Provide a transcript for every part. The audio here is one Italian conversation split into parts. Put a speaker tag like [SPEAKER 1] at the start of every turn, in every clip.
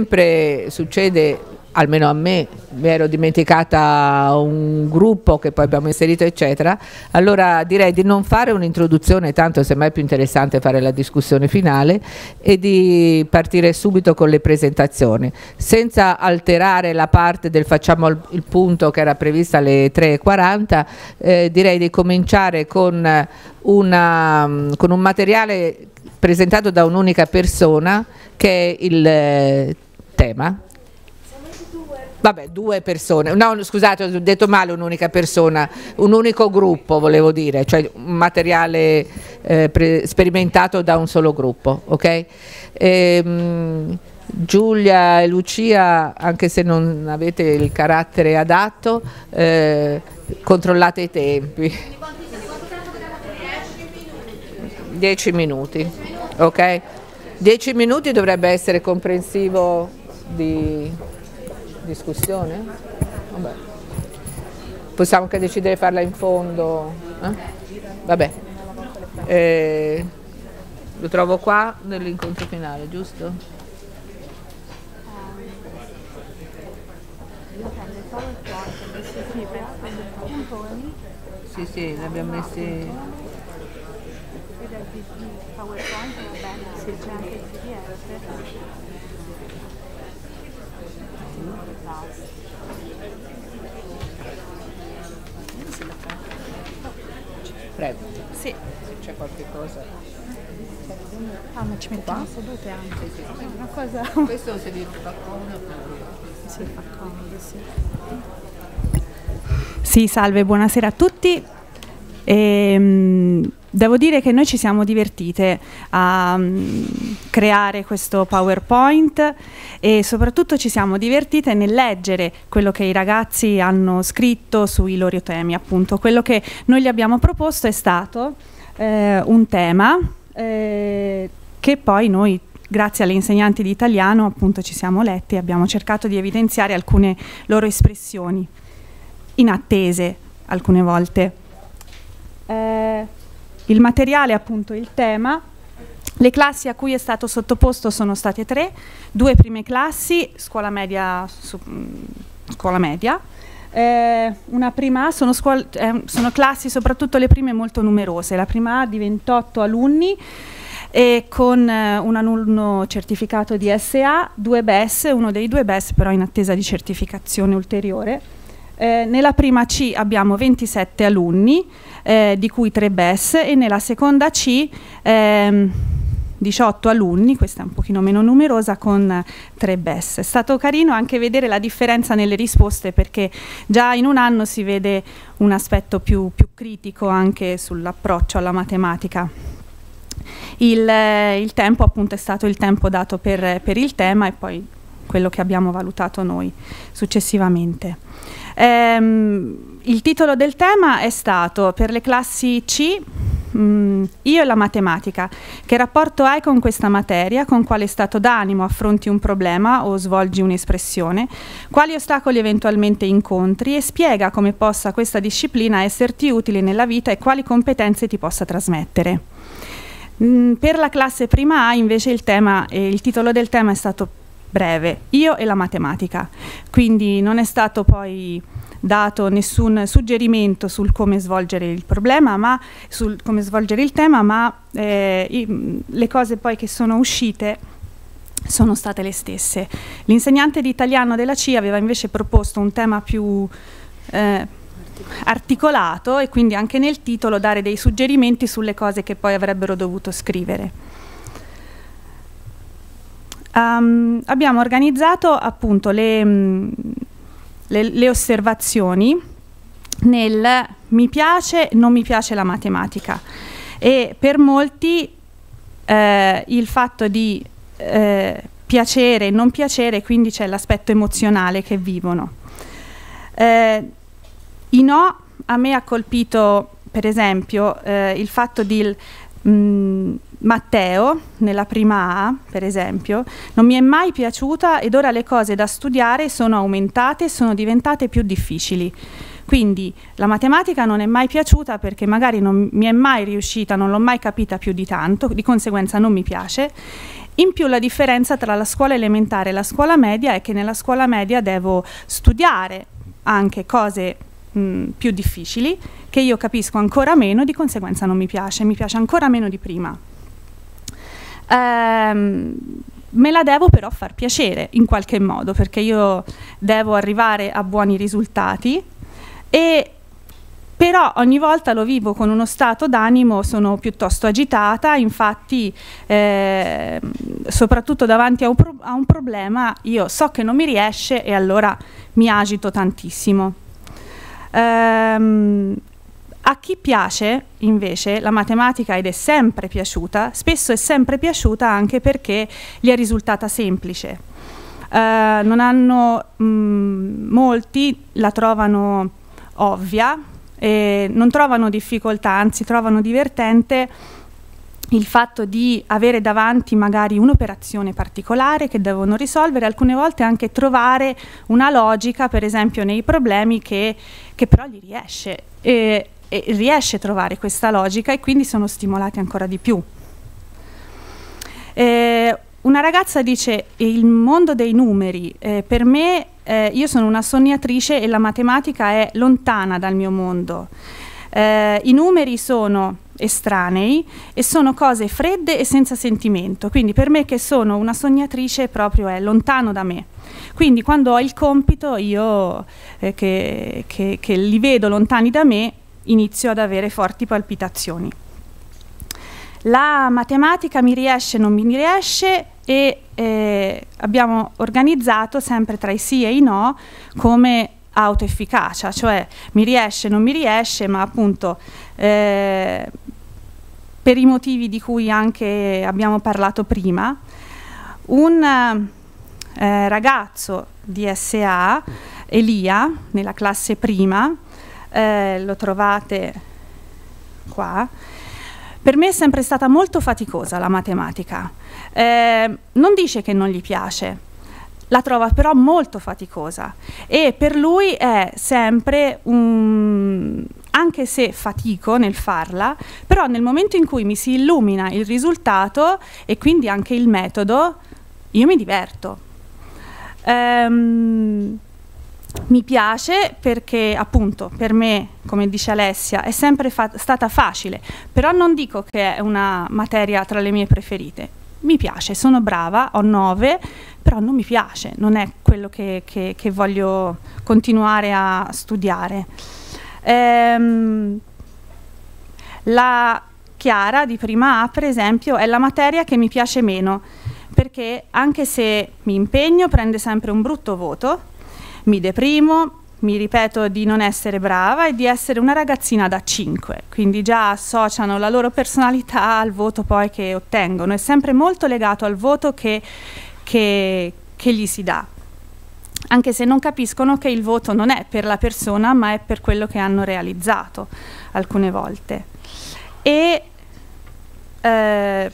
[SPEAKER 1] sempre succede almeno a me, mi ero dimenticata un gruppo che poi abbiamo inserito eccetera, allora direi di non fare un'introduzione, tanto semmai è più interessante fare la discussione finale e di partire subito con le presentazioni, senza alterare la parte del facciamo il punto che era prevista alle 3.40, eh, direi di cominciare con, una, con un materiale presentato da un'unica persona che è il eh, tema Vabbè, due persone, no scusate ho detto male un'unica persona, un unico gruppo volevo dire, cioè un materiale eh, sperimentato da un solo gruppo, ok? Ehm, Giulia e Lucia, anche se non avete il carattere adatto, eh, controllate i tempi. Dieci minuti, ok? Dieci minuti dovrebbe essere comprensivo di discussione? Vabbè. Possiamo anche decidere di farla in fondo. Eh? Vabbè. Eh, lo trovo qua nell'incontro finale, giusto? Sì, sì, ne abbiamo messi... PowerPoint va bene, se c'è anche il PDF. Prego. Sì. Se c'è qualche cosa.
[SPEAKER 2] Ah, ma ci mettiamo qua? sedute anche. Sì, sì. Una cosa...
[SPEAKER 1] Questo se vi fa comodo.
[SPEAKER 2] Sì, fa comodo, sì. Sì, salve, buonasera a tutti. E, ehm, devo dire che noi ci siamo divertite a um, creare questo PowerPoint e soprattutto ci siamo divertite nel leggere quello che i ragazzi hanno scritto sui loro temi. Appunto, quello che noi gli abbiamo proposto è stato eh, un tema eh, che poi noi grazie alle insegnanti di italiano appunto ci siamo letti e abbiamo cercato di evidenziare alcune loro espressioni inattese alcune volte. Eh, il materiale, appunto, il tema. Le classi a cui è stato sottoposto sono state tre, due prime classi, scuola media, su, mm, scuola media eh, una prima A, sono, eh, sono classi soprattutto le prime molto numerose, la prima A di 28 alunni e con eh, un alunno certificato di SA, due BES, uno dei due BES però in attesa di certificazione ulteriore. Eh, nella prima C abbiamo 27 alunni, eh, di cui 3 BES, e nella seconda C ehm, 18 alunni, questa è un pochino meno numerosa, con 3 BES. È stato carino anche vedere la differenza nelle risposte perché già in un anno si vede un aspetto più, più critico anche sull'approccio alla matematica. Il, eh, il, tempo appunto è stato il tempo dato per, per il tema e poi quello che abbiamo valutato noi successivamente. Ehm, il titolo del tema è stato per le classi C mm, io e la matematica. Che rapporto hai con questa materia? Con quale stato d'animo affronti un problema o svolgi un'espressione? Quali ostacoli eventualmente incontri? E spiega come possa questa disciplina esserti utile nella vita e quali competenze ti possa trasmettere. Mm, per la classe prima A invece il, tema, eh, il titolo del tema è stato breve, io e la matematica, quindi non è stato poi dato nessun suggerimento sul come svolgere il problema, ma sul come svolgere il tema, ma eh, i, le cose poi che sono uscite sono state le stesse. L'insegnante di italiano della C aveva invece proposto un tema più eh, articolato e quindi anche nel titolo dare dei suggerimenti sulle cose che poi avrebbero dovuto scrivere. Um, abbiamo organizzato appunto le, mh, le, le osservazioni nel mi piace, non mi piace la matematica e per molti eh, il fatto di eh, piacere e non piacere, quindi c'è l'aspetto emozionale che vivono. Eh, I no a me ha colpito per esempio eh, il fatto di mh, mm, Matteo, nella prima A, per esempio, non mi è mai piaciuta ed ora le cose da studiare sono aumentate sono diventate più difficili. Quindi la matematica non è mai piaciuta perché magari non mi è mai riuscita, non l'ho mai capita più di tanto, di conseguenza non mi piace In più la differenza tra la scuola elementare e la scuola media è che nella scuola media devo studiare anche cose mh, più difficili che io capisco ancora meno, di conseguenza non mi piace, mi piace ancora meno di prima. Ehm, me la devo però far piacere in qualche modo perché io devo arrivare a buoni risultati e però ogni volta lo vivo con uno stato d'animo, sono piuttosto agitata, infatti eh, soprattutto davanti a un, a un, problema io so che non mi riesce e allora mi agito tantissimo. Ehm, a chi piace invece la matematica ed è sempre piaciuta, spesso è sempre piaciuta anche perché gli è risultata semplice. Eh, non hanno mh, mm, molti la trovano ovvia, non trovano difficoltà, anzi trovano divertente il fatto di avere davanti magari un'operazione particolare che devono risolvere, alcune volte anche trovare una logica, per esempio nei problemi che, che però gli riesce, e, e riesce a trovare questa logica e quindi sono stimolati ancora di più. Eh, una ragazza dice il mondo dei numeri, eh, per me eh, io sono una sognatrice e la matematica è lontana dal mio mondo. Eh, I numeri sono estranei e sono cose fredde e senza sentimento, quindi per me che sono una sognatrice proprio è lontano da me. Quindi quando ho il compito io eh, che, che, che li vedo lontani da me inizio ad avere forti palpitazioni. La matematica mi riesce, non mi riesce e eh, abbiamo organizzato sempre tra i sì e i no come autoefficacia, cioè mi riesce, non mi riesce, ma appunto eh, per i motivi di cui anche abbiamo parlato prima, un eh, ragazzo di SA, Elia, nella classe prima, eh, lo trovate qua, per me è sempre stata molto faticosa la matematica. Eh, non dice che non gli piace, la trova però molto faticosa e per lui è sempre un anche se fatico nel farla, però nel momento in cui mi si illumina il risultato e quindi anche il metodo, io mi diverto. Um, mi piace perché appunto per me, come dice Alessia, è sempre fa- stata facile, però non dico che è una materia tra le mie preferite. Mi piace, sono brava, ho nove, però non mi piace, non è quello che, che, che voglio continuare a studiare. Ehm, la Chiara di prima A, per esempio, è la materia che mi piace meno, perché anche se mi impegno prende sempre un brutto voto mi deprimo, mi ripeto di non essere brava e di essere una ragazzina da 5, quindi già associano la loro personalità al voto poi che ottengono, è sempre molto legato al voto che, che, che gli si dà, anche se non capiscono che il voto non è per la persona ma è per quello che hanno realizzato alcune volte. E eh,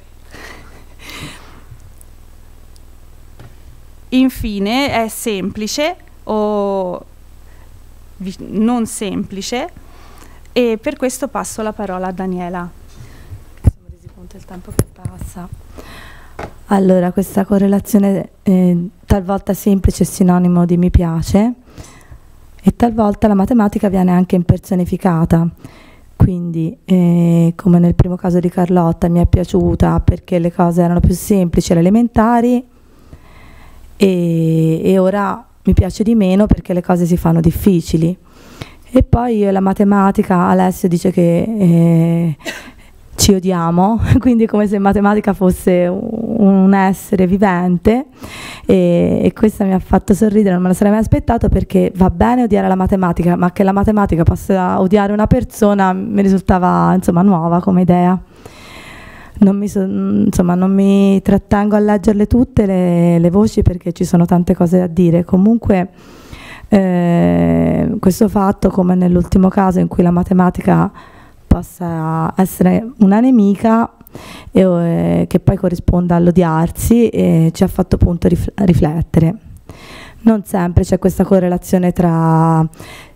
[SPEAKER 2] infine è semplice o non semplice e per questo passo la parola a Daniela.
[SPEAKER 3] Siamo resi conto del tempo che passa. Allora, questa correlazione eh, talvolta semplice è sinonimo di mi piace e talvolta la matematica viene anche impersonificata. Quindi, eh, come nel primo caso di Carlotta, mi è piaciuta perché le cose erano più semplici alle elementari e, e ora mi piace di meno perché le cose si fanno difficili. E poi la matematica, Alessio dice che eh, ci odiamo, quindi come se matematica fosse un essere vivente e, e questo mi ha fatto sorridere, non me lo sarei mai aspettato perché va bene odiare la matematica, ma che la matematica possa odiare una persona mi risultava insomma nuova come idea non mi, so, insomma, non mi trattengo a leggerle tutte le, le, voci perché ci sono tante cose da dire. Comunque eh, questo fatto, come nell'ultimo caso in cui la matematica possa essere una nemica e, eh, che poi corrisponda all'odiarsi, eh, ci ha fatto appunto rif- riflettere. Non sempre c'è questa correlazione tra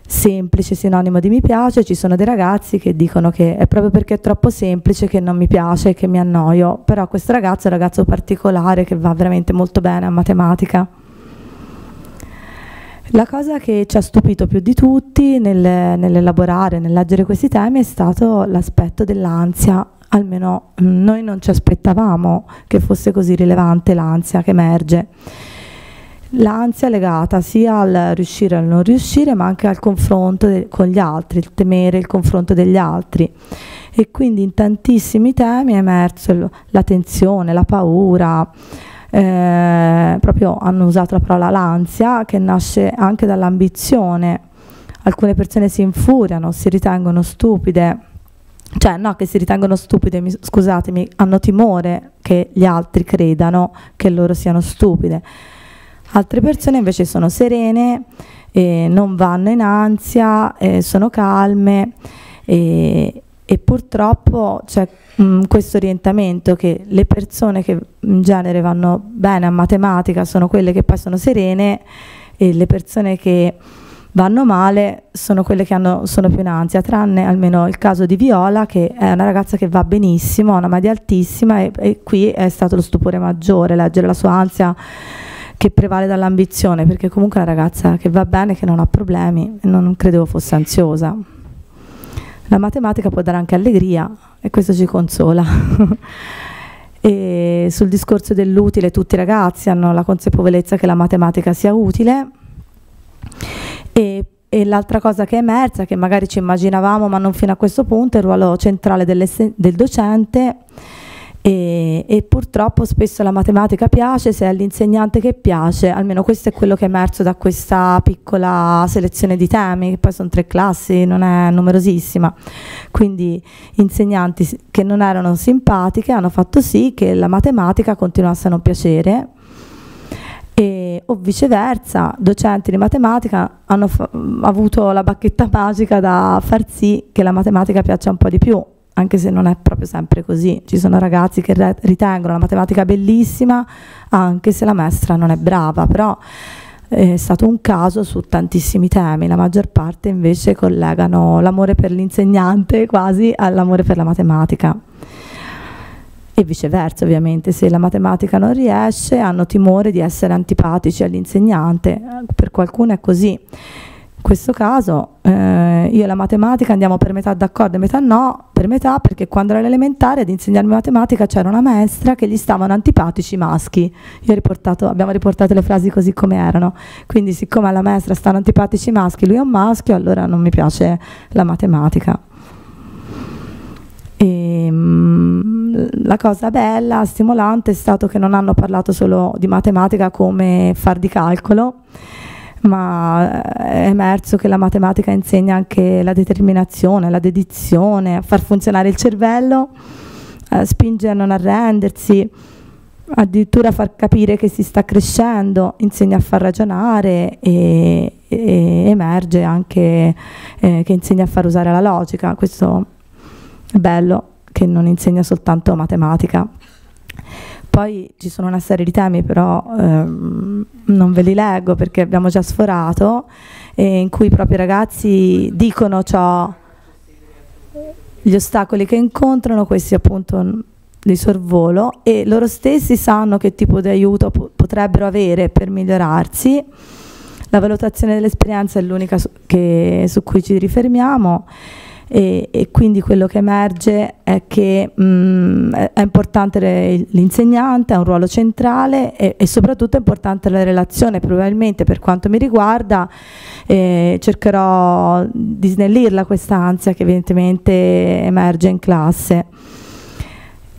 [SPEAKER 3] semplice sinonimo di mi piace, ci sono dei ragazzi che dicono che è proprio perché è troppo semplice che non mi piace, che mi annoio, però questo ragazzo è un ragazzo particolare che va veramente molto bene a matematica. La cosa che ci ha stupito più di tutti nel, nell'elaborare, nel leggere questi temi è stato l'aspetto dell'ansia, almeno noi non ci aspettavamo che fosse così rilevante l'ansia che emerge l'ansia legata sia al riuscire e al non riuscire, ma anche al confronto con gli altri, il temere il confronto degli altri. E quindi in tantissimi temi è emerso la tensione, la paura, eh, proprio hanno usato la parola l'ansia, che nasce anche dall'ambizione. Alcune persone si infuriano, si ritengono stupide, cioè no che si ritengono stupide, mi, scusatemi, hanno timore che gli altri credano che loro siano stupide Altre persone invece sono serene, eh, non vanno in ansia, eh, sono calme e, e purtroppo c'è mh, questo orientamento che le persone che in genere vanno bene a matematica sono quelle che poi sono serene e le persone che vanno male sono quelle che hanno, sono più in ansia, tranne almeno il caso di Viola che è una ragazza che va benissimo, ha una media altissima e, e qui è stato lo stupore maggiore, leggere la sua ansia che prevale dall'ambizione, perché comunque è una ragazza che va bene, che non ha problemi, non credevo fosse ansiosa. La matematica può dare anche allegria e questo ci consola. e sul discorso dell'utile tutti i ragazzi hanno la consapevolezza che la matematica sia utile e, e l'altra cosa che è emersa, che magari ci immaginavamo ma non fino a questo punto, è il ruolo centrale del docente e, e, purtroppo spesso la matematica piace se è l'insegnante che piace, almeno questo è quello che è emerso da questa piccola selezione di temi, che poi sono tre classi, non è numerosissima. Quindi insegnanti che non erano simpatiche hanno fatto sì che la matematica continuasse a non piacere e, o viceversa, docenti di matematica hanno avuto la bacchetta magica da far sì che la matematica piaccia un po' di più anche se non è proprio sempre così. Ci sono ragazzi che ritengono la matematica bellissima anche se la maestra non è brava, però è stato un caso su tantissimi temi, la maggior parte invece collegano l'amore per l'insegnante quasi all'amore per la matematica. E viceversa, ovviamente, se la matematica non riesce, hanno timore di essere antipatici all'insegnante. Per qualcuno è così. In questo caso eh, io e la matematica andiamo per metà d'accordo e metà no, per metà perché quando ero all'elementare ad insegnarmi matematica c'era una maestra che gli stavano antipatici i maschi. Riportato, abbiamo riportato le frasi così come erano. Quindi siccome alla maestra stanno antipatici i maschi, lui è un maschio, allora non mi piace la matematica. E, ehm, la cosa bella, stimolante è stato che non hanno parlato solo di matematica come far di calcolo, ma è emerso che la matematica insegna anche la determinazione, la dedizione, a far funzionare il cervello, a spinge a non arrendersi, addirittura a far capire che si sta crescendo, insegna a far ragionare e, e emerge anche eh, che insegna a far usare la logica. Questo è bello che non insegna soltanto matematica. Poi ci sono una serie di temi, però ehm, non ve li leggo perché abbiamo già sforato, eh, in cui proprio i ragazzi dicono ciò, gli ostacoli che incontrano, questi appunto di sorvolo, e loro stessi sanno che tipo di aiuto potrebbero avere per migliorarsi. La valutazione dell'esperienza è l'unica su, su cui ci rifermiamo e, e, quindi quello che emerge è che mh, mm, è importante l'insegnante, ha un ruolo centrale e, e, soprattutto è importante la relazione, probabilmente per quanto mi riguarda eh, cercherò di snellirla questa ansia che evidentemente emerge in classe.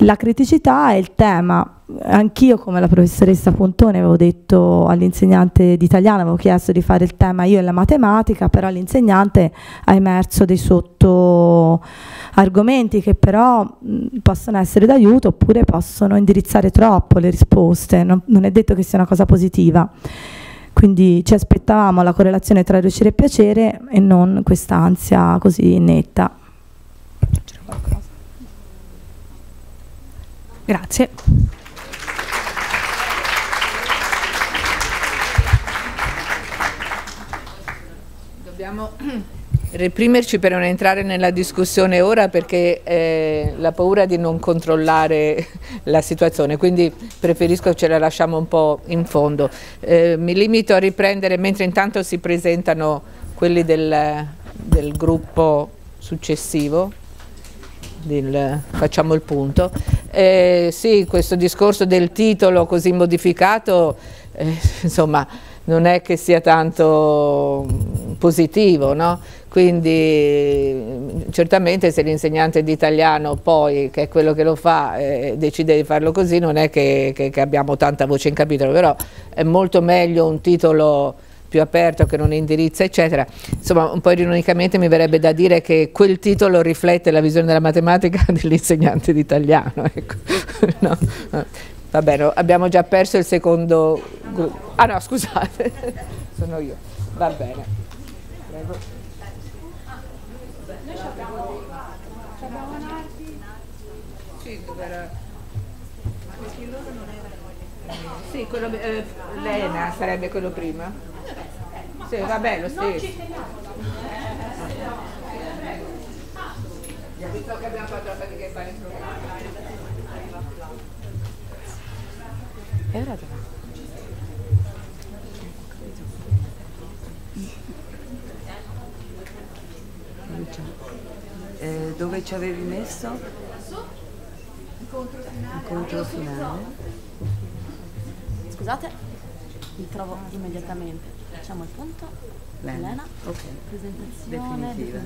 [SPEAKER 3] La criticità è il tema, anch'io come la professoressa Pontone avevo detto all'insegnante di italiano, avevo chiesto di fare il tema io e la matematica, però l'insegnante ha emerso dei sotto argomenti che però possono essere d'aiuto oppure possono indirizzare troppo le risposte, non, non è detto che sia una cosa positiva. Quindi ci aspettavamo la correlazione tra riuscire e piacere e non questa ansia così netta.
[SPEAKER 2] Grazie.
[SPEAKER 1] Dobbiamo reprimerci per non entrare nella discussione ora perché eh, la paura di non controllare la situazione, quindi preferisco ce la lasciamo un po' in fondo. Eh, mi limito a riprendere mentre intanto si presentano quelli del, del gruppo successivo. Del, facciamo il punto. Eh, sì, questo discorso del titolo così modificato, eh, insomma, non è che sia tanto positivo, no? quindi certamente se l'insegnante di italiano poi, che è quello che lo fa, eh, decide di farlo così, non è che, che, che abbiamo tanta voce in capitolo, però è molto meglio un titolo più aperto che non indirizza eccetera insomma un po' ironicamente mi verrebbe da dire che quel titolo riflette la visione della matematica dell'insegnante di italiano ecco. no? Va bene, abbiamo già perso il secondo. Ah no, scusate, sono io. Va bene. Prego. Sì, quello, eh, Lena sarebbe quello prima? Sì, vabbè, lo stesso. Visto che abbiamo fatto la fatica di fare il programma.
[SPEAKER 3] E ora dove?
[SPEAKER 4] Eh, dove ci avevi messo? Incontro finale.
[SPEAKER 5] Scusate, mi trovo immediatamente. Facciamo il punto.
[SPEAKER 4] Lena.
[SPEAKER 5] Elena.
[SPEAKER 4] Ok.
[SPEAKER 5] Presentazione.
[SPEAKER 4] Definitiva.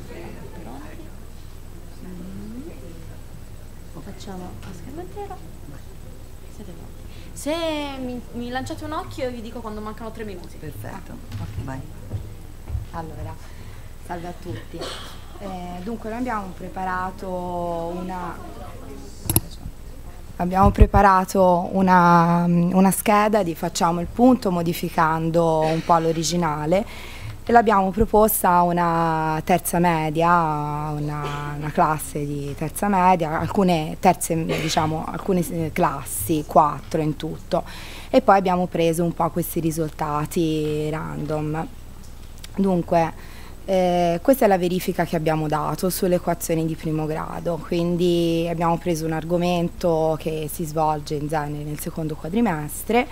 [SPEAKER 5] Pronti. Mm. Facciamo a schermo intero. Siete pronti. Se mi, mi lanciate un occhio vi dico quando mancano tre minuti.
[SPEAKER 4] Perfetto. Ok, vai.
[SPEAKER 6] Allora, salve a tutti. Eh, dunque, noi abbiamo preparato una, abbiamo preparato una, una scheda di facciamo il punto modificando un po' l'originale e l'abbiamo proposta a una terza media, una, una, classe di terza media, alcune terze, diciamo, alcune eh, classi, quattro in tutto. E poi abbiamo preso un po' questi risultati random. Dunque, eh, questa è la verifica che abbiamo dato sulle equazioni di primo grado, quindi abbiamo preso un argomento che si svolge in genere nel secondo quadrimestre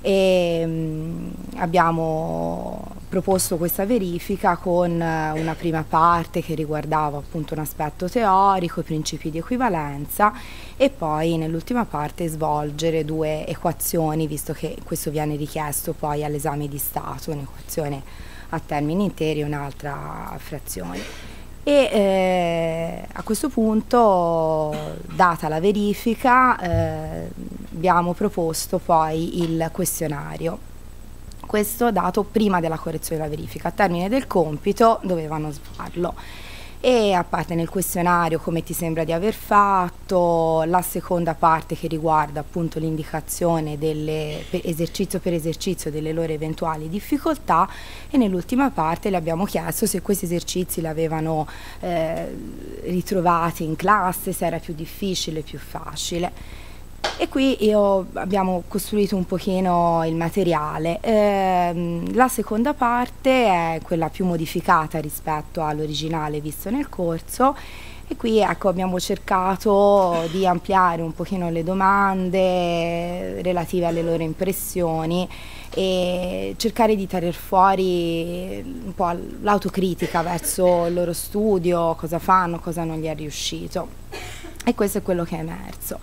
[SPEAKER 6] e mh, mm, abbiamo proposto questa verifica con eh, una prima parte che riguardava appunto un aspetto teorico, i principi di equivalenza e poi nell'ultima parte svolgere due equazioni visto che questo viene richiesto poi all'esame di Stato, un'equazione a termini interi un'altra a frazioni e eh, a questo punto, data la verifica, eh, abbiamo proposto poi il questionario. Questo dato prima della correzione della verifica, a termine del compito dovevano farlo e a parte nel questionario come ti sembra di aver fatto, la seconda parte che riguarda appunto l'indicazione esercizio per esercizio delle loro eventuali difficoltà e nell'ultima parte le abbiamo chiesto se questi esercizi li avevano eh, ritrovati in classe, se era più difficile, più facile. E qui io abbiamo costruito un pochino il materiale. Eh, la seconda parte è quella più modificata rispetto all'originale visto nel corso e qui ecco, abbiamo cercato di ampliare un pochino le domande relative alle loro impressioni e cercare di tenere fuori un po' l'autocritica verso il loro studio, cosa fanno, cosa non gli è riuscito. E questo è quello che è emerso.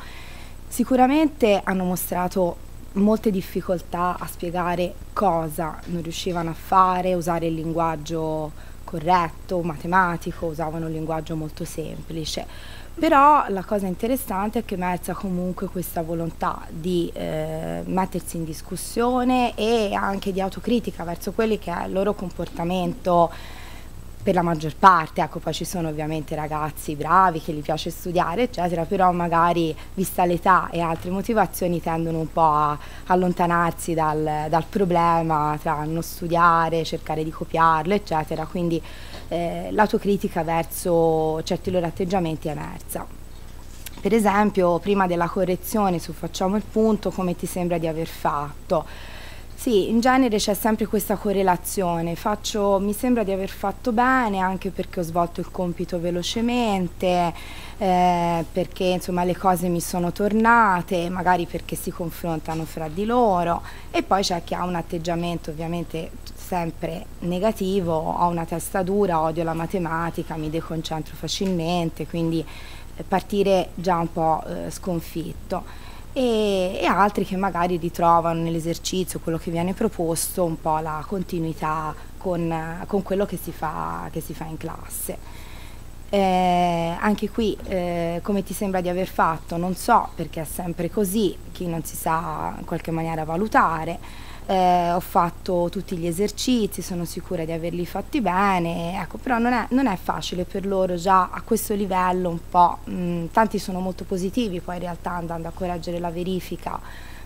[SPEAKER 6] Sicuramente hanno mostrato molte difficoltà a spiegare cosa non riuscivano a fare, usare il linguaggio corretto, matematico, usavano un linguaggio molto semplice. Però la cosa interessante è che emersa comunque questa volontà di eh, mettersi in discussione e anche di autocritica verso quelli che è il loro comportamento per la maggior parte, ecco poi ci sono ovviamente ragazzi bravi che gli piace studiare eccetera, però magari vista l'età e altre motivazioni tendono un po' a allontanarsi dal, dal problema tra non studiare, cercare di copiarlo eccetera, quindi eh, l'autocritica verso certi loro atteggiamenti è emersa. Per esempio prima della correzione su facciamo il punto come ti sembra di aver fatto Sì, in genere c'è sempre questa correlazione. Faccio, mi sembra di aver fatto bene anche perché ho svolto il compito velocemente, eh, perché insomma le cose mi sono tornate, magari perché si confrontano fra di loro e poi c'è chi ha un atteggiamento ovviamente sempre negativo, ho una testa dura, odio la matematica, mi deconcentro facilmente, quindi eh, partire già un po' eh, sconfitto e, e, altri che magari ritrovano nell'esercizio quello che viene proposto un po' la continuità con, con quello che si, fa, che si, fa, in classe. Eh, anche qui eh, come ti sembra di aver fatto non so perché è sempre così chi non si sa in qualche maniera valutare eh, ho fatto tutti gli esercizi, sono sicura di averli fatti bene, ecco, però non è, non è facile per loro già a questo livello un po', mh, tanti sono molto positivi, poi in realtà andando a correggere la verifica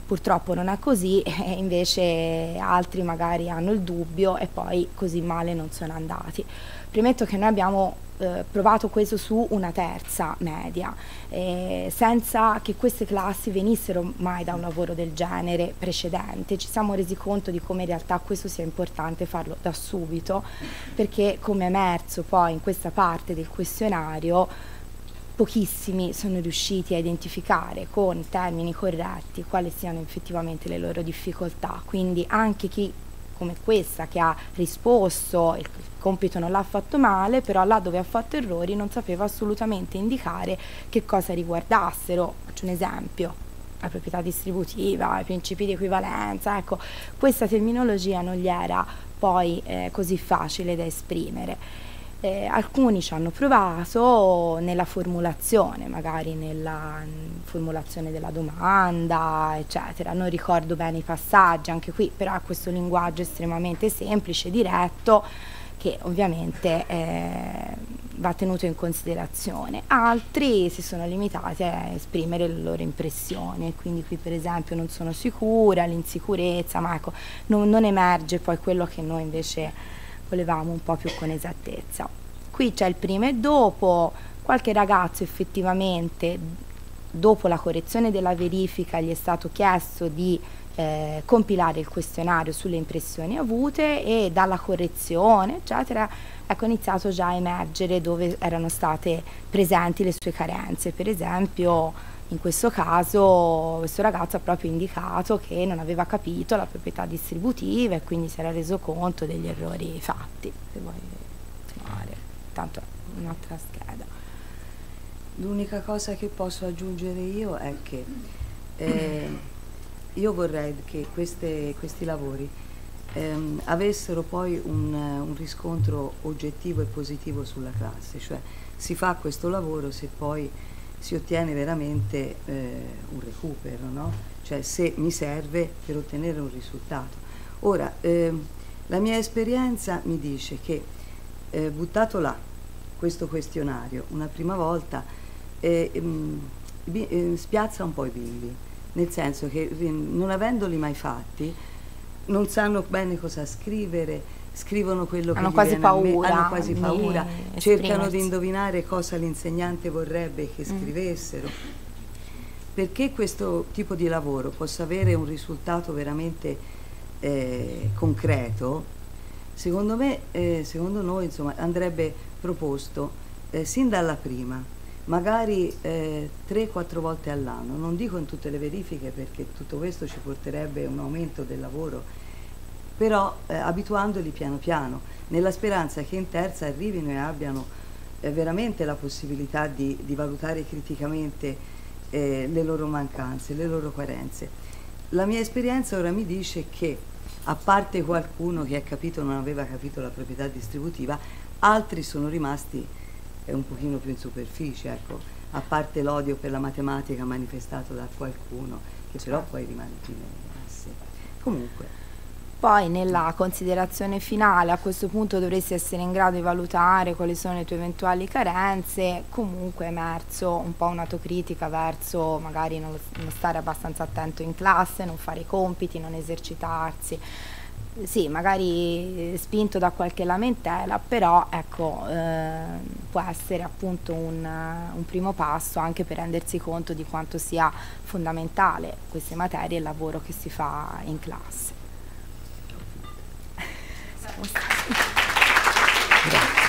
[SPEAKER 6] purtroppo non è così e invece altri magari hanno il dubbio e poi così male non sono andati. Premetto che noi abbiamo eh, provato questo su una terza media, eh, senza che queste classi venissero mai da un lavoro del genere precedente. Ci siamo resi conto di come in realtà questo sia importante farlo da subito, perché come è emerso poi in questa parte del questionario, pochissimi sono riusciti a identificare con termini corretti quali siano effettivamente le loro difficoltà, quindi anche chi come questa che ha risposto, il compito non l'ha fatto male, però là dove ha fatto errori non sapeva assolutamente indicare che cosa riguardassero. Faccio un esempio, la proprietà distributiva, i principi di equivalenza, ecco, questa terminologia non gli era poi eh, così facile da esprimere. Eh, alcuni ci hanno provato nella formulazione, magari nella formulazione della domanda, eccetera. Non ricordo bene i passaggi, anche qui però è questo linguaggio estremamente semplice, diretto, che ovviamente eh, va tenuto in considerazione. Altri si sono limitati a esprimere le loro impressioni, quindi qui per esempio non sono sicura, l'insicurezza, ma ecco, non, non emerge poi quello che noi invece volevamo un po' più con esattezza. Qui c'è il prima e dopo, qualche ragazzo effettivamente dopo la correzione della verifica gli è stato chiesto di eh, compilare il questionario sulle impressioni avute e dalla correzione eccetera ecco, è iniziato già a emergere dove erano state presenti le sue carenze per esempio in questo caso questo ragazzo ha proprio indicato che non aveva capito la proprietà distributiva e quindi si era reso conto degli errori fatti. Se vuoi fare, tanto un'altra scheda.
[SPEAKER 4] L'unica cosa che posso aggiungere io è che eh, io vorrei che queste, questi lavori ehm, avessero poi un, un riscontro oggettivo e positivo sulla classe, cioè si fa questo lavoro se poi si ottiene veramente eh, un recupero, no? cioè se mi serve per ottenere un risultato. Ora, eh, la mia esperienza mi dice che eh, buttato là questo questionario una prima volta eh, mh, eh, spiazza un po' i bimbi, nel senso che non avendoli mai fatti non sanno bene cosa scrivere, scrivono quello
[SPEAKER 6] hanno
[SPEAKER 4] che
[SPEAKER 6] quasi
[SPEAKER 4] paura,
[SPEAKER 6] me,
[SPEAKER 4] hanno quasi paura, cercano di indovinare cosa l'insegnante vorrebbe che mm. scrivessero. Mm. Perché questo tipo di lavoro possa avere un risultato veramente eh, concreto, secondo me, eh, secondo noi insomma, andrebbe proposto eh, sin dalla prima, magari eh, 3-4 volte all'anno, non dico in tutte le verifiche perché tutto questo ci porterebbe a un aumento del lavoro però eh, abituandoli piano piano, nella speranza che in terza arrivino e abbiano eh, veramente la possibilità di, di valutare criticamente eh, le loro mancanze, le loro carenze. La mia esperienza ora mi dice che, a parte qualcuno che ha capito o non aveva capito la proprietà distributiva, altri sono rimasti eh, un pochino più in superficie, ecco, a parte l'odio per la matematica manifestato da qualcuno, che però poi rimane più sé. Comunque,
[SPEAKER 6] poi nella considerazione finale a questo punto dovresti essere in grado di valutare quali sono le tue eventuali carenze, comunque è emerso un po' un'autocritica verso magari non, non stare abbastanza attento in classe, non fare i compiti, non esercitarsi sì, magari spinto da qualche lamentela, però ecco, eh, può essere appunto un, un, primo passo anche per rendersi conto di quanto sia fondamentale queste materie e il lavoro che si fa in classe.
[SPEAKER 4] Grazie.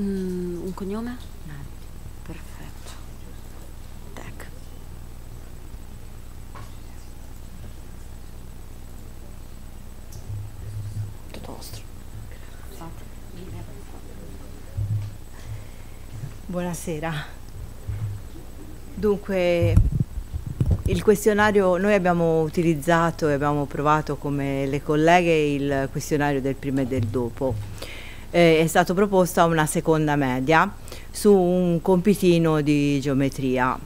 [SPEAKER 5] Mm, un cognome?
[SPEAKER 4] Nanti.
[SPEAKER 5] Perfetto. Tac. Tutto vostro.
[SPEAKER 7] Buonasera. Dunque, il questionario, noi abbiamo utilizzato e abbiamo provato come le colleghe il questionario del prima e del dopo. Eh, è stato proposto a una seconda media su un compitino di geometria.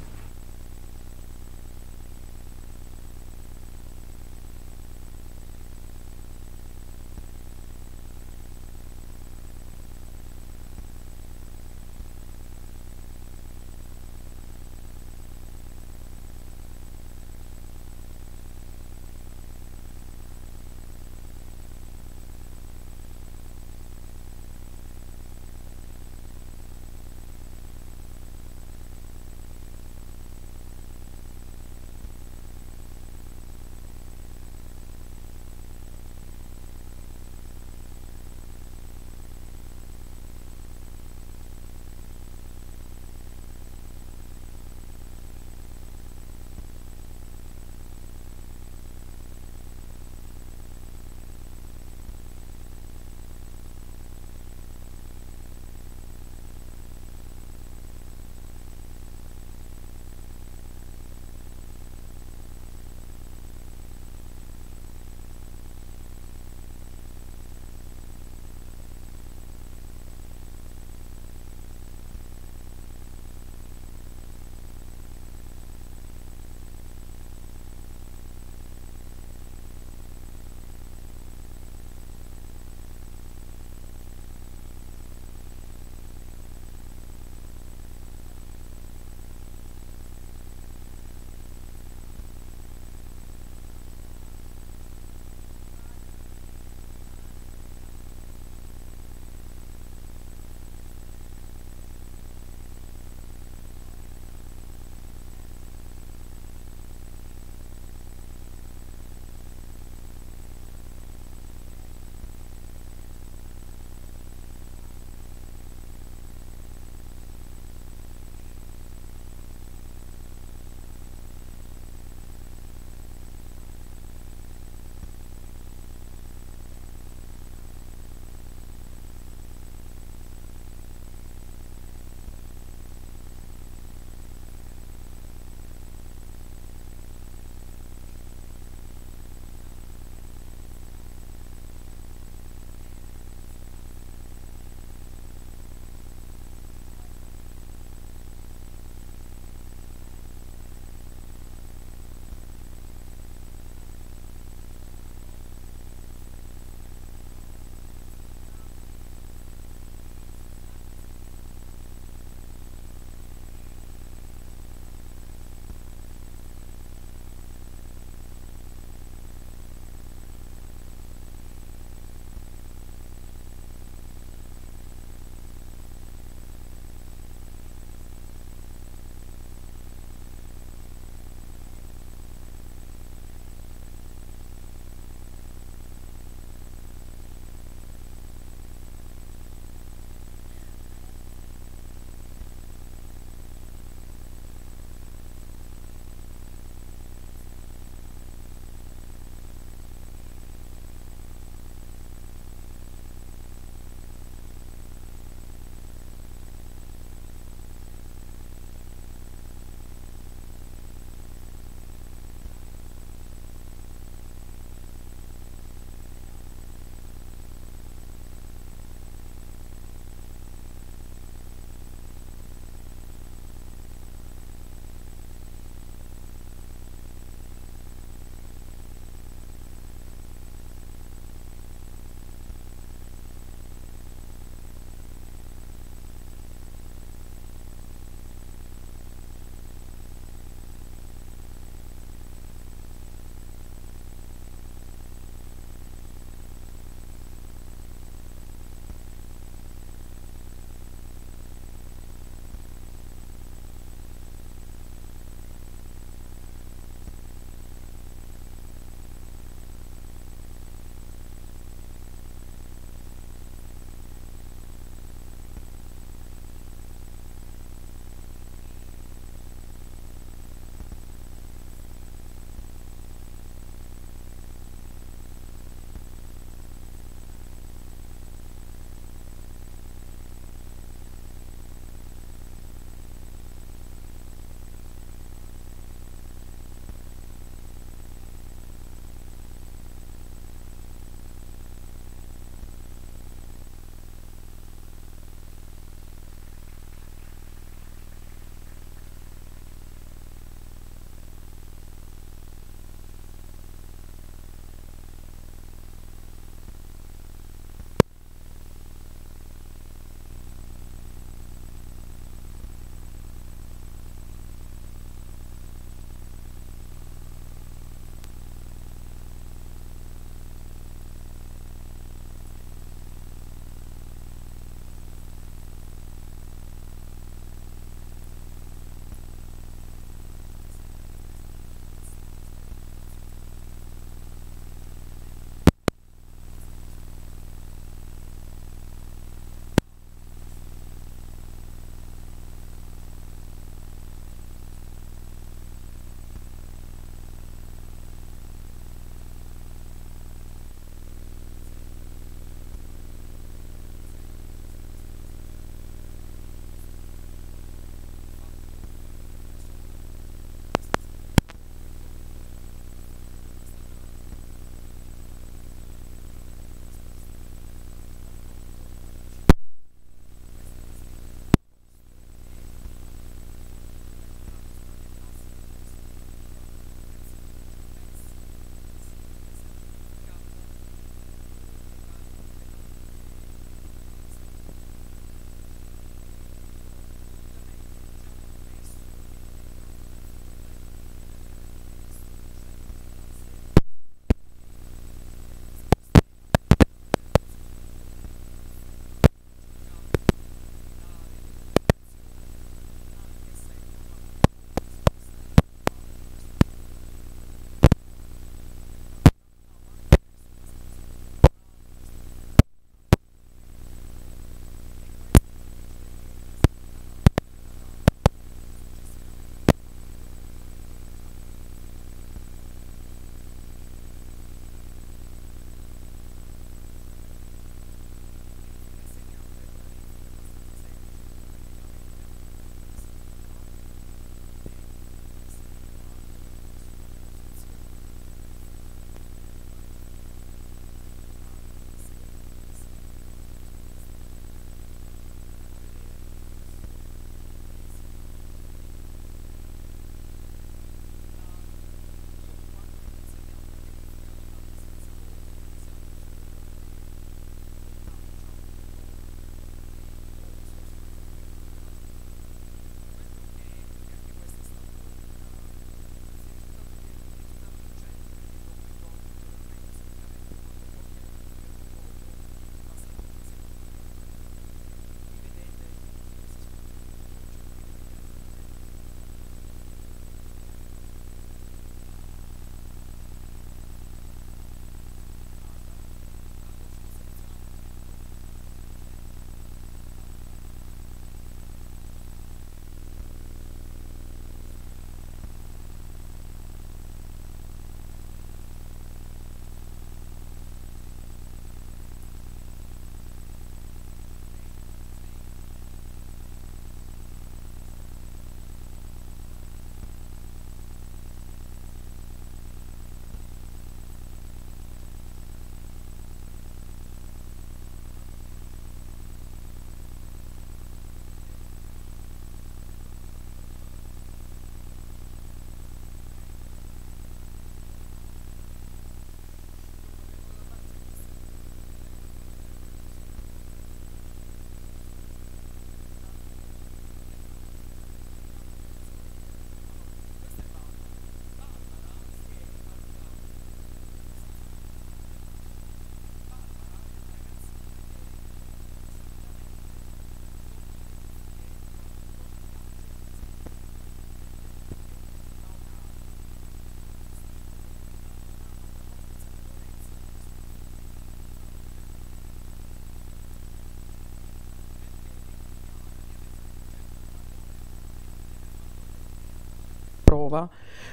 [SPEAKER 8] Prova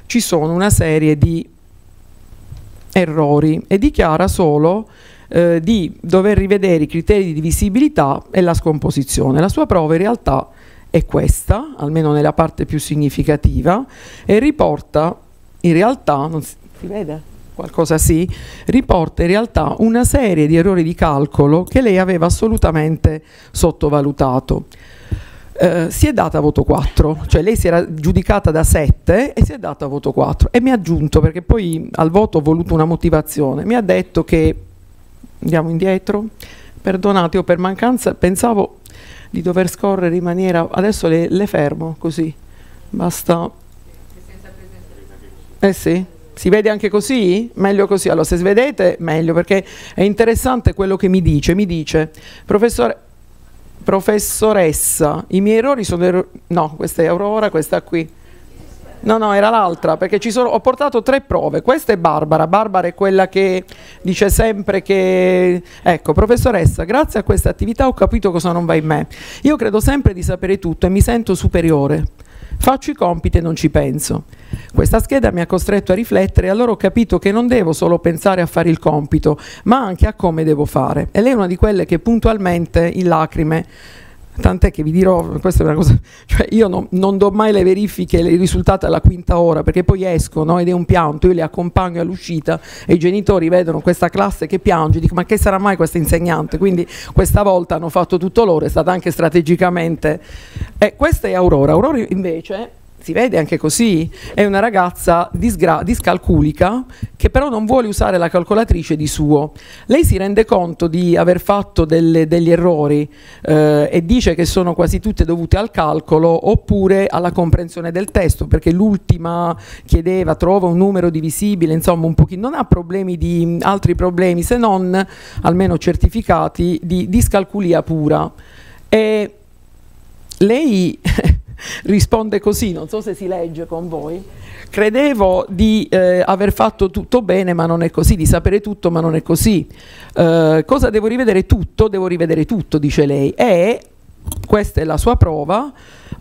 [SPEAKER 8] ci sono una serie di errori e dichiara solo eh, di dover rivedere i criteri di divisibilità e la scomposizione. La sua prova in realtà è questa, almeno nella parte più significativa, e riporta in realtà, non si, si vede? Qualcosa sì, riporta in realtà una serie di errori di calcolo che lei aveva assolutamente sottovalutato. Eh, si è data voto 4, cioè lei si era giudicata da 7 e si è data voto 4 e mi ha aggiunto, perché poi al voto ho voluto una motivazione, mi ha detto che, andiamo indietro, perdonate, io per mancanza pensavo di dover scorrere in maniera, adesso le, le fermo così, basta. Eh sì. Si vede anche così? Meglio così. Allora, se svedete, meglio, perché è interessante quello che mi dice. Mi dice, professore, Professoressa, i miei errori sono errori... No, questa è Aurora, questa qui. No, no, era l'altra, perché ci sono, ho portato tre prove. Questa è Barbara. Barbara è quella che dice sempre che... Ecco, professoressa, grazie a questa attività ho capito cosa non va in me. Io credo sempre di sapere tutto e mi sento superiore. Faccio i compiti e non ci penso. Questa scheda mi ha costretto a riflettere e allora ho capito che non devo solo pensare a fare il compito, ma anche a come devo fare. E lei è una di quelle che puntualmente in lacrime tant'è che vi dirò, questa è una cosa, cioè io no, non do mai le verifiche, i risultati alla quinta ora, perché poi escono ed è un pianto, io li accompagno all'uscita e i genitori vedono questa classe che piange, dico ma che sarà mai questa insegnante? Quindi questa volta hanno fatto tutto loro, è stata anche strategicamente. E questa è Aurora, Aurora invece si vede anche così, è una ragazza discalculica che però non vuole usare la calcolatrice di suo. Lei si rende conto di aver fatto delle, degli errori eh, e dice che sono quasi tutte dovute al calcolo oppure alla comprensione del testo, perché l'ultima chiedeva, trova un numero divisibile, insomma un pochino, non ha problemi di altri problemi se non, almeno certificati, di discalculia pura. E lei risponde così, non so se si legge con voi. Credevo di eh, aver fatto tutto bene, ma non è così, di sapere tutto, ma non è così. Eh, cosa devo rivedere tutto? Devo rivedere tutto, dice lei. E questa è la sua prova.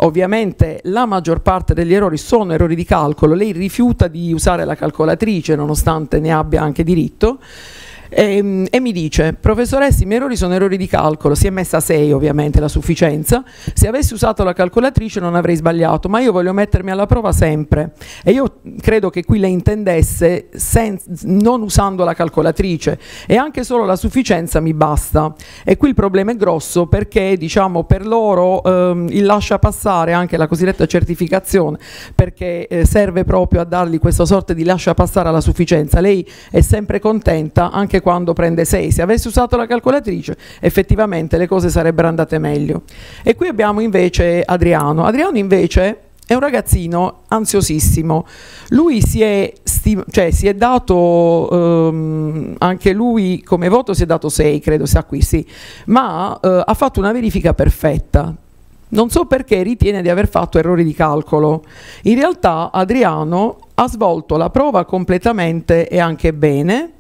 [SPEAKER 8] Ovviamente la maggior parte degli errori sono errori di calcolo, lei rifiuta di usare la calcolatrice nonostante ne abbia anche diritto e, ehm, e, mi dice, professoressa, i miei errori sono errori di calcolo, si è messa a 6 ovviamente la sufficienza, se avessi usato la calcolatrice non avrei sbagliato, ma io voglio mettermi alla prova sempre e io credo che qui lei intendesse non usando la calcolatrice. E anche solo la sufficienza mi basta. E qui il problema è grosso perché diciamo per loro ehm, il lascia passare anche la cosiddetta certificazione perché eh, serve proprio a dargli questa sorta di lascia passare alla sufficienza, lei è sempre contenta anche anche quando prende 6. Se avessi usato la calcolatrice effettivamente le cose sarebbero andate meglio. E qui abbiamo invece Adriano. Adriano invece è un ragazzino ansiosissimo. Lui si è, cioè, si è dato, um, anche lui come voto si è dato 6, credo sia qui, sì, ma uh, ha fatto una verifica perfetta. Non so perché ritiene di aver fatto errori di calcolo. In realtà Adriano ha svolto la prova completamente e anche bene,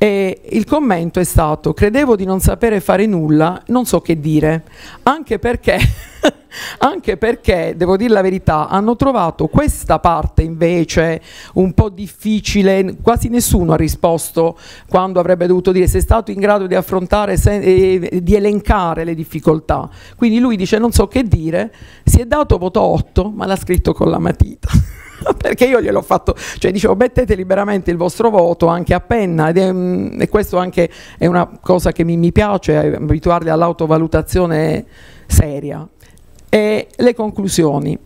[SPEAKER 8] e il commento è stato credevo di non sapere fare nulla, non so che dire, anche perché, anche perché, devo dire la verità, hanno trovato questa parte invece un po' difficile, quasi nessuno ha risposto quando avrebbe dovuto dire sei stato in grado di affrontare, eh, di elencare le difficoltà. Quindi lui dice non so che dire, si è dato voto 8 ma l'ha scritto con la matita. perché io gliel'ho fatto, cioè dicevo mettete liberamente il vostro voto anche a penna ed è, e questo anche è una cosa che mi, mi piace, abituarli all'autovalutazione seria. E le conclusioni.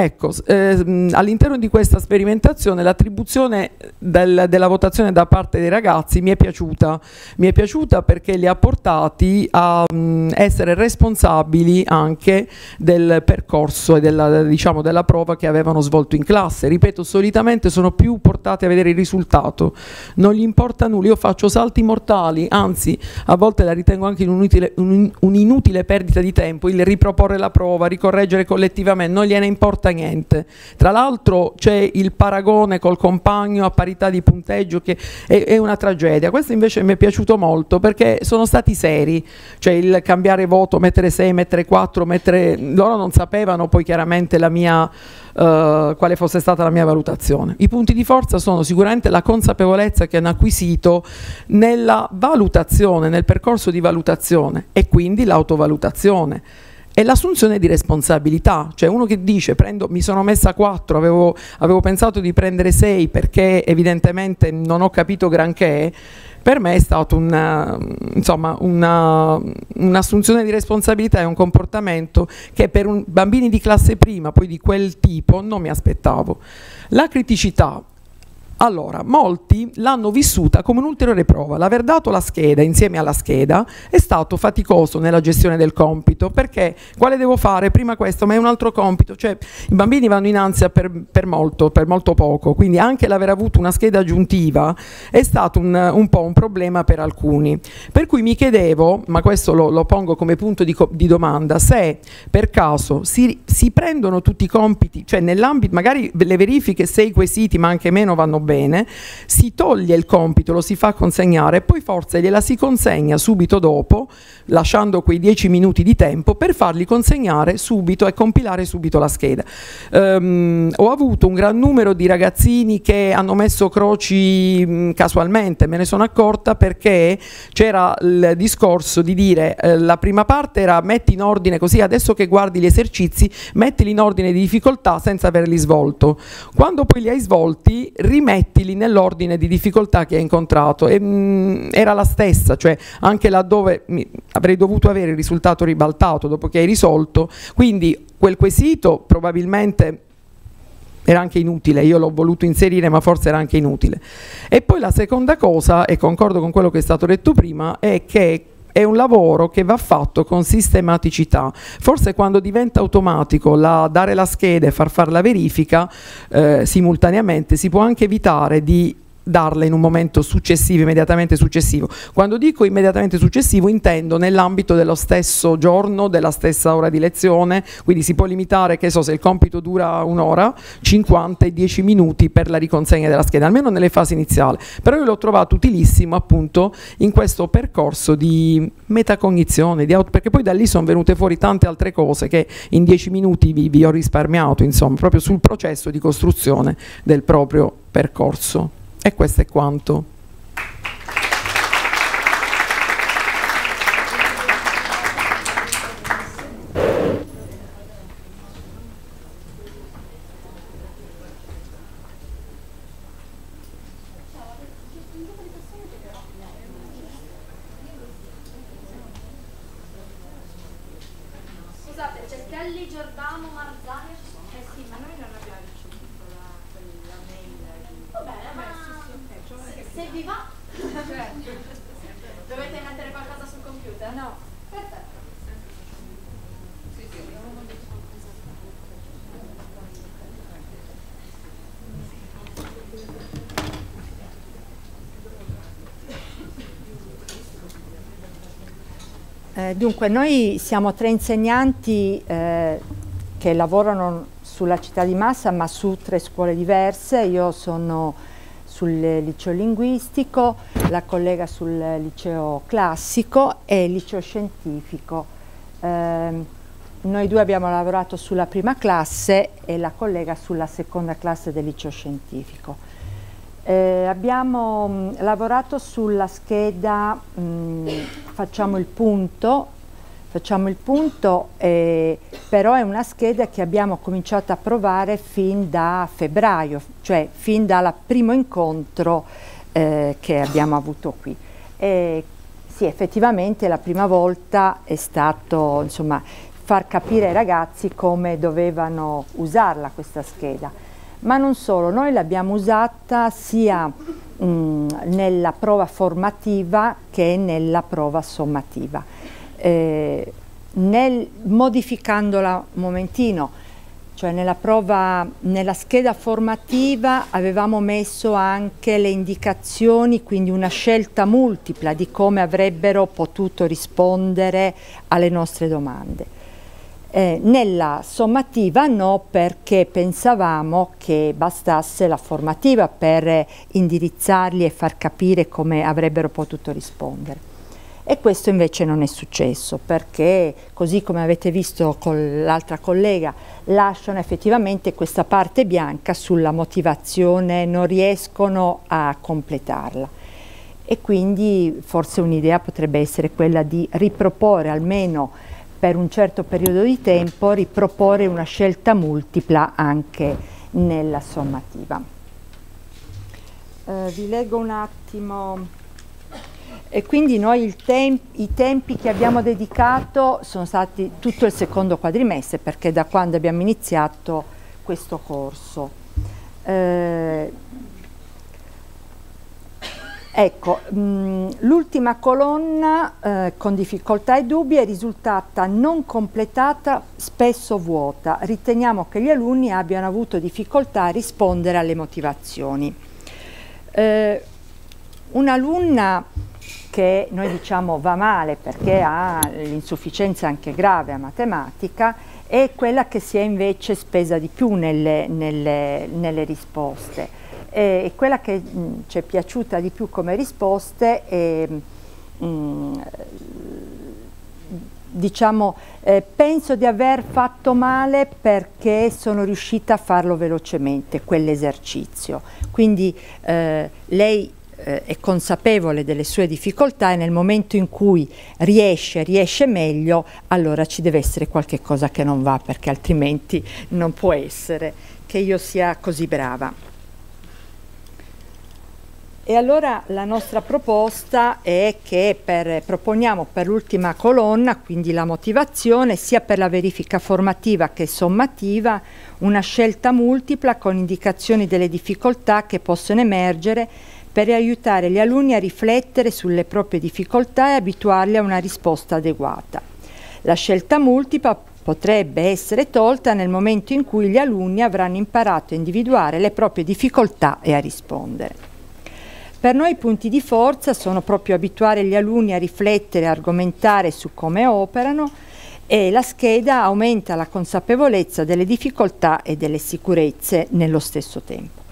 [SPEAKER 8] Ecco, ehm, all'interno di questa sperimentazione l'attribuzione del, della votazione da parte dei ragazzi mi è piaciuta, mi è piaciuta perché li ha portati a mh, essere responsabili anche del percorso e della, diciamo, della prova che avevano svolto in classe. Ripeto, solitamente sono più portati a vedere il risultato, non gli importa nulla, io faccio salti mortali, anzi a volte la ritengo anche un'inutile un, un perdita di tempo, il riproporre la prova, ricorreggere collettivamente, non gliene importa risulta niente. Tra l'altro c'è il paragone col compagno a parità di punteggio che è, è una tragedia. Questo invece mi è piaciuto molto perché sono stati seri, cioè il cambiare voto, mettere 6, mettere 4, mettere... loro non sapevano poi chiaramente la mia uh, quale fosse stata la mia valutazione. I punti di forza sono sicuramente la consapevolezza che hanno acquisito nella valutazione, nel percorso di valutazione e quindi l'autovalutazione e l'assunzione di responsabilità, cioè uno che dice prendo, mi sono messa a 4, avevo, avevo pensato di prendere 6 perché evidentemente non ho capito granché, per me è stata un'assunzione di responsabilità e un comportamento che per un, bambini di classe prima, poi di quel tipo, non mi aspettavo. La criticità allora, molti l'hanno vissuta come un'ulteriore prova. L'aver dato la scheda insieme alla scheda è stato faticoso nella gestione del compito, perché quale devo fare? Prima questo, ma è un altro compito. Cioè, i bambini vanno in ansia per, per, molto, per molto poco, quindi anche l'aver avuto una scheda aggiuntiva è stato un, un, po' un problema per alcuni. Per cui mi chiedevo, ma questo lo, lo pongo come punto di, di, domanda, se per caso si, si prendono tutti i compiti, cioè nell'ambito, magari le verifiche, se i quesiti, ma anche meno vanno bene, bene, si toglie il compito, lo si fa consegnare e poi forse gliela si consegna subito dopo, lasciando quei 10 minuti di tempo per farli consegnare subito e compilare subito la scheda. Um, ho avuto un gran numero di ragazzini che hanno messo croci mm, casualmente, me ne sono accorta perché c'era il discorso di dire eh, la prima parte era metti in ordine così adesso che guardi gli esercizi mettili in ordine di difficoltà senza averli svolto. Quando poi li hai svolti rimetti mettili nell'ordine di difficoltà che hai incontrato e mh, mm, era la stessa, cioè anche laddove mi, avrei dovuto avere il risultato ribaltato dopo che hai risolto, quindi quel quesito probabilmente era anche inutile, io l'ho voluto inserire ma forse era anche inutile. E poi la seconda cosa, e concordo con quello che è stato detto prima, è che è un lavoro che va fatto con sistematicità. Forse quando diventa automatico la, dare la scheda e far fare la verifica eh, simultaneamente si può anche evitare di darla in un momento successivo, immediatamente successivo. Quando dico immediatamente successivo intendo nell'ambito dello stesso giorno, della stessa ora di lezione, quindi si può limitare, che so, se il compito dura un'ora, 50 e 10 minuti per la riconsegna della scheda, almeno nelle fasi iniziali. Però io l'ho trovato utilissimo appunto in questo percorso di metacognizione, di perché poi da lì sono venute fuori tante altre cose che in 10 minuti vi, vi ho risparmiato, insomma, proprio sul processo di costruzione del proprio percorso. E questo è quanto.
[SPEAKER 9] Dunque, noi siamo tre insegnanti eh, che lavorano sulla città di Massa, ma su tre scuole diverse. Io sono sul liceo linguistico, la collega sul liceo classico e liceo scientifico. Eh, noi due abbiamo lavorato sulla prima classe e la collega sulla seconda classe del liceo scientifico. Eh, abbiamo mh, mm, lavorato sulla scheda mh, mm, Facciamo il punto, facciamo il punto eh, però è una scheda che abbiamo cominciato a provare fin da febbraio, cioè fin dal primo incontro eh, che abbiamo avuto qui. E, sì, effettivamente la prima volta è stato insomma, far capire ai ragazzi come dovevano usarla questa scheda ma non solo, noi l'abbiamo usata sia mh, nella prova formativa che nella prova sommativa. Eh, nel, modificandola un momentino, cioè nella, prova, nella scheda formativa avevamo messo anche le indicazioni, quindi una scelta multipla di come avrebbero potuto rispondere alle nostre domande. Eh, nella sommativa no perché pensavamo che bastasse la formativa per indirizzarli e far capire come avrebbero potuto rispondere. E questo invece non è successo perché, così come avete visto con l'altra collega, lasciano effettivamente questa parte bianca sulla motivazione, non riescono a completarla. E quindi forse un'idea potrebbe essere quella di riproporre almeno per un certo periodo di tempo riproporre una scelta multipla anche nella sommativa. Eh, vi leggo un attimo. E quindi noi temp i tempi che abbiamo dedicato sono stati tutto il secondo quadrimestre perché da quando abbiamo iniziato questo corso. Eh, Ecco, mm, l'ultima colonna eh, con difficoltà e dubbi è risultata non completata, spesso vuota. Riteniamo che gli alunni abbiano avuto difficoltà a rispondere alle motivazioni. Eh, Un'alunna che noi diciamo va male perché ha l'insufficienza anche grave a matematica è quella che si è invece spesa di più nelle, nelle, nelle risposte e quella che ci è piaciuta di più come risposte è diciamo eh, penso di aver fatto male perché sono riuscita a farlo velocemente quell'esercizio. Quindi eh, lei eh, è consapevole delle sue difficoltà e nel momento in cui riesce, riesce meglio allora ci deve essere qualche cosa che non va perché altrimenti non può essere che io sia così brava e allora la nostra proposta è che per, proponiamo per l'ultima colonna, quindi la motivazione, sia per la verifica formativa che sommativa, una scelta multipla con indicazioni delle difficoltà che possono emergere per aiutare gli alunni a riflettere sulle proprie difficoltà e abituarli a una risposta adeguata. La scelta multipla potrebbe essere tolta nel momento in cui gli alunni avranno imparato a individuare le proprie difficoltà e a rispondere. Per noi i punti di forza sono proprio abituare gli alunni a riflettere e argomentare su come operano e la scheda aumenta la consapevolezza delle difficoltà e delle sicurezze nello stesso tempo.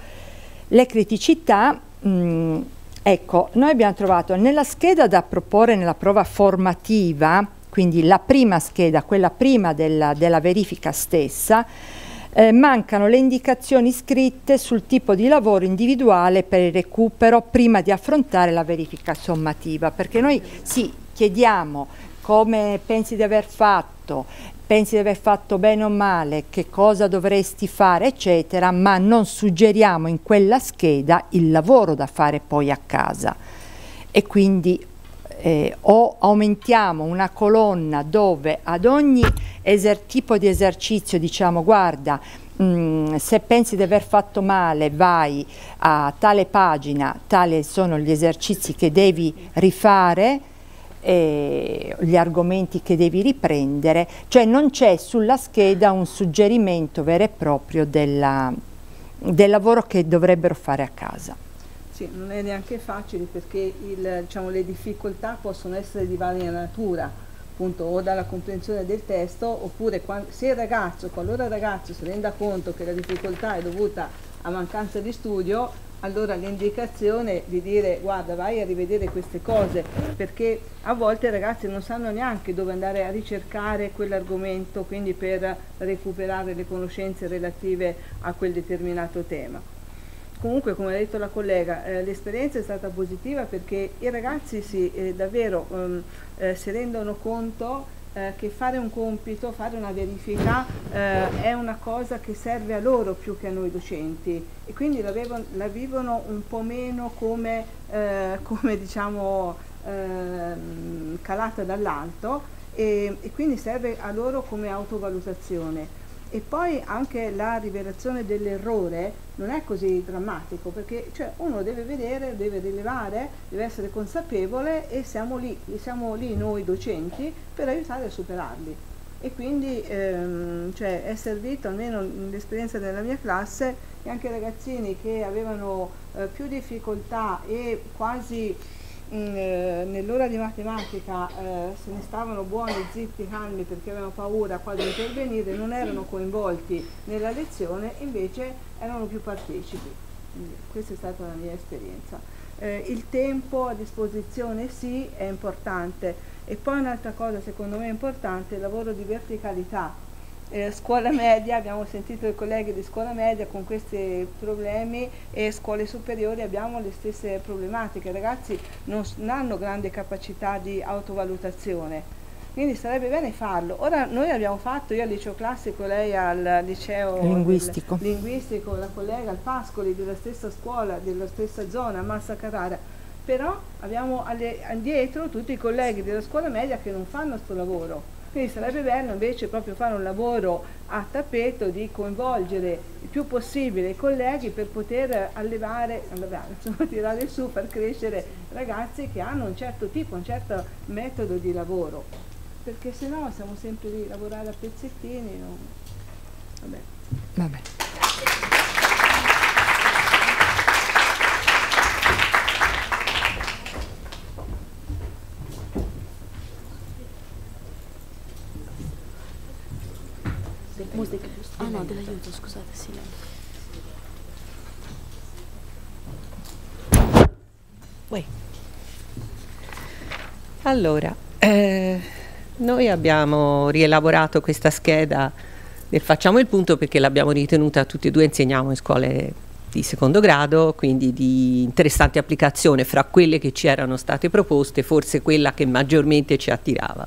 [SPEAKER 9] Le criticità, mh, mm, ecco, noi abbiamo trovato nella scheda da proporre nella prova formativa, quindi la prima scheda, quella prima della, della verifica stessa, eh, mancano le indicazioni scritte sul tipo di lavoro individuale per il recupero prima di affrontare la verifica sommativa, perché noi sì, chiediamo come pensi di aver fatto, pensi di aver fatto bene o male, che cosa dovresti fare, eccetera, ma non suggeriamo in quella scheda il lavoro da fare poi a casa. E quindi eh, o aumentiamo una colonna dove ad ogni tipo di esercizio diciamo guarda mm, se pensi di aver fatto male vai a tale pagina, tali sono gli esercizi che devi rifare eh, gli argomenti che devi riprendere, cioè non c'è sulla scheda un suggerimento vero e proprio della, del lavoro che dovrebbero fare a casa.
[SPEAKER 10] Sì, non è neanche facile perché il, diciamo, le difficoltà possono essere di varia natura, appunto o dalla comprensione del testo oppure quando, se il ragazzo, qualora il ragazzo si renda conto che la difficoltà è dovuta a mancanza di studio, allora l'indicazione di dire guarda vai a rivedere queste cose perché a volte i ragazzi non sanno neanche dove andare a ricercare quell'argomento quindi per recuperare le conoscenze relative a quel determinato tema comunque come ha detto la collega eh, l'esperienza è stata positiva perché i ragazzi si, eh, davvero um, eh, si rendono conto eh, che fare un compito, fare una verifica eh, è una cosa che serve a loro più che a noi docenti. E quindi la, la vivono un po' meno come, eh, come diciamo ehm, calata dall'alto e, e quindi serve a loro come autovalutazione e poi anche la rivelazione dell'errore non è così drammatico perché cioè, uno deve vedere, deve rilevare, deve essere consapevole e siamo lì, siamo lì noi docenti per aiutare a superarli. E quindi ehm, cioè, è servito almeno l'esperienza della mia classe che anche ragazzini che avevano eh, più difficoltà e quasi nell'ora di matematica eh, se ne stavano buoni, zitti, calmi perché avevano paura qua di intervenire, non erano coinvolti nella lezione, invece erano più partecipi. Questa è stata la mia esperienza. Eh, il tempo a disposizione sì, è importante. E poi un'altra cosa secondo me importante è il lavoro di verticalità eh, scuola media, abbiamo sentito i colleghi di scuola media con questi problemi e scuole superiori abbiamo le stesse problematiche, i ragazzi non, non hanno grande capacità di autovalutazione, quindi sarebbe bene farlo. Ora noi abbiamo fatto, io al liceo classico, lei al liceo
[SPEAKER 9] linguistico,
[SPEAKER 10] del, linguistico. la collega al Pascoli della stessa scuola, della stessa zona, Massa Carrara, però abbiamo alle, dietro tutti i colleghi della scuola media che non fanno questo lavoro quindi sarebbe bello invece proprio fare un lavoro a tappeto di coinvolgere il più possibile i colleghi per poter allevare, allevare insomma, tirare su, far crescere ragazzi che hanno un certo tipo, un certo metodo di lavoro. Perché se no siamo sempre lì a lavorare a pezzettini. No? Vabbè.
[SPEAKER 9] Vabbè.
[SPEAKER 5] Musica. Ah no, dell'aiuto, scusate, sì.
[SPEAKER 11] Uè. Allora, eh, noi abbiamo rielaborato questa scheda del Facciamo il punto perché l'abbiamo ritenuta, tutti e due insegniamo in scuole di secondo grado, quindi di interessante applicazione fra quelle che ci erano state proposte, forse quella che maggiormente ci attirava.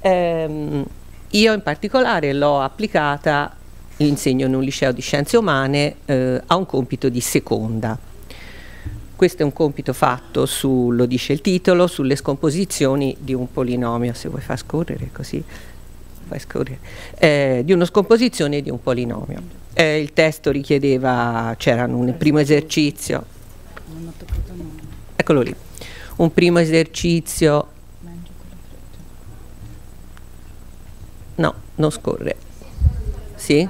[SPEAKER 11] Ehm, io in particolare l'ho applicata, insegno in un liceo di scienze umane, eh, a un compito di seconda. Questo è un compito fatto su, lo dice il titolo, sulle scomposizioni di un polinomio, se vuoi far scorrere così, fai scorrere, eh, di una scomposizione di un polinomio. Eh, il testo richiedeva, c'era un primo esercizio, eccolo lì, un primo esercizio No, non scorre. Sì?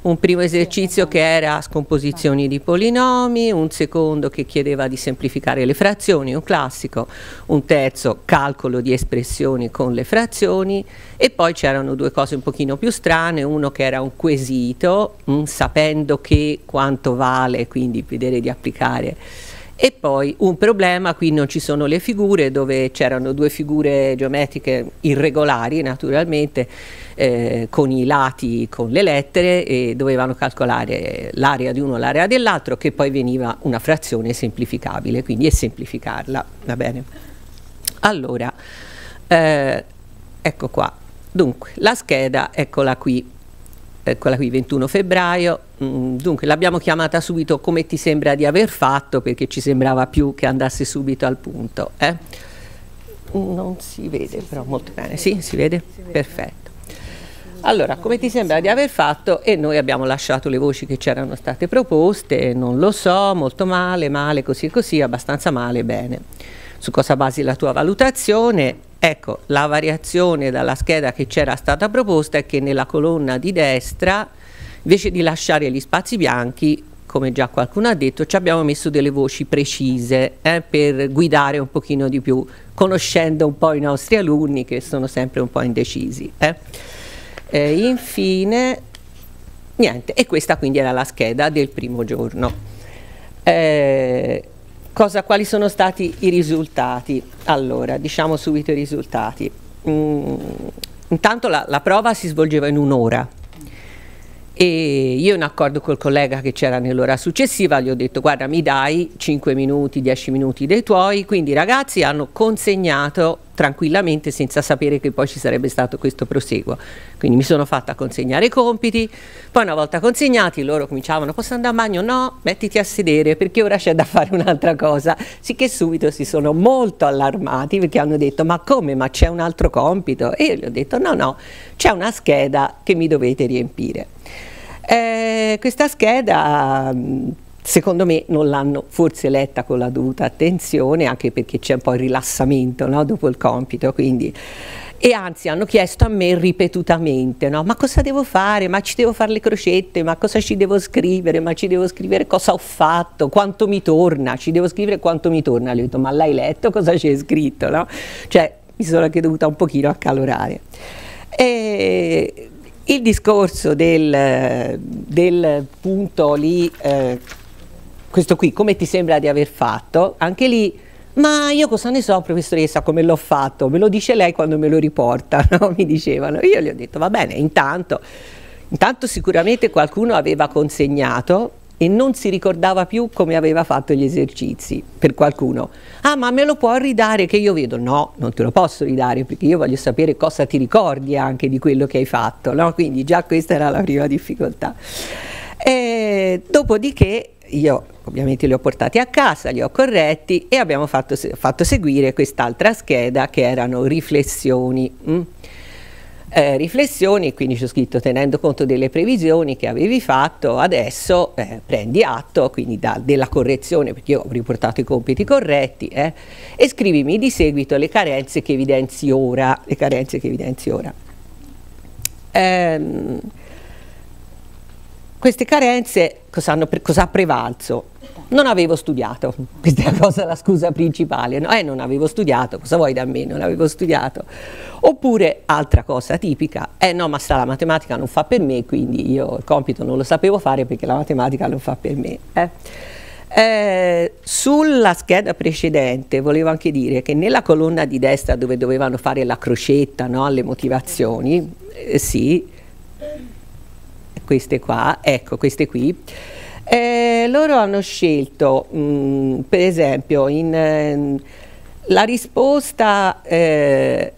[SPEAKER 11] Un primo esercizio che era scomposizioni di polinomi, un secondo che chiedeva di semplificare le frazioni, un classico, un terzo calcolo di espressioni con le frazioni e poi c'erano due cose un pochino più strane, uno che era un quesito, mh, sapendo che quanto vale, quindi vedere di applicare e poi un problema, qui non ci sono le figure, dove c'erano due figure geometriche irregolari naturalmente, eh, con i lati, con le lettere e dovevano calcolare l'area di uno e l'area dell'altro che poi veniva una frazione semplificabile, quindi e semplificarla, va bene? Allora, eh, ecco qua, dunque la scheda, eccola qui, quella qui 21 febbraio, mm, dunque l'abbiamo chiamata subito come ti sembra di aver fatto perché ci sembrava più che andasse subito al punto. Eh? Non si vede però molto bene, sì, si vede? Perfetto. Allora, come ti sembra di aver fatto? E noi abbiamo lasciato le voci che c'erano state proposte, non lo so, molto male, male, così e così, abbastanza male, bene. Su cosa basi la tua valutazione? Ecco, la variazione dalla scheda che c'era stata proposta è che nella colonna di destra, invece di lasciare gli spazi bianchi, come già qualcuno ha detto, ci abbiamo messo delle voci precise eh, per guidare un pochino di più, conoscendo un po' i nostri alunni che sono sempre un po' indecisi. Eh. Eh, infine, niente, e questa quindi era la scheda del primo giorno. Cosa, quali sono stati i risultati? Allora, diciamo subito i risultati. Mm, intanto la, la prova si svolgeva in un'ora, e io in accordo col collega che c'era nell'ora successiva gli ho detto guarda mi dai 5 minuti, 10 minuti dei tuoi, quindi i ragazzi hanno consegnato tranquillamente senza sapere che poi ci sarebbe stato questo proseguo. Quindi mi sono fatta consegnare i compiti, poi una volta consegnati loro cominciavano posso andare a bagno? No, mettiti a sedere perché ora c'è da fare un'altra cosa. Sicché subito si sono molto allarmati perché hanno detto ma come, ma c'è un altro compito? E io gli ho detto no, no, c'è una scheda che mi dovete riempire. Eh, questa scheda secondo me non l'hanno forse letta con la dovuta attenzione anche perché c'è un po' il rilassamento no? dopo il compito quindi e anzi hanno chiesto a me ripetutamente, no? ma cosa devo fare, ma ci devo fare le crocette, ma cosa ci devo scrivere, ma ci devo scrivere cosa ho fatto, quanto mi torna, ci devo scrivere quanto mi torna, gli ho detto ma l'hai letto cosa c'è scritto, no? Cioè mi sono anche dovuta un pochino accalorare. E il discorso del, del punto lì, eh, questo qui, come ti sembra di aver fatto, anche lì ma io cosa ne so, professoressa, come l'ho fatto? Me lo dice lei quando me lo riporta, no? mi dicevano. Io gli ho detto, va bene, intanto, intanto sicuramente qualcuno aveva consegnato e non si ricordava più come aveva fatto gli esercizi per qualcuno. Ah, ma me lo può ridare che io vedo? No, non te lo posso ridare perché io voglio sapere cosa ti ricordi anche di quello che hai fatto, no? Quindi già questa era la prima difficoltà. E, dopodiché io ovviamente li ho portati a casa, li ho corretti e abbiamo fatto, fatto seguire quest'altra scheda che erano riflessioni. Mm? Eh, riflessioni, quindi c'è scritto tenendo conto delle previsioni che avevi fatto, adesso eh, prendi atto quindi da, della correzione, perché io ho riportato i compiti corretti, eh, e scrivimi di seguito le carenze che evidenzi ora. Le carenze che evidenzi ora. Ehm, queste carenze cosa, hanno, cosa ha prevalso? Non avevo studiato, questa è la, cosa, la scusa principale, no? eh, non avevo studiato, cosa vuoi da me? Non avevo studiato. Oppure, altra cosa tipica, eh no, ma sta la matematica non fa per me, quindi io il compito non lo sapevo fare perché la matematica non fa per me. Eh. Eh, sulla scheda precedente volevo anche dire che nella colonna di destra dove dovevano fare la crocetta no, alle motivazioni, eh, sì, queste qua, ecco queste qui, eh, loro hanno scelto, mh, mm, per esempio, in, eh, la risposta eh,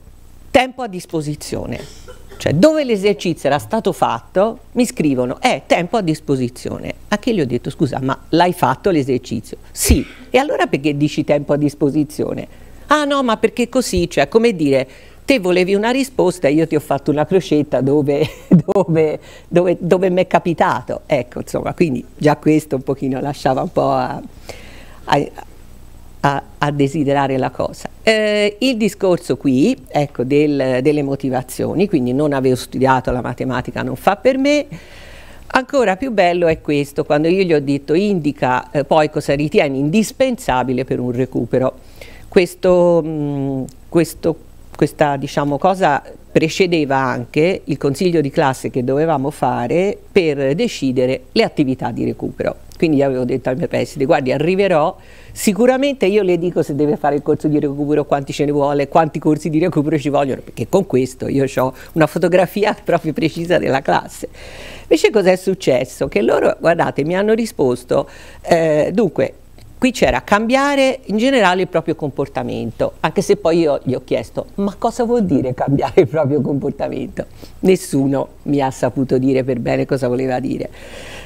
[SPEAKER 11] tempo a disposizione, cioè dove l'esercizio era stato fatto, mi scrivono, è tempo a disposizione. A che gli ho detto, scusa, ma l'hai fatto l'esercizio? Sì, e allora perché dici tempo a disposizione? Ah no, ma perché così, cioè come dire, te volevi una risposta e io ti ho fatto una crocetta dove, dove, dove, dove mi è capitato. Ecco, insomma, quindi già questo un pochino lasciava un po' a, a, a, a desiderare la cosa. Eh, il discorso qui, ecco, del, delle motivazioni, quindi non avevo studiato la matematica, non fa per me. Ancora più bello è questo, quando io gli ho detto indica eh, poi cosa ritieni indispensabile per un recupero. Questo, mh, mm, questo questa diciamo, cosa precedeva anche il consiglio di classe che dovevamo fare per decidere le attività di recupero. Quindi io avevo detto al mio preside, guardi arriverò, sicuramente io le dico se deve fare il corso di recupero, quanti ce ne vuole, quanti corsi di recupero ci vogliono, perché con questo io ho una fotografia proprio precisa della classe. Invece cos'è successo? Che loro, guardate, mi hanno risposto, eh, dunque, Qui c'era cambiare in generale il proprio comportamento, anche se poi io gli ho chiesto ma cosa vuol dire cambiare il proprio comportamento? Nessuno mi ha saputo dire per bene cosa voleva dire.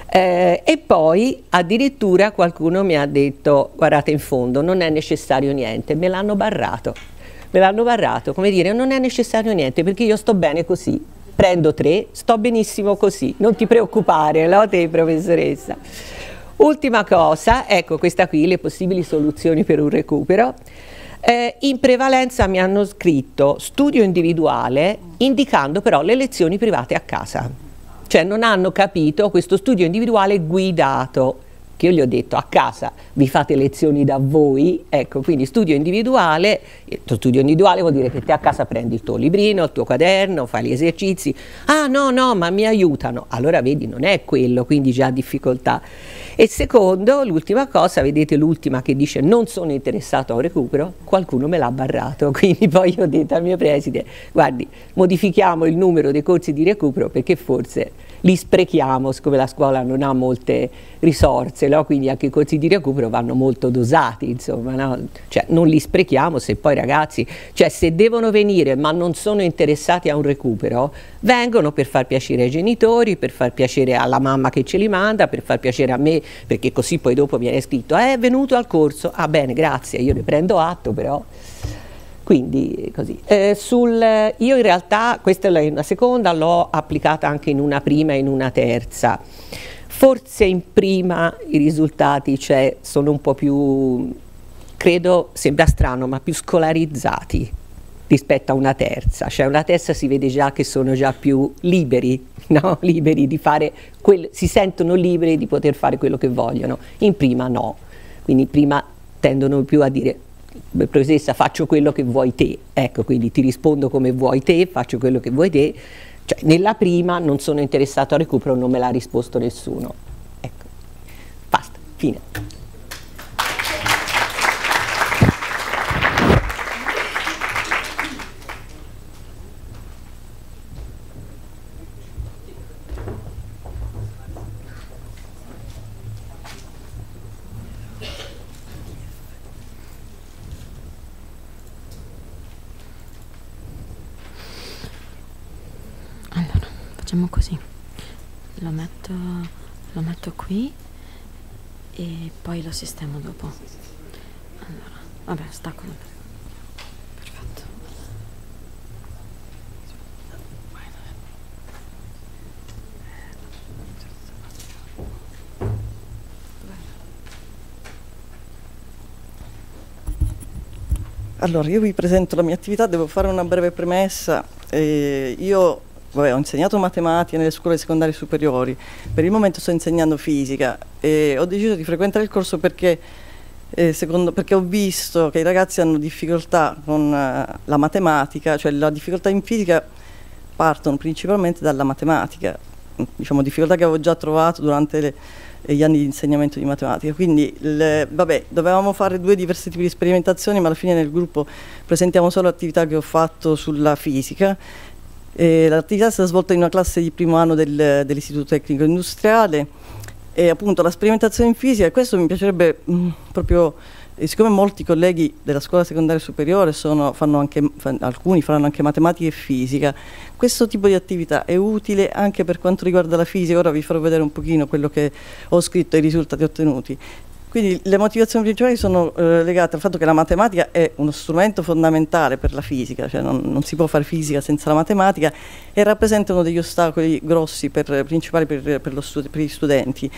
[SPEAKER 11] Eh, e poi addirittura qualcuno mi ha detto guardate in fondo non è necessario niente, me l'hanno barrato. Me l'hanno barrato, come dire non è necessario niente perché io sto bene così, prendo tre, sto benissimo così, non ti preoccupare, no te professoressa. Ultima cosa, ecco questa qui, le possibili soluzioni per un recupero. Eh, in prevalenza mi hanno scritto studio individuale indicando però le lezioni private a casa. Cioè non hanno capito questo studio individuale guidato che io gli ho detto a casa vi fate lezioni da voi, ecco, quindi studio individuale, studio individuale vuol dire che te a casa prendi il tuo librino, il tuo quaderno, fai gli esercizi, ah no, no, ma mi aiutano, allora vedi non è quello, quindi già difficoltà. E secondo, l'ultima cosa, vedete l'ultima che dice non sono interessato a un recupero, qualcuno me l'ha barrato, quindi poi ho detto al mio preside, guardi, modifichiamo il numero dei corsi di recupero perché forse li sprechiamo, siccome la scuola non ha molte risorse, no? quindi anche i corsi di recupero vanno molto dosati, insomma, no? cioè, non li sprechiamo se poi ragazzi, cioè se devono venire ma non sono interessati a un recupero, vengono per far piacere ai genitori, per far piacere alla mamma che ce li manda, per far piacere a me, perché così poi dopo viene scritto, eh, è venuto al corso, ah bene, grazie, io ne prendo atto però. Quindi così. Eh, sul, io in realtà, questa è una seconda, l'ho applicata anche in una prima e in una terza. Forse in prima i risultati cioè, sono un po' più, credo, sembra strano, ma più scolarizzati. rispetto a una terza, cioè una terza si vede già che sono già più liberi, no? liberi di fare, quel, si sentono liberi di poter fare quello che vogliono, in prima no, quindi prima tendono più a dire professoressa faccio quello che vuoi te, ecco quindi ti rispondo come vuoi te, faccio quello che vuoi te, cioè nella prima non sono interessato al recupero, non me l'ha risposto nessuno, ecco, basta, fine.
[SPEAKER 5] Facciamo così. Lo metto, lo metto qui e poi lo sistemo dopo. Allora vabbè stacco perfetto.
[SPEAKER 12] Allora, io vi presento la mia attività, devo fare una breve premessa. Eh, io vabbè, ho insegnato matematica nelle scuole secondarie superiori, per il momento sto insegnando fisica e ho deciso di frequentare il corso perché, eh, secondo, perché ho visto che i ragazzi hanno difficoltà con uh, la matematica, cioè la difficoltà in fisica partono principalmente dalla matematica, diciamo difficoltà che avevo già trovato durante le, gli anni di insegnamento di matematica. Quindi le, vabbè, dovevamo fare due diversi tipi di sperimentazioni, ma alla fine nel gruppo presentiamo solo l'attività che ho fatto sulla fisica l'attività è stata svolta in una classe di primo anno del, dell'Istituto Tecnico Industriale e appunto la sperimentazione in fisica, questo mi piacerebbe mh, mm, proprio, eh, siccome molti colleghi della scuola secondaria superiore sono, fanno anche, fan, alcuni faranno anche matematica e fisica, questo tipo di attività è utile anche per quanto riguarda la fisica, ora vi farò vedere un pochino quello che ho scritto e i risultati ottenuti. Quindi le motivazioni principali sono eh, legate al fatto che la matematica è uno strumento fondamentale per la fisica, cioè non, non si può fare fisica senza la matematica e rappresenta uno degli ostacoli grossi per, principali per, per, studi per, gli studenti.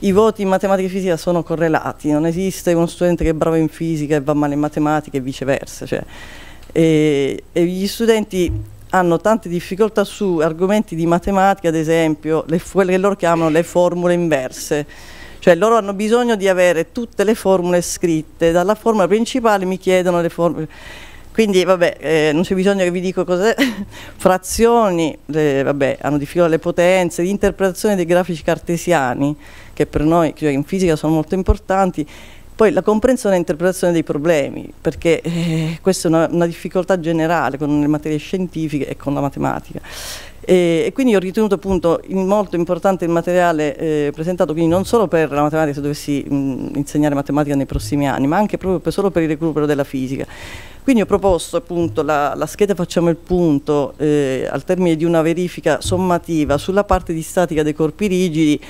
[SPEAKER 12] I voti in matematica e fisica sono correlati, non esiste uno studente che è bravo in fisica e va male in matematica e viceversa. Cioè, e, e gli studenti hanno tante difficoltà su argomenti di matematica, ad esempio, le, quelle che loro chiamano le formule inverse cioè loro hanno bisogno di avere tutte le formule scritte, dalla formula principale mi chiedono le formule. Quindi vabbè, eh, non c'è bisogno che vi dico cos'è, frazioni, le, vabbè, hanno difficoltà le potenze, l'interpretazione dei grafici cartesiani, che per noi cioè in fisica sono molto importanti, poi la comprensione e l'interpretazione dei problemi, perché eh, questa è una, una difficoltà generale con le materie scientifiche e con la matematica. E, e, quindi ho ritenuto appunto molto importante il materiale eh, presentato, quindi non solo per la matematica se dovessi mh, insegnare matematica nei prossimi anni, ma anche proprio per, solo per il recupero della fisica. Quindi ho proposto appunto la, la scheda Facciamo il punto eh, al termine di una verifica sommativa sulla parte di statica dei corpi rigidi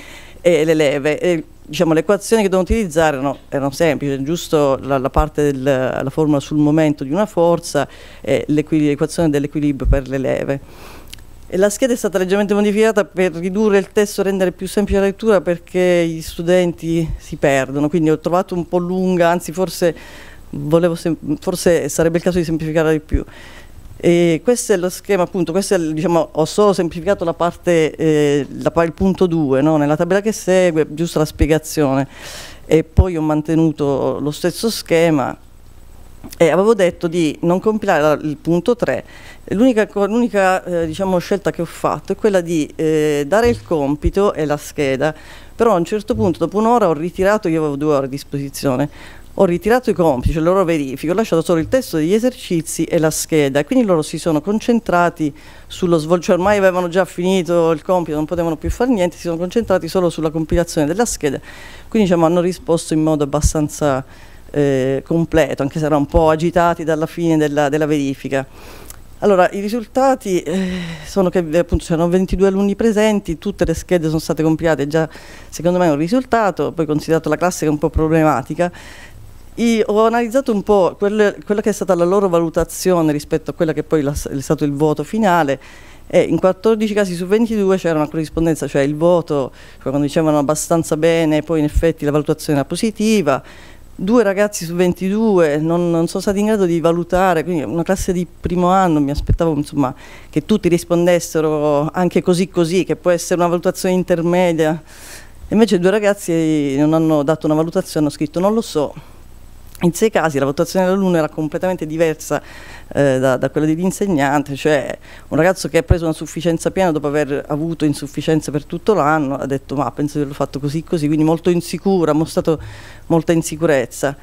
[SPEAKER 12] e le leve. E, diciamo, le equazioni che devo utilizzare erano, erano semplici, giusto la, la parte della formula sul momento di una forza e l'equazione dell'equilibrio per le leve. E la scheda è stata leggermente modificata per ridurre il testo rendere più semplice la lettura perché gli studenti si perdono, quindi ho trovato un po' lunga, anzi forse, forse sarebbe il caso di semplificarla di più. E questo è lo schema, appunto, è, diciamo, ho solo semplificato la parte, eh, la, il punto 2, no? nella tabella che segue, giusto la spiegazione, e poi ho mantenuto lo stesso schema e avevo detto di non compilare il punto 3 L'unica, eh, diciamo, scelta che ho fatto è quella di eh, dare il compito e la scheda, però a un certo punto, dopo un'ora, ho ritirato, io avevo due ore a disposizione, ho ritirato i compiti, cioè loro verifiche, ho lasciato solo il testo degli esercizi e la scheda. Quindi loro si sono concentrati sullo svolgimento, cioè ormai avevano già finito il compito, non potevano più fare niente, si sono concentrati solo sulla compilazione della scheda, quindi diciamo, hanno risposto in modo abbastanza eh, completo, anche se erano un po' agitati dalla fine della, della verifica. Allora, i risultati eh, sono che appunto c'erano 22 alunni presenti, tutte le schede sono state compilate, già secondo me è un risultato, poi considerato la classe che è un po' problematica. Io ho analizzato un po' quelle, quella che è stata la loro valutazione rispetto a quella che poi è stato il voto finale e in 14 casi su 22 c'era una corrispondenza, cioè il voto, quando dicevano abbastanza bene, poi in effetti la valutazione era positiva, due ragazzi su 22 non, non, sono stati in grado di valutare, quindi una classe di primo anno mi aspettavo insomma, che tutti rispondessero anche così così, che può essere una valutazione intermedia. Invece due ragazzi non hanno dato una valutazione, hanno scritto non lo so. In sei casi la valutazione dell'alunno era completamente diversa eh, da, da, quella dell'insegnante, cioè un ragazzo che ha preso una sufficienza piena dopo aver avuto insufficienza per tutto l'anno, ha detto ma penso di averlo fatto così così, quindi molto insicuro, ha mostrato molta insicurezza.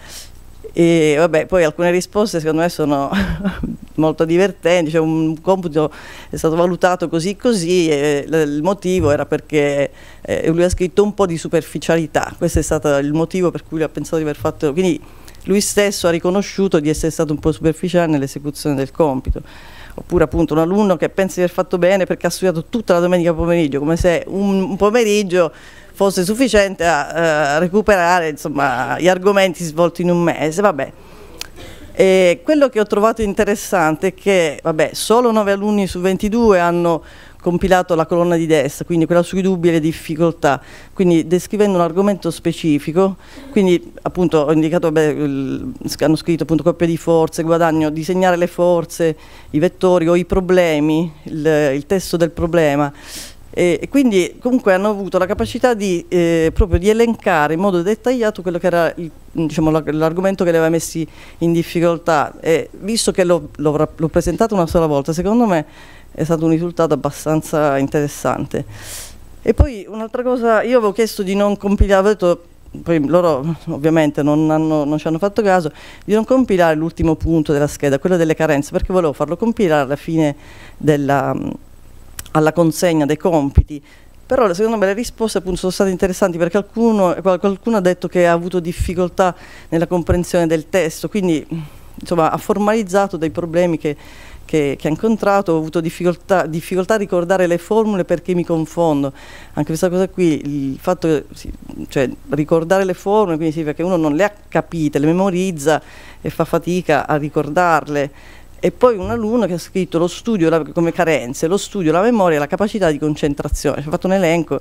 [SPEAKER 12] E vabbè, poi alcune risposte secondo me sono molto divertenti, cioè un compito è stato valutato così così e il motivo era perché eh, lui ha scritto un po' di superficialità, questo è stato il motivo per cui lui ha pensato di aver fatto, quindi lui stesso ha riconosciuto di essere stato un po' superficiale nell'esecuzione del compito oppure appunto un alunno che pensa di aver fatto bene perché ha studiato tutta la domenica pomeriggio, come se un, pomeriggio fosse sufficiente a, a recuperare insomma, gli argomenti svolti in un mese. Vabbè. E quello che ho trovato interessante è che vabbè, solo 9 alunni su 22 hanno compilato la colonna di destra, quindi quella sui dubbi e le difficoltà, quindi descrivendo un argomento specifico, quindi appunto ho indicato, beh, hanno scritto appunto coppia di forze, guadagno, disegnare le forze, i vettori o i problemi, il, il testo del problema. E, quindi comunque hanno avuto la capacità di, eh, proprio di elencare in modo dettagliato quello che era diciamo, l'argomento che li aveva messi in difficoltà e visto che l'ho presentato una sola volta secondo me è stato un risultato abbastanza interessante. E poi un'altra cosa, io avevo chiesto di non compilare, avevo detto, poi loro ovviamente non, hanno, non, ci hanno fatto caso, di non compilare l'ultimo punto della scheda, quello delle carenze, perché volevo farlo compilare alla fine della alla consegna dei compiti. Però secondo me le risposte appunto sono state interessanti perché qualcuno, qualcuno ha detto che ha avuto difficoltà nella comprensione del testo, quindi insomma ha formalizzato dei problemi che che, che, ha incontrato, ho avuto difficoltà, difficoltà, a ricordare le formule perché mi confondo. Anche questa cosa qui, il fatto che cioè, ricordare le formule, quindi significa che uno non le ha capite, le memorizza e fa fatica a ricordarle. E poi un alunno che ha scritto lo studio la, come carenze, lo studio, la memoria e la capacità di concentrazione. Ci ha fatto un elenco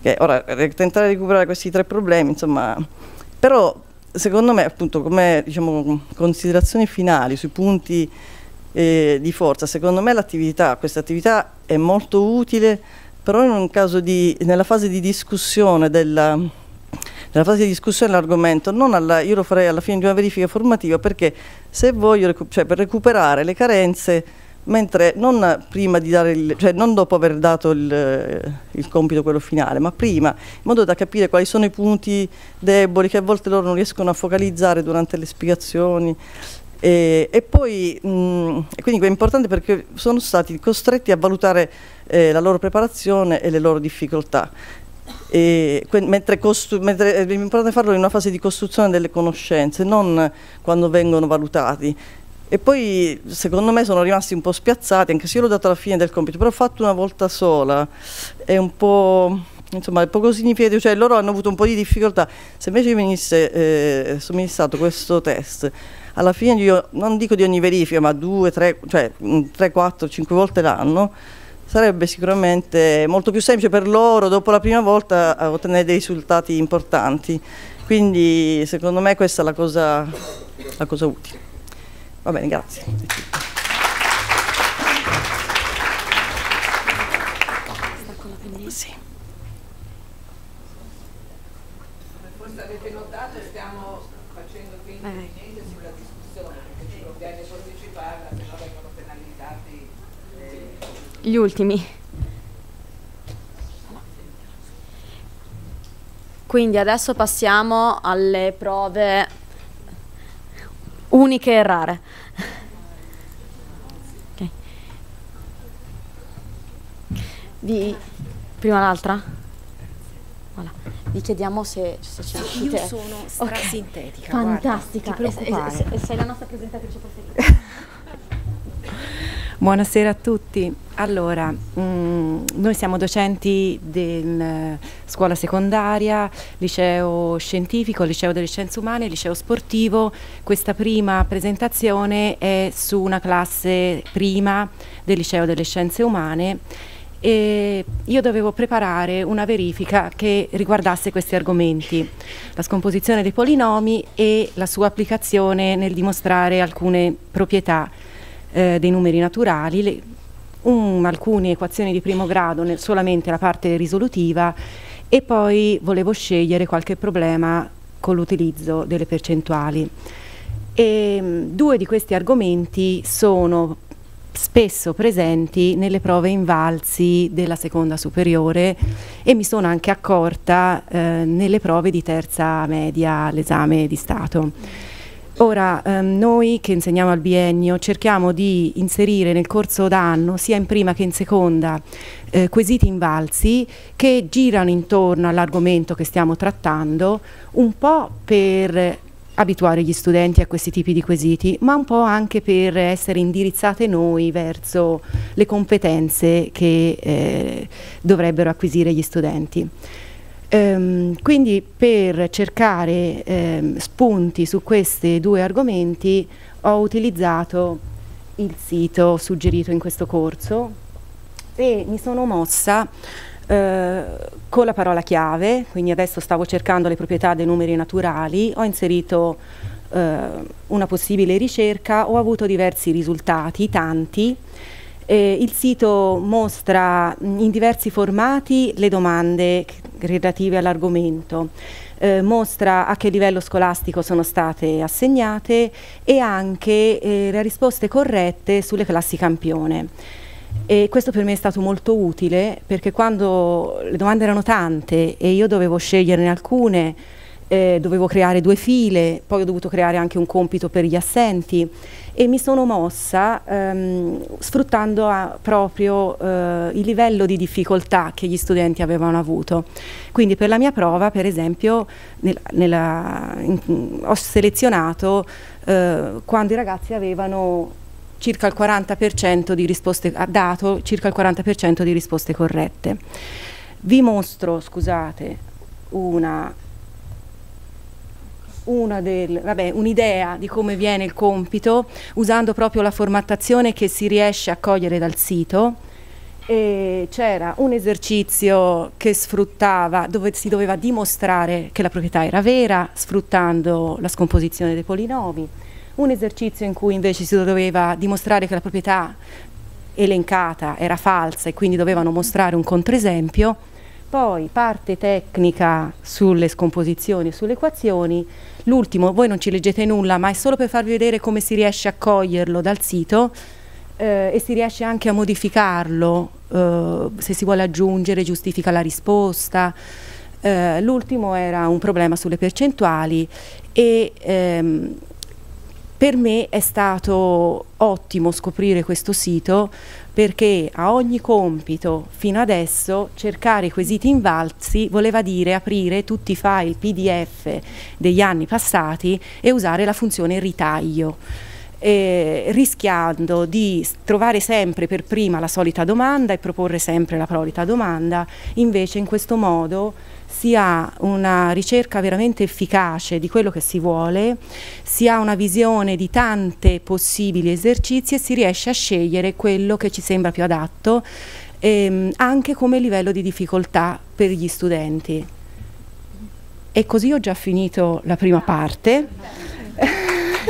[SPEAKER 12] che ora tentare di recuperare questi tre problemi, insomma, però secondo me appunto come diciamo, considerazioni finali sui punti eh, di forza. Secondo me l'attività, questa attività è molto utile, però in di, nella fase di discussione della, nella fase di discussione dell'argomento, io lo farei alla fine di una verifica formativa perché se voglio, cioè per recuperare le carenze, mentre non il, cioè non dopo aver dato il, il, compito quello finale, ma prima, in modo da capire quali sono i punti deboli che a volte loro non riescono a focalizzare durante le spiegazioni, e, e poi, mh, quindi è importante perché sono stati costretti a valutare eh, la loro preparazione e le loro difficoltà. E, mentre, mentre, è importante farlo in una fase di costruzione delle conoscenze, non quando vengono valutati. E poi secondo me sono rimasti un po' spiazzati, anche se io l'ho dato alla fine del compito, però fatto una volta sola è un po' insomma è poco significativo, cioè loro hanno avuto un po' di difficoltà. Se invece venisse eh, somministrato questo test alla fine io non dico di ogni verifica, ma due, tre, cioè tre, quattro, cinque volte l'anno, sarebbe sicuramente molto più semplice per loro dopo la prima volta ottenere dei risultati importanti. Quindi secondo me questa è la cosa, la cosa utile. Va bene, grazie.
[SPEAKER 5] Gli ultimi. Quindi adesso passiamo alle prove uniche e rare. Okay. Vi, prima l'altra? Voilà. Vi chiediamo se, se ci riuscite.
[SPEAKER 13] Io sono strasintetica.
[SPEAKER 5] Okay. Fantastica.
[SPEAKER 13] Guarda, preoccupare.
[SPEAKER 5] E, e, sei la nostra presentatrice preferita.
[SPEAKER 13] Buonasera a tutti. Allora, mh, mm, noi siamo docenti della scuola secondaria, liceo scientifico, liceo delle scienze umane, liceo sportivo. Questa prima presentazione è su una classe prima del liceo delle scienze umane e io dovevo preparare una verifica che riguardasse questi argomenti, la scomposizione dei polinomi e la sua applicazione nel dimostrare alcune proprietà eh, dei numeri naturali, le, un, alcune equazioni di primo grado, nel, solamente la parte risolutiva e poi volevo scegliere qualche problema con l'utilizzo delle percentuali. E, due di questi argomenti sono spesso presenti nelle prove invalsi della seconda superiore e mi sono anche accorta eh, nelle prove di terza media all'esame di Stato. Ora, ehm, noi che insegniamo al biennio cerchiamo di inserire nel corso d'anno, sia in prima che in seconda, eh, quesiti invalsi che girano intorno all'argomento che stiamo trattando, un po' per abituare gli studenti a questi tipi di quesiti, ma un po' anche per essere indirizzate noi verso le competenze che eh, dovrebbero acquisire gli studenti. Ehm, quindi per cercare ehm, spunti su questi due argomenti ho utilizzato il sito suggerito in questo corso e mi sono mossa eh, con la parola chiave, quindi adesso stavo cercando le proprietà dei numeri naturali, ho inserito eh, una possibile ricerca, ho avuto diversi risultati, tanti. Eh, il sito mostra in diversi formati le domande relative all'argomento, eh, mostra a che livello scolastico sono state assegnate e anche eh, le risposte corrette sulle classi campione. E questo per me è stato molto utile perché quando le domande erano tante e io dovevo sceglierne alcune, eh, dovevo creare due file, poi ho dovuto creare anche un compito per gli assenti e mi sono mossa ehm, sfruttando a, proprio eh, il livello di difficoltà che gli studenti avevano avuto. Quindi per la mia prova, per esempio, nel, nella, in, ho selezionato eh, quando i ragazzi avevano circa il 40% di risposte, ha dato circa il 40% di risposte corrette. Vi mostro, scusate, una del, vabbè, un'idea di come viene il compito usando proprio la formattazione che si riesce a cogliere dal sito. E c'era un esercizio che sfruttava, dove si doveva dimostrare che la proprietà era vera sfruttando la scomposizione dei polinomi. Un esercizio in cui invece si doveva dimostrare che la proprietà elencata era falsa e quindi dovevano mostrare un controesempio, poi parte tecnica sulle scomposizioni e sulle equazioni, l'ultimo, voi non ci leggete nulla, ma è solo per farvi vedere come si riesce a coglierlo dal sito eh, e si riesce anche a modificarlo eh, se si vuole aggiungere, giustifica la risposta. Eh, l'ultimo era un problema sulle percentuali e ehm, per me è stato ottimo scoprire questo sito perché a ogni compito fino adesso cercare quesiti invalsi voleva dire aprire tutti i file PDF degli anni passati e usare la funzione ritaglio. Eh, rischiando di trovare sempre per prima la solita domanda e proporre sempre la solita domanda, invece in questo modo si ha una ricerca veramente efficace di quello che si vuole, si ha una visione di tante possibili esercizi e si riesce a scegliere quello che ci sembra più adatto, ehm, anche come livello di difficoltà per gli studenti. E così ho già finito la prima parte.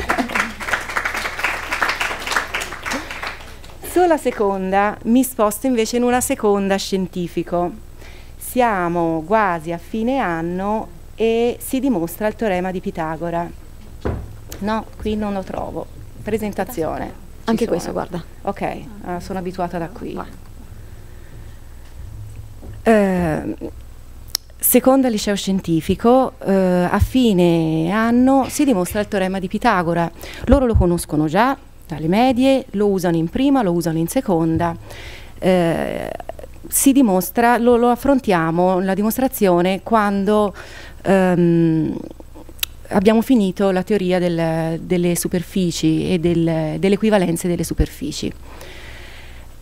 [SPEAKER 13] Sulla seconda mi sposto invece in una seconda scientifico siamo quasi a fine anno e si dimostra il teorema di Pitagora. No, qui non lo trovo. Presentazione.
[SPEAKER 5] Anche questo, guarda.
[SPEAKER 13] Ok, uh, sono abituata da qui. Uh, seconda liceo scientifico, uh, a fine anno si dimostra il teorema di Pitagora. Loro lo conoscono già dalle medie, lo usano in prima, lo usano in seconda. Si dimostra, lo, lo, affrontiamo, la dimostrazione, quando um, abbiamo finito la teoria del, delle superfici e del, delle equivalenze delle superfici.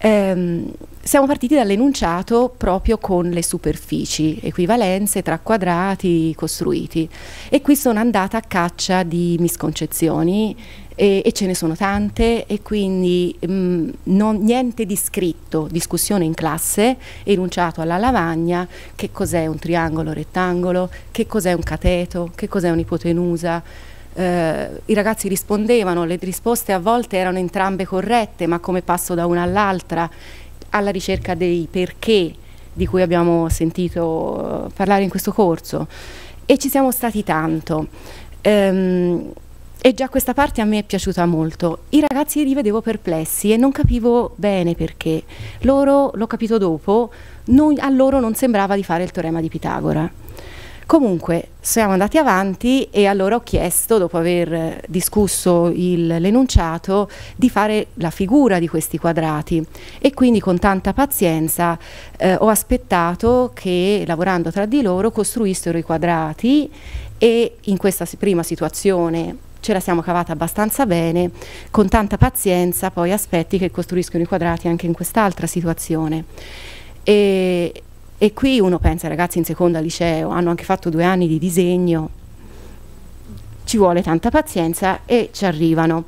[SPEAKER 13] Um, siamo partiti dall'enunciato proprio con le superfici, equivalenze tra quadrati costruiti e qui sono andata a caccia di misconcezioni e, e ce ne sono tante e quindi mh, mm, non, niente di scritto, discussione in classe, enunciato alla lavagna, che cos'è un triangolo rettangolo, che cos'è un cateto, che cos'è un'ipotenusa. Eh, I ragazzi rispondevano, le risposte a volte erano entrambe corrette, ma come passo da una all'altra, alla ricerca dei perché di cui abbiamo sentito eh, parlare in questo corso e ci siamo stati tanto. Ehm, e già questa parte a me è piaciuta molto. I ragazzi li vedevo perplessi e non capivo bene perché. Loro, l'ho capito dopo, non, a loro non sembrava di fare il teorema di Pitagora. Comunque siamo andati avanti e allora ho chiesto, dopo aver discusso l'enunciato, di fare la figura di questi quadrati e quindi con tanta pazienza eh, ho aspettato che lavorando tra di loro costruissero i quadrati e in questa prima situazione ce la siamo cavata abbastanza bene, con tanta pazienza poi aspetti che costruiscono i quadrati anche in quest'altra situazione. E, e qui uno pensa, ragazzi in seconda liceo hanno anche fatto due anni di disegno, ci vuole tanta pazienza e ci arrivano.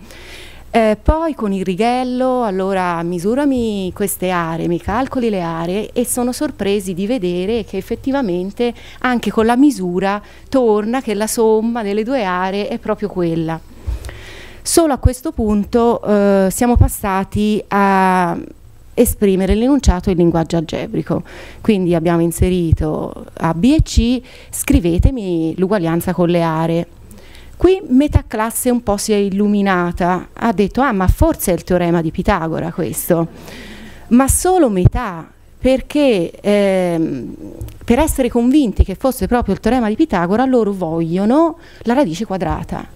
[SPEAKER 13] Eh, poi con il righello, allora misurami queste aree, mi calcoli le aree e sono sorpresi di vedere che effettivamente anche con la misura torna che la somma delle due aree è proprio quella. Solo a questo punto eh, siamo passati a esprimere l'enunciato in linguaggio algebrico. Quindi abbiamo inserito A, B e C, scrivetemi l'uguaglianza con le aree. Qui metà classe un po' si è illuminata, ha detto ah ma forse è il teorema di Pitagora questo, ma solo metà, perché ehm, per essere convinti che fosse proprio il teorema di Pitagora loro vogliono la radice quadrata.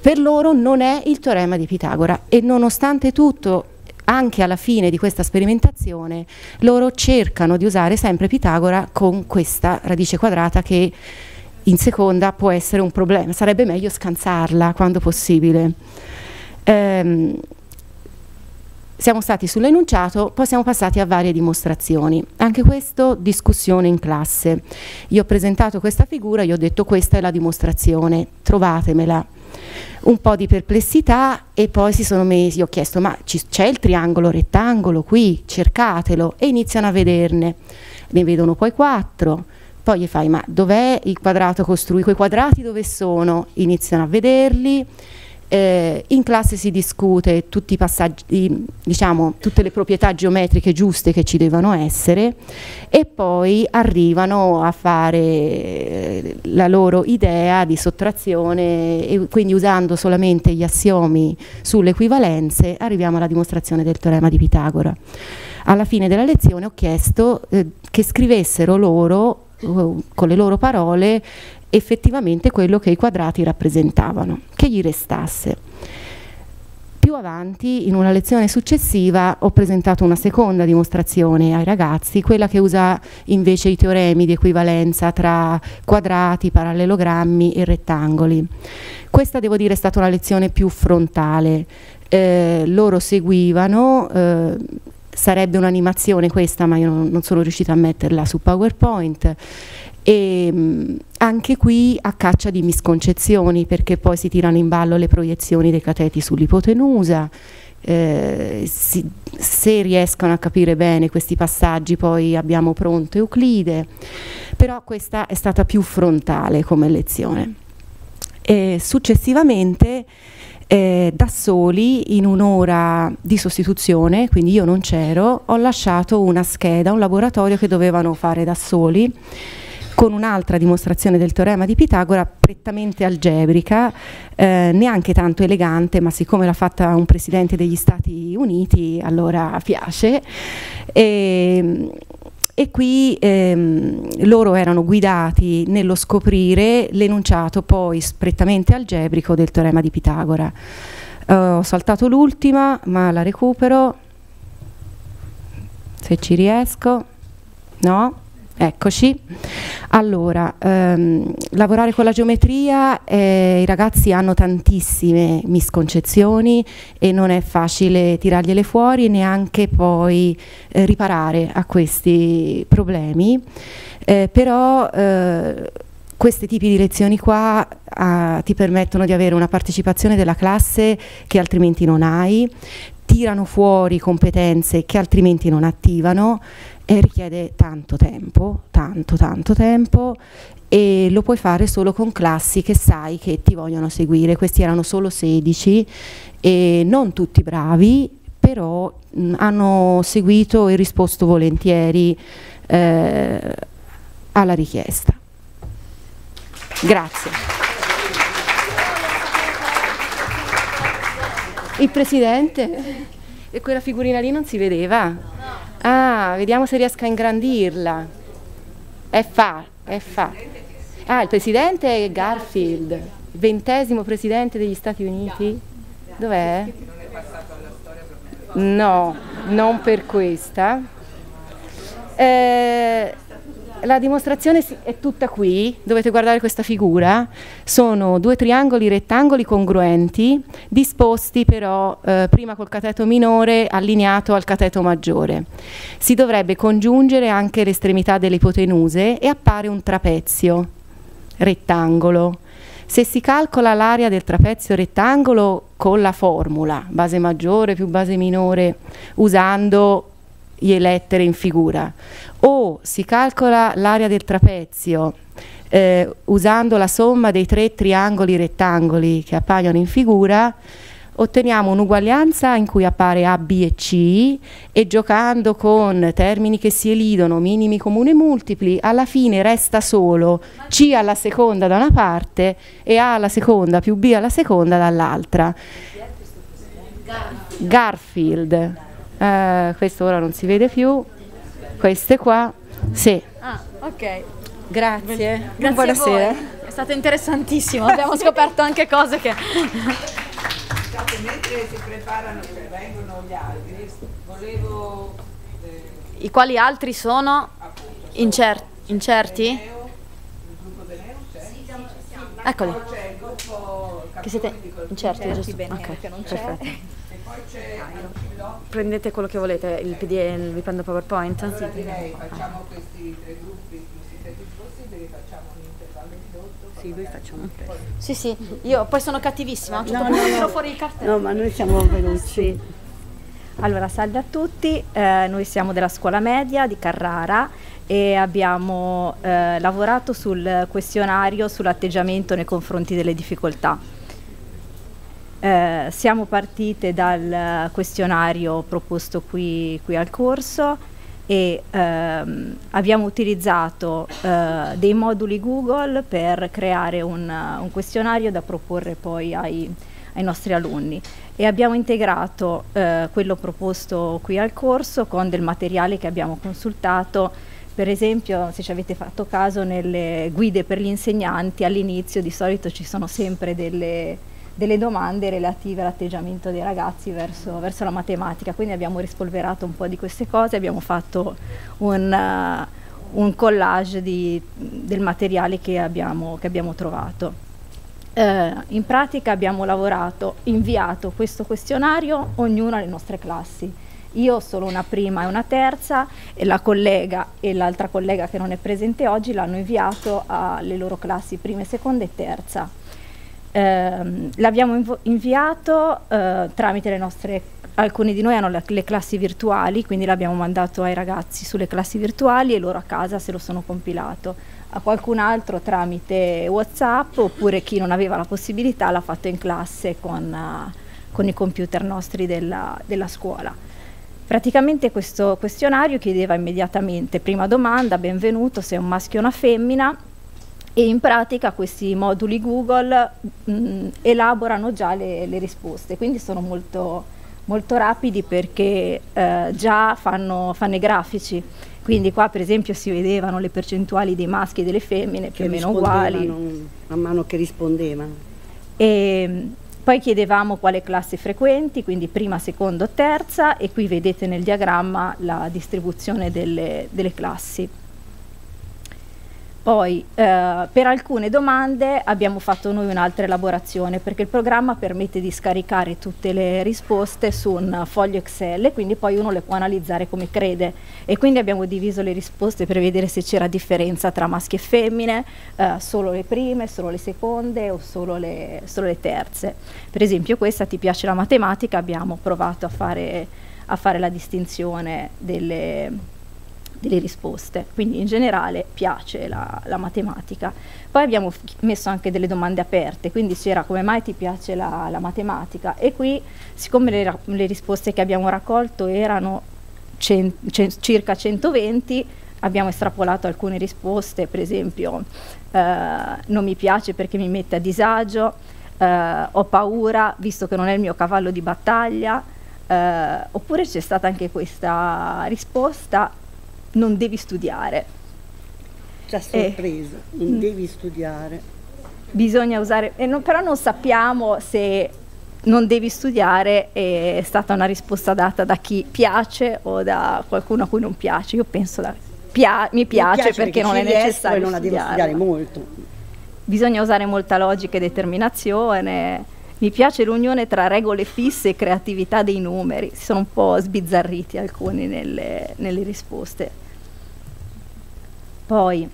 [SPEAKER 13] Per loro non è il teorema di Pitagora e nonostante tutto anche alla fine di questa sperimentazione loro cercano di usare sempre Pitagora con questa radice quadrata che in seconda può essere un problema, sarebbe meglio scansarla quando possibile. Ehm, siamo stati sull'enunciato, poi siamo passati a varie dimostrazioni. Anche questo discussione in classe. Io ho presentato questa figura, io ho detto questa è la dimostrazione, trovatemela. Un po' di perplessità e poi si sono messi, ho chiesto ma c'è il triangolo rettangolo qui, cercatelo e iniziano a vederne. Ne vedono poi quattro, poi gli fai ma dov'è il quadrato costruito, quei quadrati dove sono? Iniziano a vederli, eh, in classe si discute tutti i passaggi, diciamo, tutte le proprietà geometriche giuste che ci devono essere e poi arrivano a fare eh, la loro idea di sottrazione e quindi usando solamente gli assiomi sulle equivalenze arriviamo alla dimostrazione del teorema di Pitagora. Alla fine della lezione ho chiesto eh, che scrivessero loro con le loro parole effettivamente quello che i quadrati rappresentavano, che gli restasse. Più avanti, in una lezione successiva, ho presentato una seconda dimostrazione ai ragazzi, quella che usa invece i teoremi di equivalenza tra quadrati, parallelogrammi e rettangoli. Questa, devo dire, è stata una lezione più frontale. Eh, loro seguivano, eh, sarebbe un'animazione questa, ma io non, non sono riuscita a metterla su PowerPoint. E mh, anche qui a caccia di misconcezioni perché poi si tirano in ballo le proiezioni dei cateti sull'ipotenusa. Eh, se riescono a capire bene questi passaggi poi abbiamo pronto Euclide. Però questa è stata più frontale come lezione. E successivamente eh, da soli in un'ora di sostituzione, quindi io non c'ero, ho lasciato una scheda, un laboratorio che dovevano fare da soli con un'altra dimostrazione del teorema di Pitagora prettamente algebrica, eh, neanche tanto elegante, ma siccome l'ha fatta un presidente degli Stati Uniti, allora piace. E, e qui ehm, loro erano guidati nello scoprire l'enunciato poi prettamente algebrico del teorema di Pitagora. Uh, ho saltato l'ultima, ma la recupero se ci riesco. No? Eccoci. Allora, ehm, lavorare con la geometria, eh, i ragazzi hanno tantissime misconcezioni e non è facile tirargliele fuori e neanche poi eh, riparare a questi problemi, eh, però eh, questi tipi di lezioni qua uh, ti permettono di avere una partecipazione della classe che altrimenti non hai, tirano fuori competenze che altrimenti non attivano e richiede tanto tempo, tanto tanto tempo e lo puoi fare solo con classi che sai che ti vogliono seguire. Questi erano solo 16 e non tutti bravi, però mh, hanno seguito e risposto volentieri eh, alla richiesta. Grazie. Il presidente? E quella figurina lì non si vedeva? Ah, vediamo se riesco a ingrandirla. È fa, è fa. Ah, il presidente è Garfield, ventesimo presidente degli Stati Uniti. Dov'è? No, non per questa. Eh, la dimostrazione è tutta qui, dovete guardare questa figura, sono due triangoli rettangoli congruenti, disposti però eh, prima col cateto minore allineato al cateto maggiore. Si dovrebbe congiungere anche l'estremità delle ipotenuse e appare un trapezio rettangolo. Se si calcola l'area del trapezio rettangolo con la formula base maggiore più base minore usando le lettere in figura o si calcola l'area del trapezio eh, usando la somma dei tre triangoli rettangoli che appaiono in figura otteniamo un'uguaglianza in cui appare A, B e C e giocando con termini che si elidono, minimi comuni multipli, alla fine resta solo C alla seconda da una parte e A alla seconda più B alla seconda dall'altra. Garfield, uh, questo ora non si vede più, queste qua, sì.
[SPEAKER 5] Ah, ok.
[SPEAKER 13] Grazie.
[SPEAKER 5] Grazie
[SPEAKER 13] Buonasera.
[SPEAKER 5] È stato interessantissimo, abbiamo scoperto anche cose che...
[SPEAKER 1] mentre si preparano, cioè vengono gli altri, volevo...
[SPEAKER 5] Eh, I quali altri sono incer incerti? Eccoli. Che siete incerti, giusto? Ok, perfetto. Prendete quello che volete, il PDF, vi prendo PowerPoint?
[SPEAKER 1] Allora direi facciamo questi tre gruppi più sintetici possibili, facciamo un intervallo ridotto.
[SPEAKER 5] Sì, noi facciamo presto. Sì, sì, io poi sono cattivissima, a un certo
[SPEAKER 14] No,
[SPEAKER 5] punto
[SPEAKER 14] no,
[SPEAKER 5] tiro
[SPEAKER 14] no.
[SPEAKER 5] fuori il cartello.
[SPEAKER 14] No, ma noi siamo veloci.
[SPEAKER 15] Allora, salve a tutti, eh, noi siamo della scuola media di Carrara e abbiamo eh, lavorato sul questionario sull'atteggiamento nei confronti delle difficoltà. Eh, siamo partite dal questionario proposto qui, qui al corso e ehm, abbiamo utilizzato eh, dei moduli Google per creare un, un questionario da proporre poi ai, ai nostri alunni. E abbiamo integrato eh, quello proposto qui al corso con del materiale che abbiamo consultato. Per esempio, se ci avete fatto caso, nelle guide per gli insegnanti all'inizio di solito ci sono sempre delle, delle domande relative all'atteggiamento dei ragazzi verso, verso, la matematica, quindi abbiamo rispolverato un po' di queste cose, abbiamo fatto un, uh, un collage di, del materiale che abbiamo, che abbiamo trovato. Eh, in pratica abbiamo lavorato, inviato questo questionario ognuno alle nostre classi. Io solo una prima e una terza e la collega e l'altra collega che non è presente oggi l'hanno inviato alle loro classi prima, seconda e terza. Eh, l'abbiamo inviato eh, tramite le nostre, alcuni di noi hanno le, le classi virtuali, quindi l'abbiamo mandato ai ragazzi sulle classi virtuali e loro a casa se lo sono compilato. A qualcun altro tramite Whatsapp oppure chi non aveva la possibilità l'ha fatto in classe con, uh, con i computer nostri della, della scuola. Praticamente questo questionario chiedeva immediatamente, prima domanda, benvenuto, se è un maschio o una femmina, e in pratica questi moduli Google mh, elaborano già le, le, risposte, quindi sono molto, molto rapidi perché eh, già fanno, fanno, i grafici. Quindi qua per esempio si vedevano le percentuali dei maschi e delle femmine più o meno uguali.
[SPEAKER 14] Man mano che rispondevano.
[SPEAKER 15] E, poi chiedevamo quale classe frequenti, quindi prima, seconda o terza e qui vedete nel diagramma la distribuzione delle, delle classi. Poi eh, per alcune domande abbiamo fatto noi un'altra elaborazione perché il programma permette di scaricare tutte le risposte su un foglio Excel e quindi poi uno le può analizzare come crede e quindi abbiamo diviso le risposte per vedere se c'era differenza tra maschi e femmine, eh, solo le prime, solo le seconde o solo le, solo le terze. Per esempio questa ti piace la matematica, abbiamo provato a fare, a fare la distinzione delle delle risposte, quindi in generale piace la, la matematica. Poi abbiamo messo anche delle domande aperte, quindi c'era come mai ti piace la, la matematica e qui siccome le, le, risposte che abbiamo raccolto erano cen, cen, circa 120, abbiamo estrapolato alcune risposte, per esempio eh, non mi piace perché mi mette a disagio, eh, ho paura visto che non è il mio cavallo di battaglia, eh, oppure c'è stata anche questa risposta non devi studiare.
[SPEAKER 14] C'è sorpresa, eh, non mm. devi studiare.
[SPEAKER 15] Bisogna usare, eh, no, però non sappiamo se non devi studiare è stata una risposta data da chi piace o da qualcuno a cui non piace. Io penso da pia mi, piace mi piace perché, perché non è necessario
[SPEAKER 14] non la devo studiare molto.
[SPEAKER 15] Bisogna usare molta logica e determinazione. Mi piace l'unione tra regole fisse e creatività dei numeri, si sono un po' sbizzarriti alcuni nelle, nelle risposte. Poi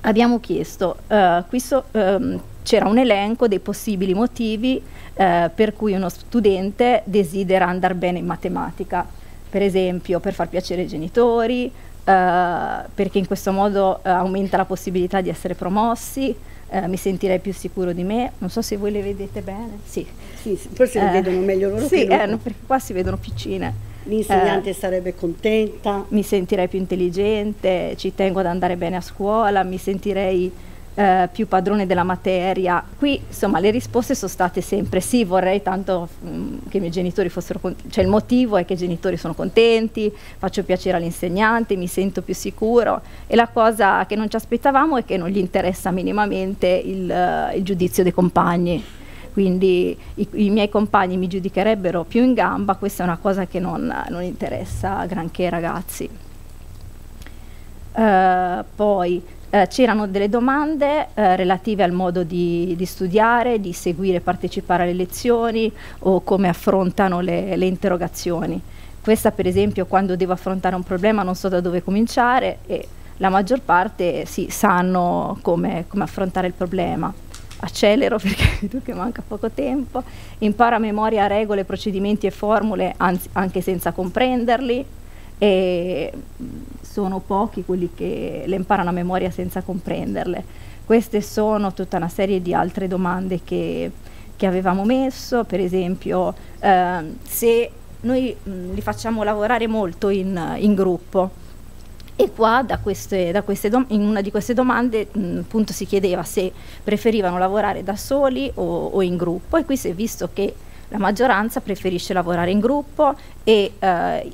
[SPEAKER 15] abbiamo chiesto, uh, qui so, um, c'era un elenco dei possibili motivi uh, per cui uno studente desidera andare bene in matematica, per esempio per far piacere ai genitori, uh, perché in questo modo aumenta la possibilità di essere promossi, mi sentirei più sicuro di me, non so se voi le vedete bene, sì.
[SPEAKER 14] sì forse le vedono meglio loro
[SPEAKER 15] sì, eh, perché qua si vedono piccine.
[SPEAKER 14] L'insegnante eh, sarebbe contenta.
[SPEAKER 15] Mi sentirei più intelligente, ci tengo ad andare bene a scuola, mi sentirei eh, più padrone della materia. Qui insomma le risposte sono state sempre sì, vorrei tanto mh, mm, che i miei genitori fossero contenti, cioè il motivo è che i genitori sono contenti, faccio piacere all'insegnante, mi sento più sicuro e la cosa che non ci aspettavamo è che non gli interessa minimamente il, uh, il giudizio dei compagni quindi i, i, miei compagni mi giudicherebbero più in gamba, questa è una cosa che non, non interessa granché ai ragazzi. Uh, poi uh, c'erano delle domande uh, relative al modo di, di, studiare, di seguire e partecipare alle lezioni o come affrontano le, le interrogazioni. Questa per esempio quando devo affrontare un problema non so da dove cominciare e la maggior parte sì, sanno come, come affrontare il problema accelero perché vedo che manca poco tempo, impara a memoria regole, procedimenti e formule anzi, anche senza comprenderli e sono pochi quelli che le imparano a memoria senza comprenderle. Queste sono tutta una serie di altre domande che, che avevamo messo, per esempio eh, se noi mh, li facciamo lavorare molto in, in gruppo, e qua da queste, da queste in una di queste domande mh, appunto si chiedeva se preferivano lavorare da soli o, o, in gruppo. E qui si è visto che la maggioranza preferisce lavorare in gruppo e eh,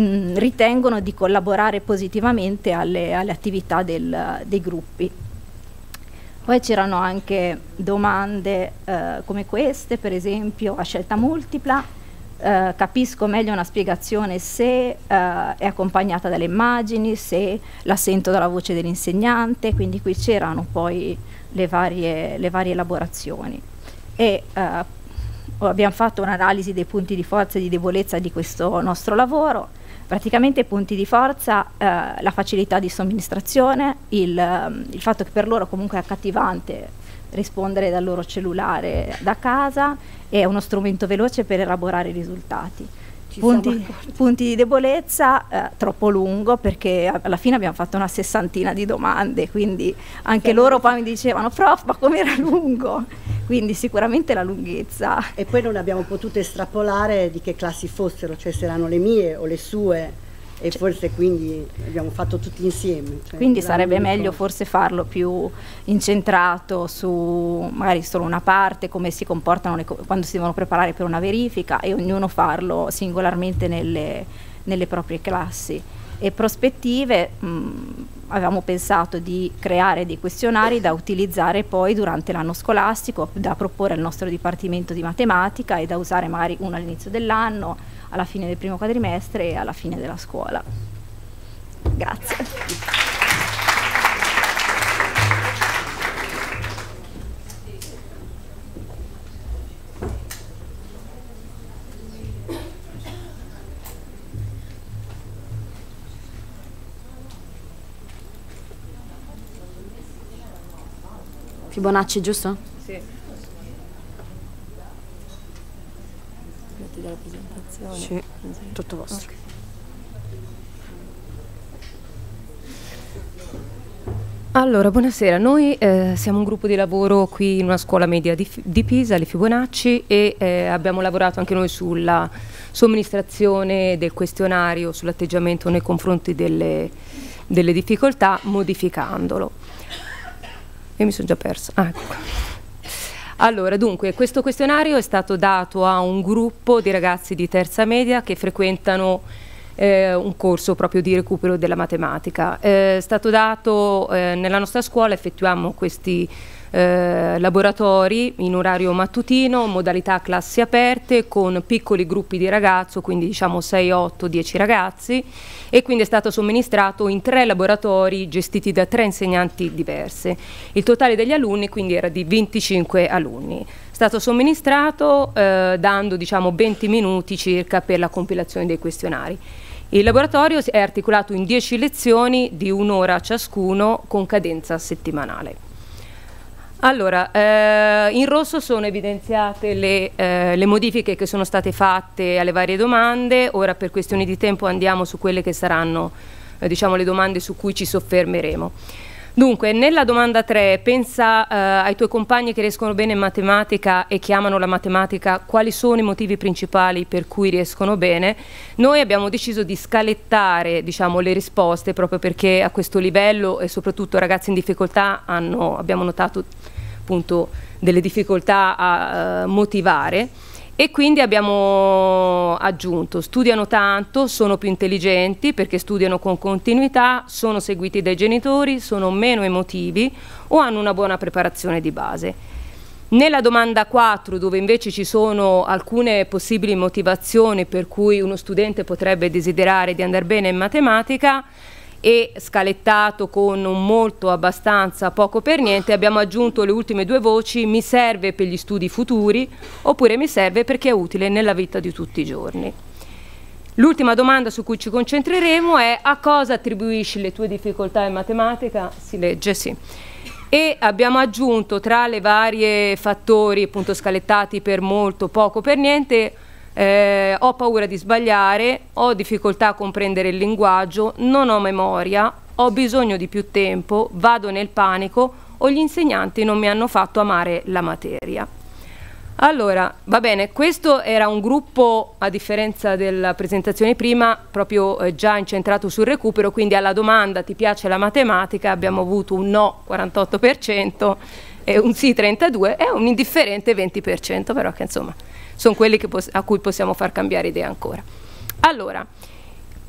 [SPEAKER 15] mh, ritengono di collaborare positivamente alle, alle attività del, dei gruppi. Poi c'erano anche domande eh, come queste, per esempio a scelta multipla, eh, capisco meglio una spiegazione se eh, è accompagnata dalle immagini, se la sento dalla voce dell'insegnante, quindi qui c'erano poi le varie, le varie elaborazioni. E, eh, abbiamo fatto un'analisi dei punti di forza e di debolezza di questo nostro lavoro. Praticamente i punti di forza, eh, la facilità di somministrazione, il, ehm, il fatto che per loro comunque è accattivante rispondere dal loro cellulare da casa è uno strumento veloce per elaborare i risultati. Punti, punti, di debolezza eh, troppo lungo perché alla fine abbiamo fatto una sessantina di domande, quindi anche sì, loro poi mi dicevano prof ma com'era lungo? Quindi sicuramente la lunghezza.
[SPEAKER 14] E poi non abbiamo potuto estrapolare di che classi fossero, cioè se erano le mie o le sue e forse quindi abbiamo fatto tutti insieme.
[SPEAKER 15] Cioè quindi sarebbe meglio forse farlo più incentrato su magari solo una parte, come si comportano le, quando si devono preparare per una verifica e ognuno farlo singolarmente nelle, nelle proprie classi. E prospettive, mh, avevamo pensato di creare dei questionari da utilizzare poi durante l'anno scolastico, da proporre al nostro Dipartimento di Matematica e da usare magari uno all'inizio dell'anno, alla fine del primo quadrimestre e alla fine della scuola. Grazie.
[SPEAKER 5] Fibonacci, giusto?
[SPEAKER 16] Sì.
[SPEAKER 5] Presentazione. Sì, tutto vostro. Okay.
[SPEAKER 16] Allora, buonasera. Noi eh, siamo un gruppo di lavoro qui in una scuola media di, di Pisa, le Fibonacci, e eh, abbiamo lavorato anche noi sulla somministrazione del questionario, sull'atteggiamento nei confronti delle, delle, difficoltà, modificandolo. Io mi sono già persa. Ah, ecco. Allora, dunque, questo questionario è stato dato a un gruppo di ragazzi di terza media che frequentano eh, un corso proprio di recupero della matematica. Eh, è stato dato eh, nella nostra scuola, effettuiamo questi eh, laboratori in orario mattutino, modalità classi aperte con piccoli gruppi di ragazzo, quindi diciamo 6, 8, 10 ragazzi e quindi è stato somministrato in tre laboratori gestiti da tre insegnanti diverse. Il totale degli alunni quindi era di 25 alunni. È stato somministrato eh, dando diciamo 20 minuti circa per la compilazione dei questionari. Il laboratorio è articolato in 10 lezioni di un'ora ciascuno con cadenza settimanale. Allora, eh, in rosso sono evidenziate le, eh, le, modifiche che sono state fatte alle varie domande, ora per questioni di tempo andiamo su quelle che saranno eh, diciamo, le domande su cui ci soffermeremo. Dunque, nella domanda 3, pensa eh, ai tuoi compagni che riescono bene in matematica e che amano la matematica, quali sono i motivi principali per cui riescono bene? Noi abbiamo deciso di scalettare diciamo, le risposte proprio perché a questo livello e soprattutto ragazzi in difficoltà hanno, abbiamo notato appunto delle difficoltà a uh, motivare e quindi abbiamo aggiunto, studiano tanto, sono più intelligenti perché studiano con continuità, sono seguiti dai genitori, sono meno emotivi o hanno una buona preparazione di base. Nella domanda 4, dove invece ci sono alcune possibili motivazioni per cui uno studente potrebbe desiderare di andare bene in matematica, e scalettato con un molto abbastanza poco per niente abbiamo aggiunto le ultime due voci mi serve per gli studi futuri oppure mi serve perché è utile nella vita di tutti i giorni. L'ultima domanda su cui ci concentreremo è a cosa attribuisci le tue difficoltà in matematica? Si legge sì. E abbiamo aggiunto tra le varie fattori appunto scalettati per molto poco per niente eh, ho paura di sbagliare, ho difficoltà a comprendere il linguaggio, non ho memoria, ho bisogno di più tempo, vado nel panico o gli insegnanti non mi hanno fatto amare la materia. Allora, va bene, questo era un gruppo, a differenza della presentazione prima, proprio eh, già incentrato sul recupero, quindi alla domanda ti piace la matematica abbiamo avuto un no 48% e un sì 32% e un indifferente 20%, però che insomma sono quelli a cui possiamo far cambiare idea ancora. Allora,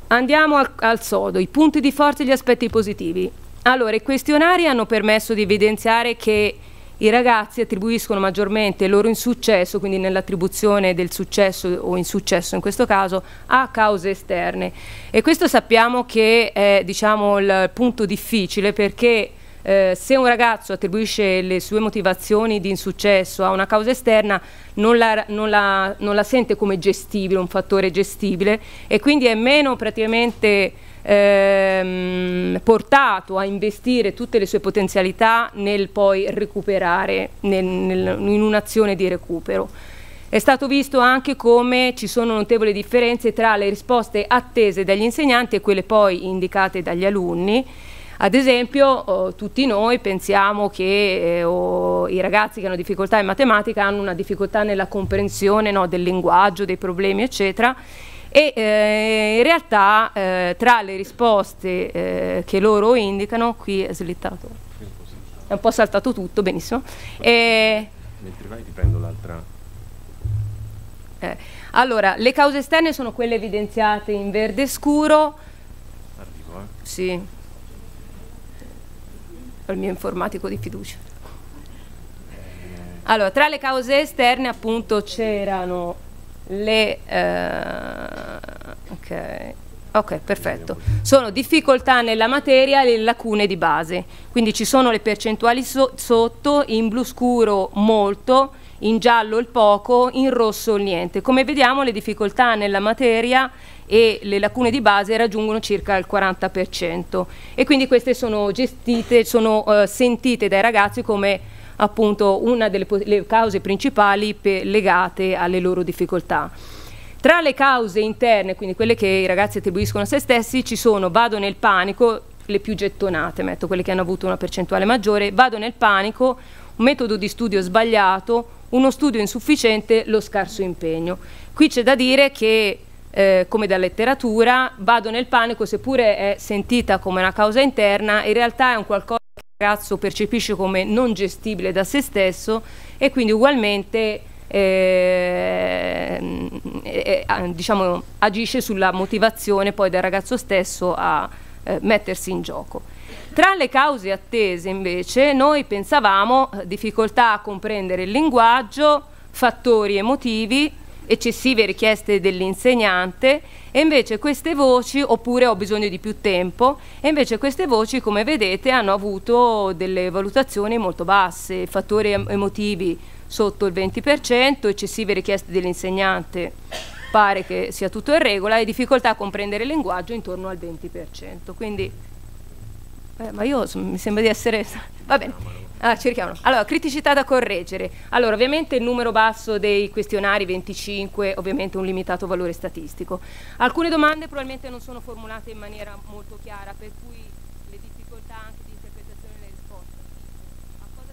[SPEAKER 16] andiamo al, al sodo, i punti di forza e gli aspetti positivi. Allora, i questionari hanno permesso di evidenziare che i ragazzi attribuiscono maggiormente il loro insuccesso, quindi nell'attribuzione del successo o insuccesso in questo caso, a cause esterne. E questo sappiamo che è diciamo, il punto difficile perché eh, se un ragazzo attribuisce le sue motivazioni di insuccesso a una causa esterna non la, non, la, non la, sente come gestibile, un fattore gestibile e quindi è meno praticamente ehm, portato a investire tutte le sue potenzialità nel poi recuperare, nel, nel, in un'azione di recupero. È stato visto anche come ci sono notevoli differenze tra le risposte attese dagli insegnanti e quelle poi indicate dagli alunni ad esempio, oh, tutti noi pensiamo che eh, oh, i ragazzi che hanno difficoltà in matematica hanno una difficoltà nella comprensione no, del linguaggio, dei problemi, eccetera. E eh, in realtà eh, tra le risposte eh, che loro indicano, qui è slittato, è un po' saltato tutto, benissimo. E,
[SPEAKER 17] Mentre vai ti prendo l'altra.
[SPEAKER 16] Eh, allora, le cause esterne sono quelle evidenziate in verde scuro.
[SPEAKER 17] Arrivo, eh.
[SPEAKER 16] Sì al mio informatico di fiducia. Allora, tra le cause esterne appunto c'erano le... Eh, ok. Ok, perfetto. Sono difficoltà nella materia e le lacune di base. Quindi ci sono le percentuali so sotto, in blu scuro molto, in giallo il poco, in rosso il niente. Come vediamo le difficoltà nella materia e le lacune di base raggiungono circa il 40% e quindi queste sono gestite, sono uh, sentite dai ragazzi come appunto una delle cause principali legate alle loro difficoltà. Tra le cause interne, quindi quelle che i ragazzi attribuiscono a se stessi, ci sono vado nel panico, le più gettonate, metto quelle che hanno avuto una percentuale maggiore, vado nel panico, un metodo di studio sbagliato, uno studio insufficiente, lo scarso impegno. Qui c'è da dire che eh, come da letteratura, vado nel panico, seppure è sentita come una causa interna, in realtà è un qualcosa che il ragazzo percepisce come non gestibile da se stesso e quindi ugualmente eh, eh, diciamo, agisce sulla motivazione poi del ragazzo stesso a eh, mettersi in gioco. Tra le cause attese invece noi pensavamo eh, difficoltà a comprendere il linguaggio, fattori emotivi, eccessive richieste dell'insegnante e invece queste voci, oppure ho bisogno di più tempo, e invece queste voci come vedete hanno avuto delle valutazioni molto basse, fattori emotivi sotto il 20%, eccessive richieste dell'insegnante pare che sia tutto in regola e difficoltà a comprendere il linguaggio intorno al 20%. Quindi, eh, ma io mi sembra di essere... Va bene. Ah, cerchiamo. Allora, criticità da correggere. Allora, ovviamente il numero basso dei questionari, 25, ovviamente un limitato valore statistico. Alcune domande probabilmente non sono formulate in maniera molto chiara, per cui le difficoltà anche di interpretazione delle risposte. A cosa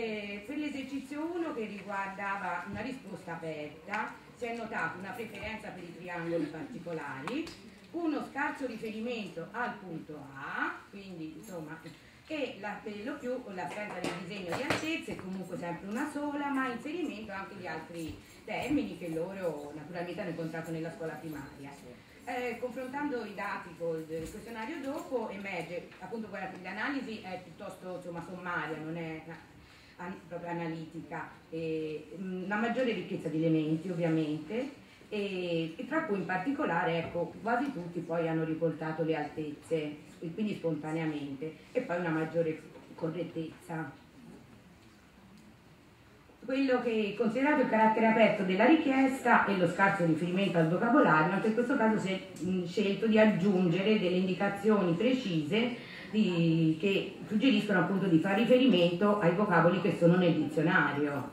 [SPEAKER 18] Eh, per l'esercizio 1 che riguardava una risposta aperta si è notata una preferenza per i triangoli particolari, uno scarso riferimento al punto A, quindi insomma, e la, per lo più l'assenza del disegno di altezze, comunque sempre una sola, ma inserimento anche di altri termini che loro naturalmente hanno incontrato nella scuola primaria. Eh, confrontando i dati con il questionario dopo emerge appunto l'analisi è piuttosto insomma, sommaria, non è proprio analitica, eh, una maggiore ricchezza di elementi ovviamente e, e, tra cui in particolare ecco, quasi tutti poi hanno riportato le altezze, quindi spontaneamente, e poi una maggiore correttezza. Quello che considerato il carattere aperto della richiesta e lo scarso riferimento al vocabolario, anche in questo caso si è scelto di aggiungere delle indicazioni precise di, che suggeriscono appunto di fare riferimento ai vocaboli che sono nel dizionario.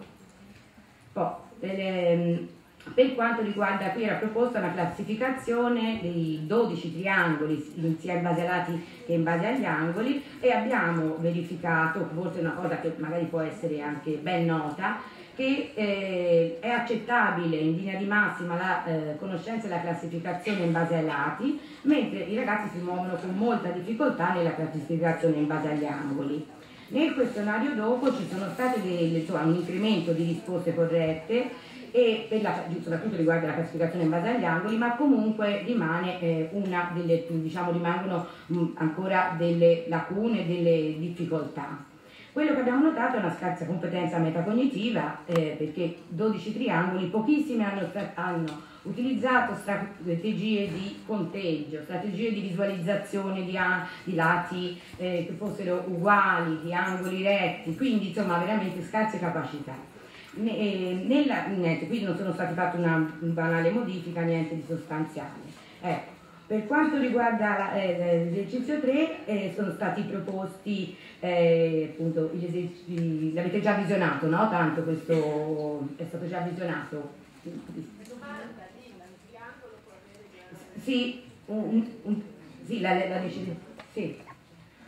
[SPEAKER 18] Poi, ehm, per quanto riguarda, qui era proposta una classificazione dei 12 triangoli, sia in base ai lati che in base agli angoli, e abbiamo verificato, forse una cosa che magari può essere anche ben nota, che eh, è accettabile in linea di massima la eh, conoscenza e la classificazione in base ai lati, mentre i ragazzi si muovono con molta difficoltà nella classificazione in base agli angoli. Nel questionario dopo ci sono state delle, cioè, un incremento di risposte corrette e la, soprattutto riguardo la classificazione in base agli angoli, ma comunque rimane eh, una delle, diciamo, rimangono mh, ancora delle lacune, delle difficoltà. Quello che abbiamo notato è una scarsa competenza metacognitiva eh, perché 12 triangoli, pochissimi hanno, hanno utilizzato strategie di conteggio, strategie di visualizzazione di, di lati eh, che fossero uguali, di angoli retti, quindi insomma veramente scarse capacità. eh, nella, niente, quindi non sono stati fatti una banale modifica, niente di sostanziale. Ecco. Per quanto riguarda eh, l'esercizio 3 eh, sono stati proposti, eh, appunto, l'avete già visionato, no? Tanto questo è stato già visionato. Sì, un, un, sì la, la decisione. Sì.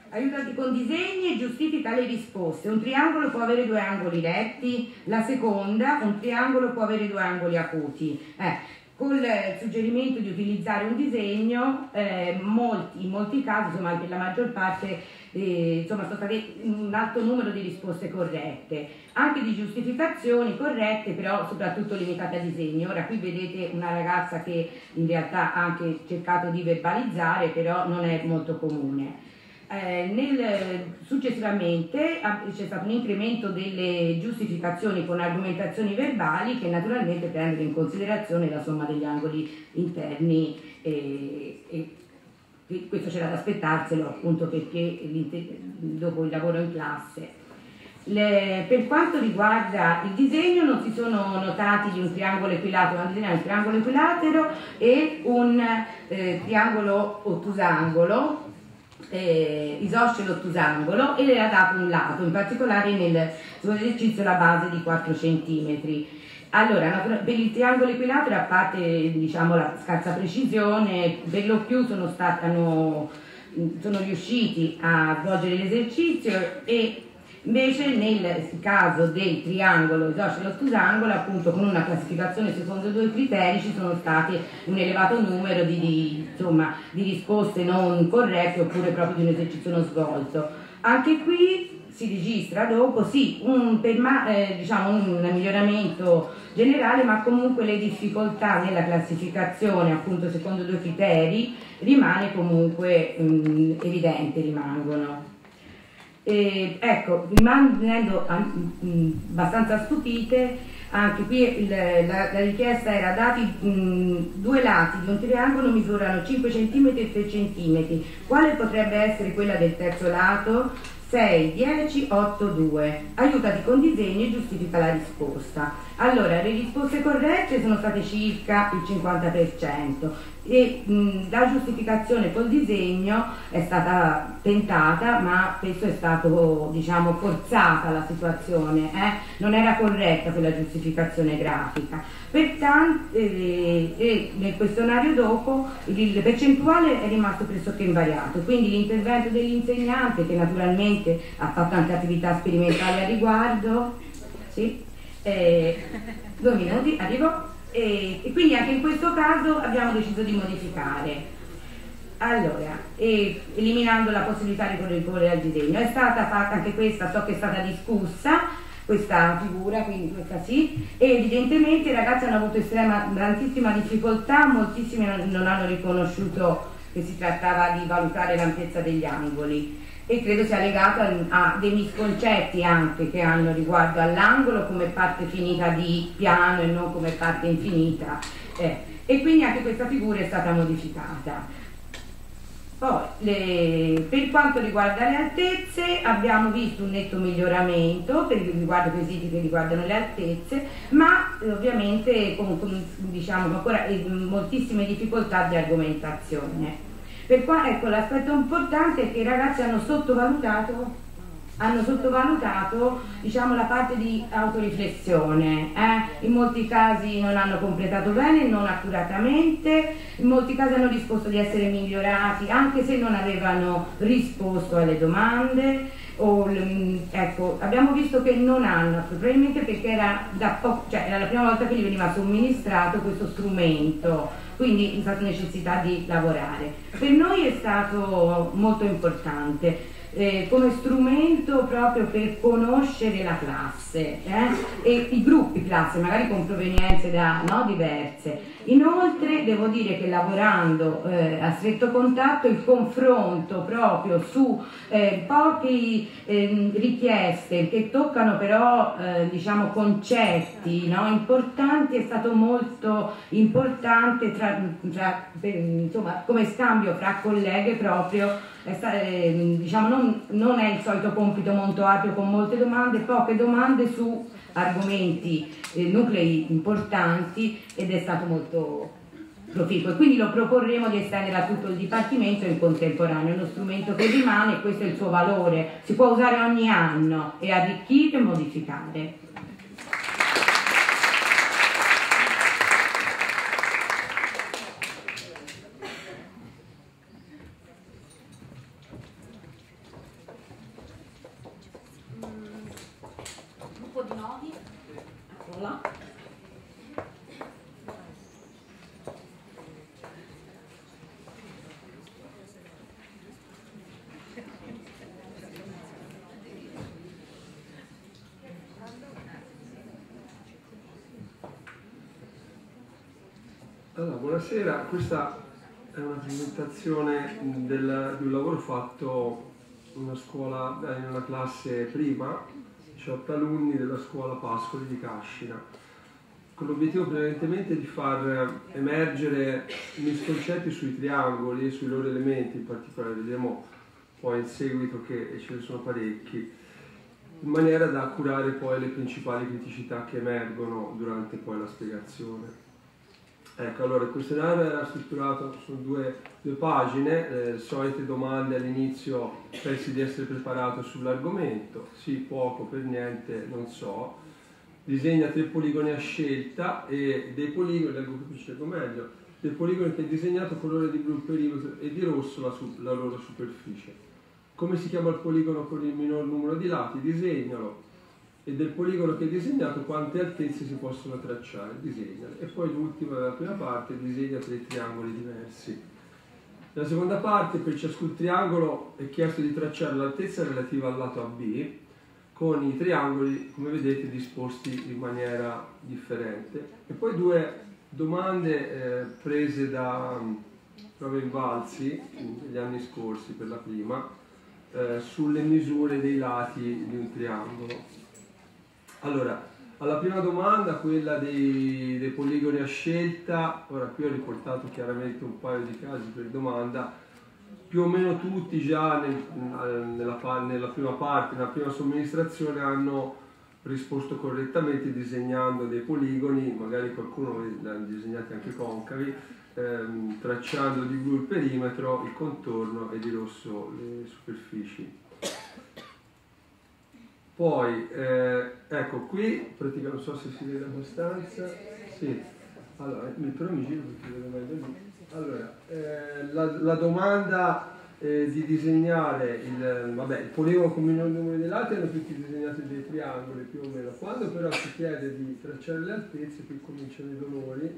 [SPEAKER 18] Aiutati con disegni e giustifica le risposte. Un triangolo può avere due angoli retti, la seconda, un triangolo può avere due angoli acuti. Eh, con il suggerimento di utilizzare un disegno, eh, molti, in molti casi, insomma per la maggior parte, eh, insomma, sono state un alto numero di risposte corrette, anche di giustificazioni corrette, però soprattutto limitate a disegno. Ora qui vedete una ragazza che in realtà ha anche cercato di verbalizzare, però non è molto comune. Eh, nel, successivamente c'è stato un incremento delle giustificazioni con argomentazioni verbali che naturalmente prendono in considerazione la somma degli angoli interni e, e questo c'era da aspettarselo appunto perché dopo il lavoro in classe. Le, per quanto riguarda il disegno non si sono notati di un triangolo equilatero, un triangolo equilatero e un eh, triangolo ottusangolo eh, isoscelo ottusangolo e le era dato un lato, in particolare nel suo esercizio la base di 4 cm. Allora, per il triangolo equilatero, a parte diciamo, la scarsa precisione, per lo più sono, stati, hanno, sono riusciti a svolgere l'esercizio e Invece nel caso del triangolo isoscelo ottusangolo, appunto con una classificazione secondo due criteri, ci sono stati un elevato numero di, di, insomma, di risposte non corrette oppure proprio di un esercizio non svolto. Anche qui si registra dopo sì un, eh, diciamo un miglioramento generale ma comunque le difficoltà nella classificazione appunto secondo due criteri rimane comunque mh, mm, evidente rimangono e, ecco, rimanendo abbastanza stupite, anche qui il, la, la, richiesta era dati mh, due lati di un triangolo misurano 5 cm e 3 cm, quale potrebbe essere quella del terzo lato? 6, 10, 8, 2. Aiutati con disegni e giustifica la risposta. Allora, le risposte corrette sono state circa il 50% e mh, la giustificazione col disegno è stata tentata ma spesso è stata diciamo, forzata la situazione, eh? non era corretta quella giustificazione grafica. Pertanto eh, eh, nel questionario dopo il percentuale è rimasto pressoché invariato, quindi l'intervento dell'insegnante che naturalmente ha fatto anche attività sperimentali a riguardo, sì, eh, due minuti, arrivo. E, e, quindi anche in questo caso abbiamo deciso di modificare. Allora, eliminando la possibilità di ricorrere al disegno, è stata fatta anche questa, so che è stata discussa, questa figura, quindi questa sì, e evidentemente i ragazzi hanno avuto estrema, tantissima difficoltà, moltissimi non hanno riconosciuto che si trattava di valutare l'ampiezza degli angoli e credo sia legato a, a, dei misconcetti anche che hanno riguardo all'angolo come parte finita di piano e non come parte infinita eh, e quindi anche questa figura è stata modificata. Poi, le, per quanto riguarda le altezze, abbiamo visto un netto miglioramento per riguardo quesiti che riguardano le altezze, ma eh, ovviamente con, con diciamo, ancora eh, moltissime difficoltà di argomentazione. Per qua, ecco, l'aspetto importante è che i ragazzi hanno sottovalutato hanno sottovalutato diciamo, la parte di autoriflessione, eh? in molti casi non hanno completato bene, non accuratamente, in molti casi hanno risposto di essere migliorati anche se non avevano risposto alle domande. O, mm, ecco, abbiamo visto che non hanno, probabilmente perché era, cioè, era la prima volta che gli veniva somministrato questo strumento quindi è stata necessità di lavorare. Per noi è stato molto importante eh, come strumento proprio per conoscere la classe eh? e i gruppi classe, magari con provenienze da, no, diverse. Inoltre devo dire che lavorando eh, a stretto contatto il confronto proprio su eh, poche ehm, richieste che toccano però eh, diciamo concetti no, importanti è stato molto importante tra, tra, per, insomma, come scambio fra colleghe proprio è sta- eh, diciamo, non, non è il solito compito molto ampio con molte domande, poche domande su argomenti eh, nuclei importanti ed è stato molto proficuo. Quindi lo proporremo di estendere a tutto il Dipartimento in contemporanea, è uno strumento che rimane e questo è il suo valore, si può usare ogni anno e arricchire e modificare.
[SPEAKER 5] Gruppo di novi. Eccolo là.
[SPEAKER 19] Allora, buonasera, questa è una presentazione del- di un lavoro fatto in una scuola, eh, in una classe prima, 18 alunni della scuola Pascoli di Cascina, con l'obiettivo prevalentemente di far emergere i misconcetti sui triangoli e sui loro elementi, in particolare vedremo poi in seguito che ce ne sono parecchi, in maniera da curare poi le principali criticità che emergono durante poi la spiegazione. Ecco, allora il questionario era strutturato su due, due pagine, eh, solite domande all'inizio, pensi di essere preparato sull'argomento, sì, poco, per niente, non so. Disegna tre poligoni a scelta e dei poligoni, leggo ci leggo meglio, dei poligoni che hai disegnato colore di blu perimetro e di rosso la, la loro superficie. Come si chiama il poligono con il minor numero di lati? Disegnalo e del poligono che hai disegnato quante altezze si possono tracciare, disegnale. E poi l'ultima della prima parte, disegna tre triangoli diversi. Nella seconda parte, per ciascun triangolo è chiesto di tracciare l'altezza relativa al lato AB, con i triangoli, come vedete, disposti in maniera differente. E poi due domande eh, prese da prove invalsi negli anni scorsi per la prima, eh, sulle misure dei lati di un triangolo. Allora, alla prima domanda, quella dei, dei poligoni a scelta, ora qui ho riportato chiaramente un paio di casi per domanda, più o meno tutti già nel- nella, nella prima parte, nella prima somministrazione hanno risposto correttamente disegnando dei poligoni, magari qualcuno li ha disegnati anche concavi, ehm, tracciando di blu il perimetro, il contorno e di rosso le superfici. Poi, eh, ecco qui, praticamente non so se si vede abbastanza, sì, allora, però mi giro perché vedo meglio lì. Allora, eh, la, la domanda eh, di disegnare il, vabbè, il poligono con minor numero di lati hanno tutti disegnato dei triangoli più o meno. Quando però si chiede di tracciare le altezze, qui cominciano i dolori.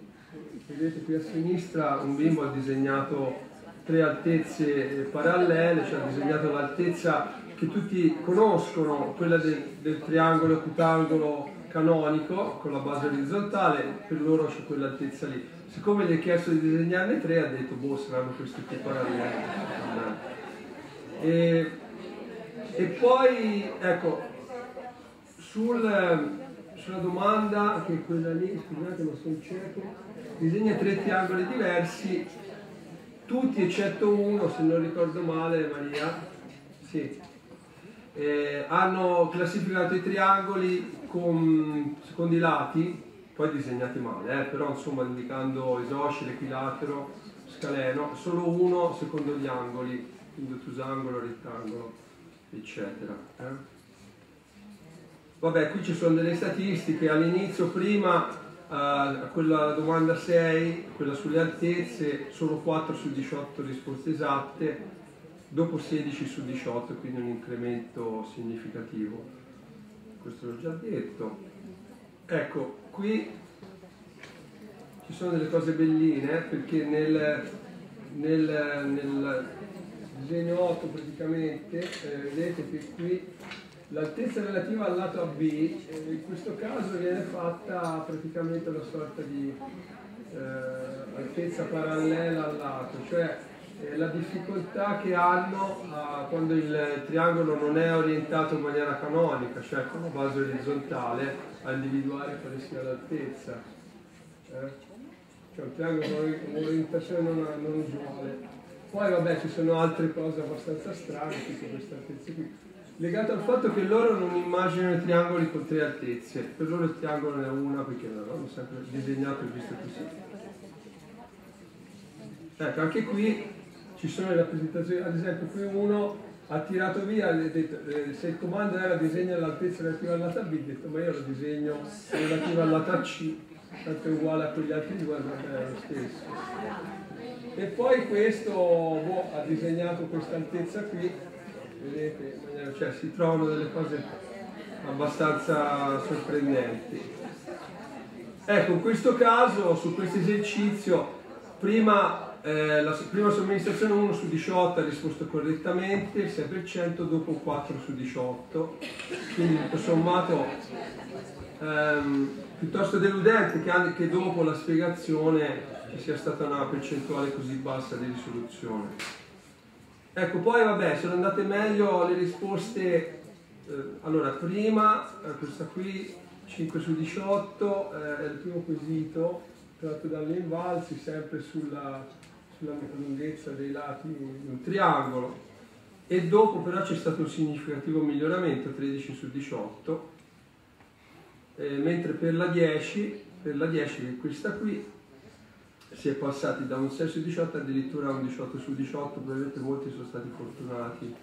[SPEAKER 19] Vedete qui a sinistra un bimbo ha disegnato tre altezze eh, parallele, cioè ha disegnato l'altezza che tutti conoscono, quella del, del triangolo ocutangolo canonico con la base orizzontale, per loro c'è quell'altezza lì. Siccome gli è chiesto di disegnarne tre, ha detto, boh, saranno questi qui paralleli. E, e poi, ecco, sul, sulla domanda, che è quella lì, scusate ma sono cieco, disegna tre triangoli diversi, tutti eccetto uno, se non ricordo male, Maria, sì, eh, hanno classificato i triangoli con, secondo i lati, poi disegnati male, eh, però insomma indicando isoscele, equilatero, scaleno, solo uno secondo gli angoli, quindi ottusangolo, rettangolo, eccetera. eh. Vabbè, qui ci sono delle statistiche, all'inizio prima eh, quella domanda 6, quella sulle altezze, solo 4 su 18 risposte esatte, dopo 16 su 18, quindi un incremento significativo. Questo l'ho già detto. Ecco, qui ci sono delle cose belline eh, perché nel, nel, nel disegno 8 praticamente eh, vedete che qui l'altezza relativa al lato AB eh, in questo caso viene fatta praticamente una sorta di eh, altezza parallela al lato, cioè la difficoltà che hanno quando il triangolo non è orientato in maniera canonica, cioè con la base orizzontale, a individuare quale sia l'altezza. Eh? Cioè un triangolo con un'orientazione non, non usuale. Poi vabbè ci sono altre cose abbastanza strane, tipo queste altezze qui. Legato al fatto che loro non immaginano i triangoli con tre altezze, per loro il triangolo ne è una perché l'hanno sempre disegnato e visto così. Ecco, anche qui ci sono le rappresentazioni, ad esempio qui uno ha tirato via, detto, eh, se il comando era disegna l'altezza relativa al lato B, ha detto ma io lo disegno relativa al lato C, tanto è uguale a quegli altri due, è lo stesso. E poi questo boh, ha disegnato questa altezza qui, vedete, cioè si trovano delle cose abbastanza sorprendenti. Ecco, in questo caso, su questo esercizio, prima eh, la prima somministrazione 1 su 18 ha risposto correttamente, il 6%, dopo 4 su 18, quindi tutto sommato ehm, piuttosto deludente che, che dopo la spiegazione ci sia stata una percentuale così bassa di risoluzione. Ecco, poi vabbè, sono andate meglio le risposte, eh, allora prima, eh, questa qui, 5 su 18, eh, è il primo quesito tratto dalle invalsi, sempre sulla sulla lunghezza dei lati di un triangolo. E dopo però c'è stato un significativo miglioramento, 13 su 18, eh, mentre per la 10, per la 10 che è questa qui, si è passati da un 6 su 18 addirittura a un 18 su 18, probabilmente molti sono stati fortunati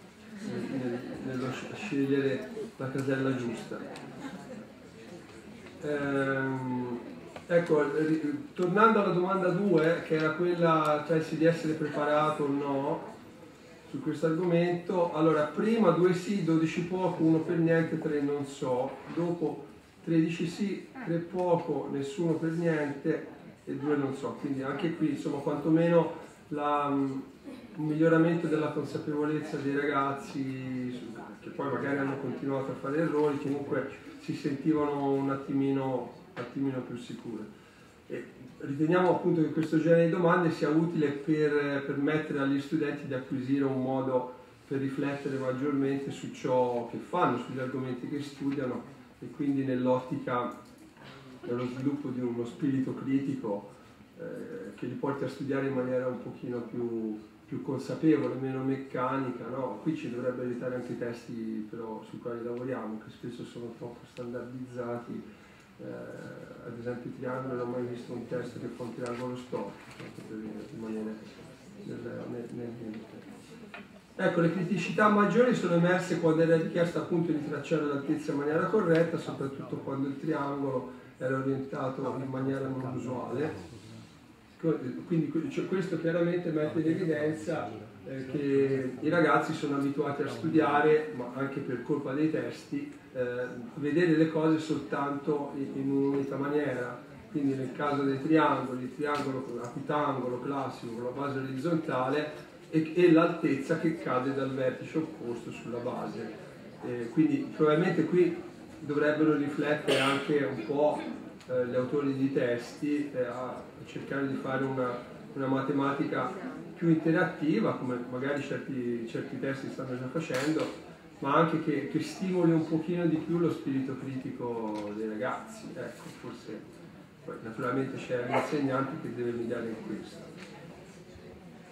[SPEAKER 19] nel, nello scegliere la casella giusta. Ehm, Ecco, tornando alla domanda 2, che era quella cioè, di essere preparato o no su questo argomento, allora prima 2 sì, 12 poco, 1 per niente, 3 non so, dopo 13 sì, 3 poco, nessuno per niente e 2 non so, quindi anche qui insomma quantomeno la, un miglioramento della consapevolezza dei ragazzi che poi magari hanno continuato a fare errori, comunque si sentivano un attimino attimino più sicure. E riteniamo appunto che questo genere di domande sia utile per permettere agli studenti di acquisire un modo per riflettere maggiormente su ciò che fanno, sugli argomenti che studiano e quindi nell'ottica dello sviluppo di uno spirito critico eh, che li porti a studiare in maniera un pochino più, più consapevole, meno meccanica. No? Qui ci dovrebbe aiutare anche i testi però, sui quali lavoriamo, che spesso sono troppo standardizzati eh, ad esempio i triangoli non ho mai visto un testo che fa un triangolo storico. Ecco, le criticità maggiori sono emerse quando era richiesto appunto di tracciare l'altezza in maniera corretta, soprattutto quando il triangolo era orientato in maniera non usuale. Quindi cioè, questo chiaramente mette in evidenza eh, che i ragazzi sono abituati a studiare, ma anche per colpa dei testi, vedere le cose soltanto in, un'unica maniera. Quindi nel caso dei triangoli, il triangolo con apitangolo classico con la base orizzontale e, e l'altezza che cade dal vertice opposto sulla base. Eh, quindi probabilmente qui dovrebbero riflettere anche un po' eh, gli autori di testi eh, a cercare di fare una, una matematica più interattiva, come magari certi, certi testi stanno già facendo, ma anche che, che, stimoli un pochino di più lo spirito critico dei ragazzi. Ecco, forse poi naturalmente c'è l'insegnante che deve mediare in questo.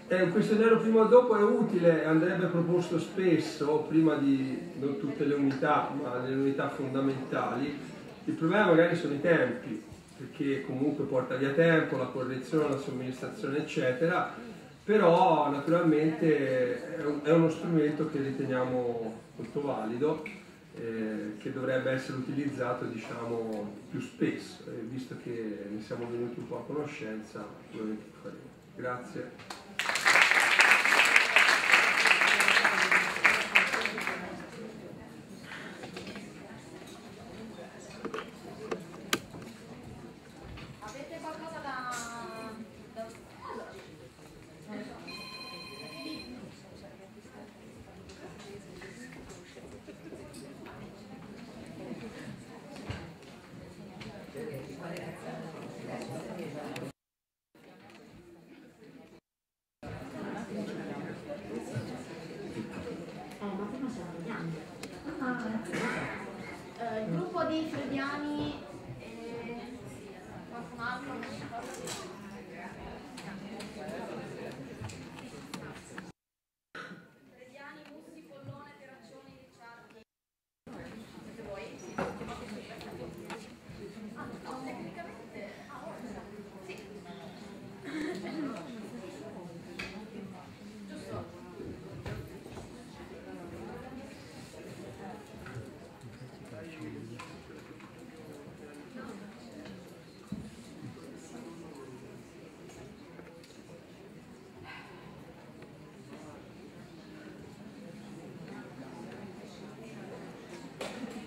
[SPEAKER 19] E un questionario prima o dopo è utile, andrebbe proposto spesso, prima di non tutte le unità, ma le unità fondamentali. Il problema magari sono i tempi, perché comunque porta via tempo, la correzione, la somministrazione, eccetera però naturalmente è, uno strumento che riteniamo molto valido eh, che dovrebbe essere utilizzato diciamo, più spesso e visto che ne siamo venuti un po' a conoscenza. Grazie.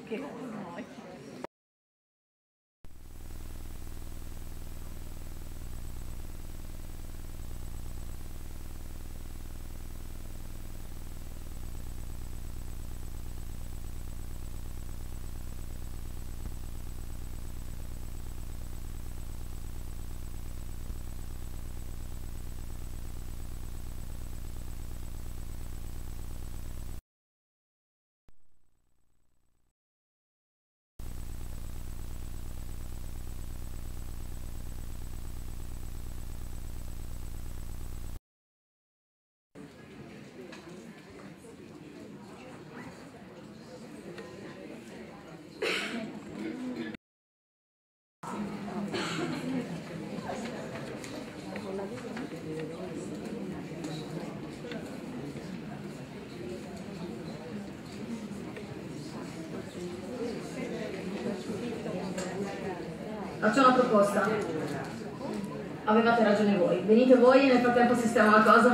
[SPEAKER 20] okay Faccio una proposta. Avevate ragione voi. Venite voi e nel frattempo sistemo la cosa.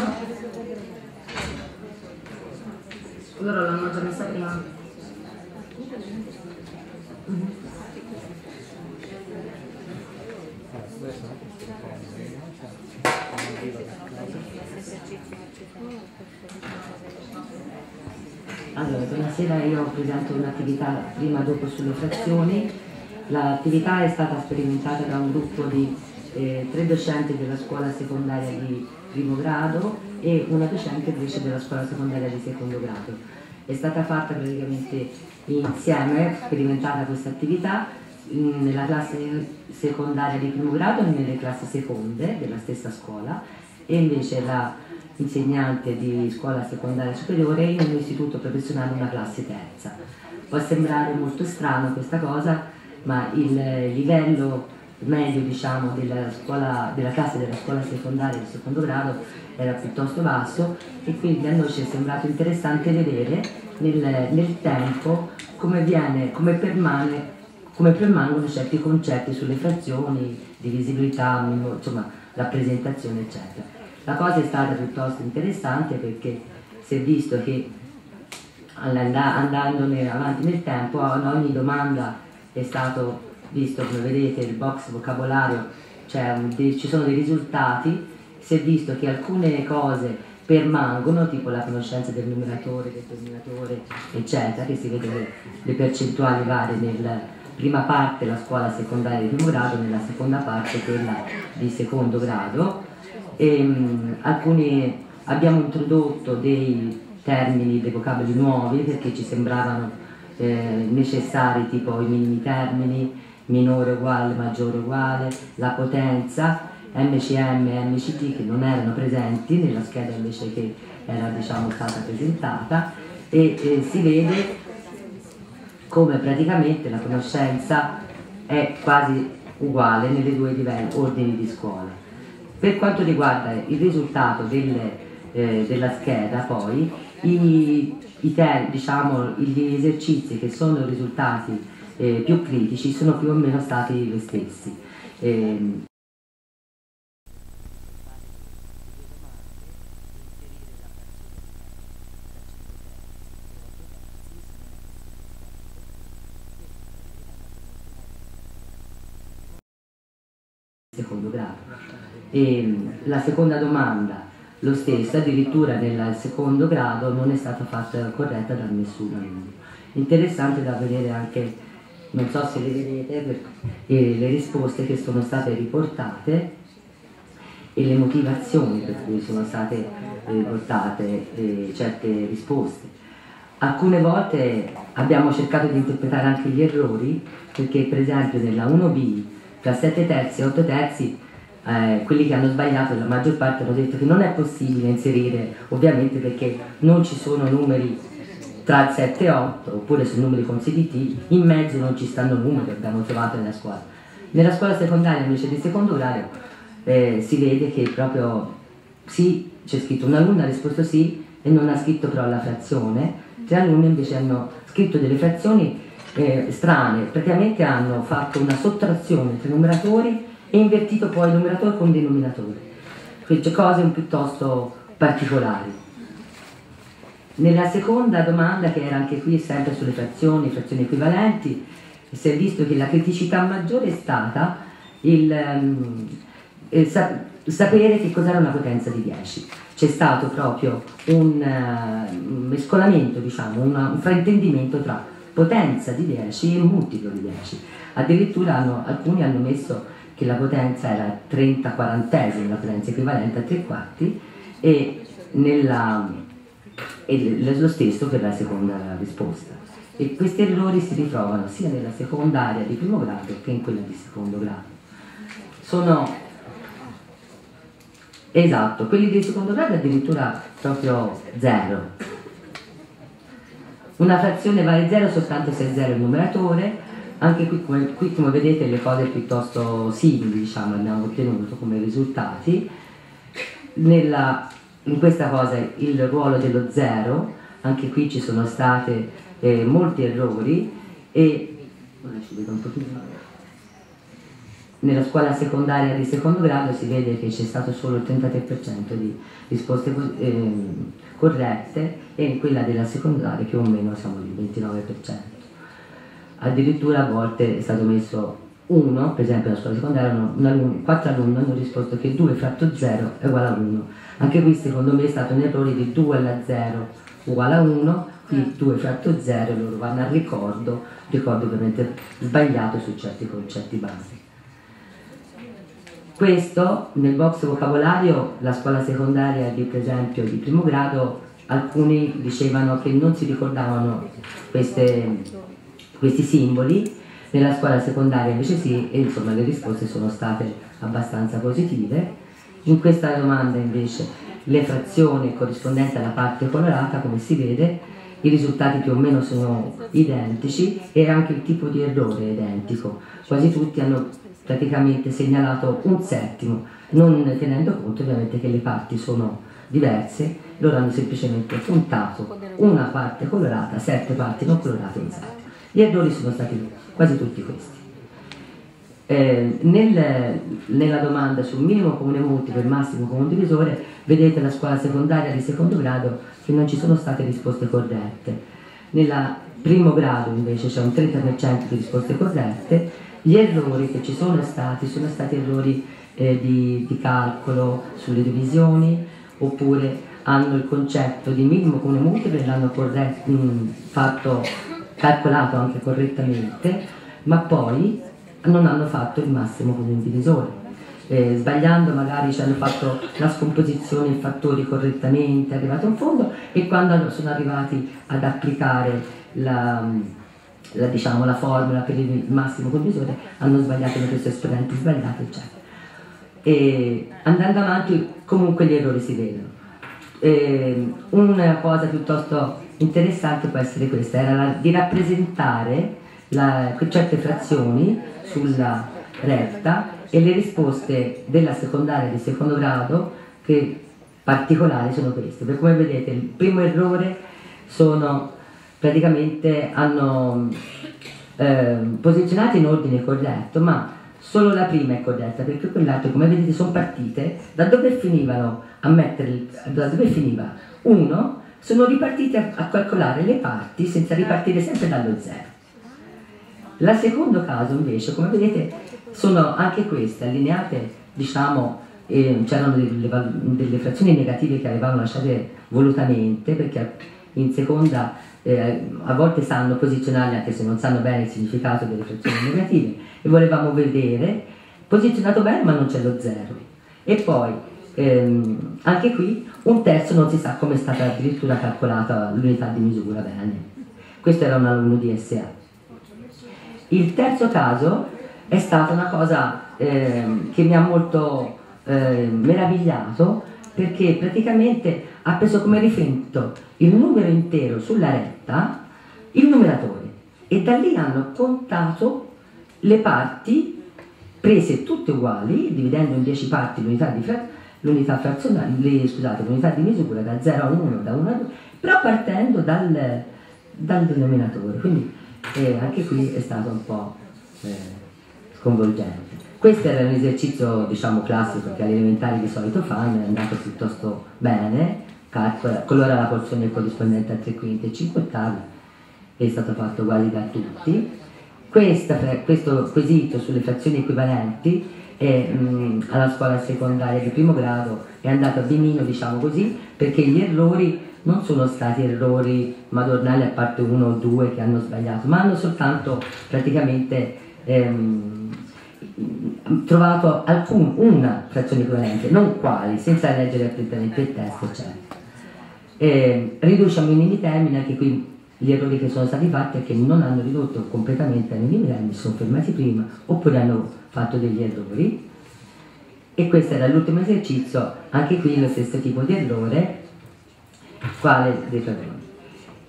[SPEAKER 20] Loro l'hanno già messa prima.
[SPEAKER 21] Allora, buonasera, io presento un'attività prima e dopo sulle frazioni. L'attività è stata sperimentata da un gruppo di eh, tre docenti della scuola secondaria di primo grado e una docente invece della scuola secondaria di secondo grado. È stata fatta praticamente insieme, sperimentata questa attività mh, nella classe secondaria di primo grado e nelle classi seconde della stessa scuola e invece la insegnante di scuola secondaria superiore in un istituto professionale una classe terza. Può sembrare molto strano questa cosa, ma il livello medio diciamo, della, scuola, della classe della scuola secondaria di secondo grado era piuttosto basso e quindi a noi ci è sembrato interessante vedere nel, nel tempo come, viene, come, permane, come permangono certi concetti sulle frazioni, divisibilità, insomma, rappresentazione eccetera. La cosa è stata piuttosto interessante perché si è visto che andandone avanti nel tempo a ogni domanda è stato visto come vedete il box vocabolario cioè ci sono dei risultati si è visto che alcune cose permangono tipo la conoscenza del numeratore, del denominatore eccetera che si vede le, le percentuali varie nella prima parte la scuola secondaria di primo grado nella seconda parte quella di secondo grado e, mh, alcuni, abbiamo introdotto dei termini, dei vocaboli nuovi perché ci sembravano eh, necessari tipo i minimi termini, minore uguale, maggiore uguale, la potenza, MCM e MCT che non erano presenti nella scheda invece che era diciamo, stata presentata e eh, si vede come praticamente la conoscenza è quasi uguale nelle due ordini di scuola. Per quanto riguarda il risultato delle, eh, della scheda, poi, i, i ter, diciamo, gli esercizi che sono risultati eh, più critici sono più o meno stati gli stessi. Eh, secondo grado. E la seconda domanda, lo stesso, addirittura nel secondo grado non è stata fatta corretta da nessuno. Interessante da vedere anche, non so se le vedete, eh, le risposte che sono state riportate e le motivazioni per cui sono state riportate eh, certe risposte. Alcune volte abbiamo cercato di interpretare anche gli errori, perché per esempio nella 1B, tra 7 terzi e 8 terzi, eh, quelli che hanno sbagliato, la maggior parte hanno detto che non è possibile inserire, ovviamente perché non ci sono numeri tra il 7 e 8, oppure sono numeri consecutivi, in mezzo non ci stanno numeri abbiamo trovato nella scuola. Nella scuola secondaria invece di secondo grado eh, si vede che proprio sì, c'è scritto un alunno ha risposto sì e non ha scritto però la frazione, tre alunni invece hanno scritto delle frazioni eh, strane, praticamente hanno fatto una sottrazione tra numeratori e invertito poi numeratore con denominatore, quindi cose piuttosto particolari. Nella seconda domanda, che era anche qui sempre sulle frazioni, frazioni equivalenti, si è visto che la criticità maggiore è stata il, um, il sa- sapere che cos'era una potenza di 10. C'è stato proprio un, uh, un mescolamento, diciamo, una, un fraintendimento tra potenza di 10 e multiplo di 10. Addirittura hanno, alcuni hanno messo che la potenza era 30 quarantesimi, la potenza equivalente a 3 quarti, e, nella, e lo stesso per la seconda risposta. E questi errori si ritrovano sia nella seconda area di primo grado che in quella di secondo grado. Sono esatto, quelli di secondo grado addirittura proprio zero. Una frazione vale 0 soltanto se è 0 il numeratore, anche qui come, qui come, vedete le cose piuttosto simili diciamo, abbiamo ottenuto come risultati. Nella, in questa cosa il ruolo dello 0, anche qui ci sono stati eh, molti errori e nella scuola secondaria di secondo grado si vede che c'è stato solo il 33% di risposte eh, corrette e in quella della secondaria più o meno siamo al 29%. Addirittura a volte è stato messo 1, per esempio nella scuola secondaria, alunno, 4 alunni hanno risposto che 2 fratto 0 è uguale a 1. Anche qui secondo me è stato un errore di 2 alla 0 uguale a 1 qui 2 fratto 0 loro vanno al ricordo, ricordo ovviamente sbagliato su certi concetti base. Questo nel box vocabolario, la scuola secondaria di, per esempio di primo grado, alcuni dicevano che non si ricordavano queste, questi simboli, nella scuola secondaria invece sì, e insomma le risposte sono state abbastanza positive. In questa domanda invece le frazioni corrispondenti alla parte colorata, come si vede, i risultati più o meno sono identici e anche il tipo di errore è identico. Quasi tutti hanno praticamente segnalato un settimo, non tenendo conto ovviamente che le parti sono diverse, loro hanno semplicemente puntato una parte colorata, sette parti non colorate settimo. Gli errori sono stati quasi tutti questi. Eh, nel, nella domanda sul minimo comune multiplo e massimo comune divisore vedete la scuola secondaria di secondo grado che non ci sono state risposte corrette. Nel primo grado invece c'è un 30% di risposte corrette, gli errori che ci sono stati sono stati errori eh, di, di, calcolo sulle divisioni oppure hanno il concetto di minimo comune multiplo e l'hanno fatto, calcolato anche correttamente, ma poi non hanno fatto il massimo comune divisore eh, sbagliando magari ci hanno fatto la scomposizione in fattori correttamente, arrivato in fondo e quando sono arrivati ad applicare la, la, diciamo, la formula per il massimo condivisore hanno sbagliato in questo esponenti sbagliati eccetera. E andando avanti comunque gli errori si vedono. E una cosa piuttosto interessante può essere questa, era la, di rappresentare la, certe frazioni sulla retta e le risposte della secondaria di secondo grado che particolari sono queste. Per come vedete il primo errore sono praticamente hanno eh, posizionati in ordine corretto, ma solo la prima è corretta perché quell'altro come vedete sono partite da dove finivano a mettere da dove finiva uno sono ripartite a, a calcolare le parti senza ripartire sempre dallo zero. La secondo caso invece, come vedete, sono anche queste allineate, diciamo, eh, c'erano delle, delle, frazioni negative che avevamo lasciate volutamente perché in seconda eh, a volte sanno posizionarle anche se non sanno bene il significato delle frazioni negative e volevamo vedere posizionato bene ma non c'è lo zero e poi ehm, anche qui un terzo non si sa come è stata addirittura calcolata l'unità di misura bene questo era un alunno di SA il terzo caso è stata una cosa eh, che mi ha molto eh, meravigliato perché praticamente ha preso come riferimento il numero intero sulla retta, il numeratore e da lì hanno contato le parti prese tutte uguali, dividendo in 10 parti l'unità di, fra, l'unità frazionale, le, scusate, l'unità di misura da 0 a 1, da 1 a 2, però partendo dal, dal denominatore. Quindi eh, anche qui è stato un po' eh, sconvolgente. Questo era un esercizio diciamo classico che agli elementari di solito fanno, è andato piuttosto bene, calcola, colora la porzione corrispondente a 3 quinti e 5 ottavi, è stato fatto uguale da tutti. Questa, questo quesito sulle frazioni equivalenti è, mh, alla scuola secondaria di primo grado è andato a benino, diciamo così, perché gli errori non sono stati errori madornali a parte uno o due che hanno sbagliato, ma hanno soltanto praticamente ehm, trovato alcun, una frazione equivalente, non quali, senza leggere attentamente il testo, eccetera. Eh, riduce a minimi termini, anche qui gli errori che sono stati fatti è che non hanno ridotto completamente minimi termini, si sono fermati prima, oppure hanno fatto degli errori. E questo era l'ultimo esercizio, anche qui lo stesso tipo di errore, quale dei padroni.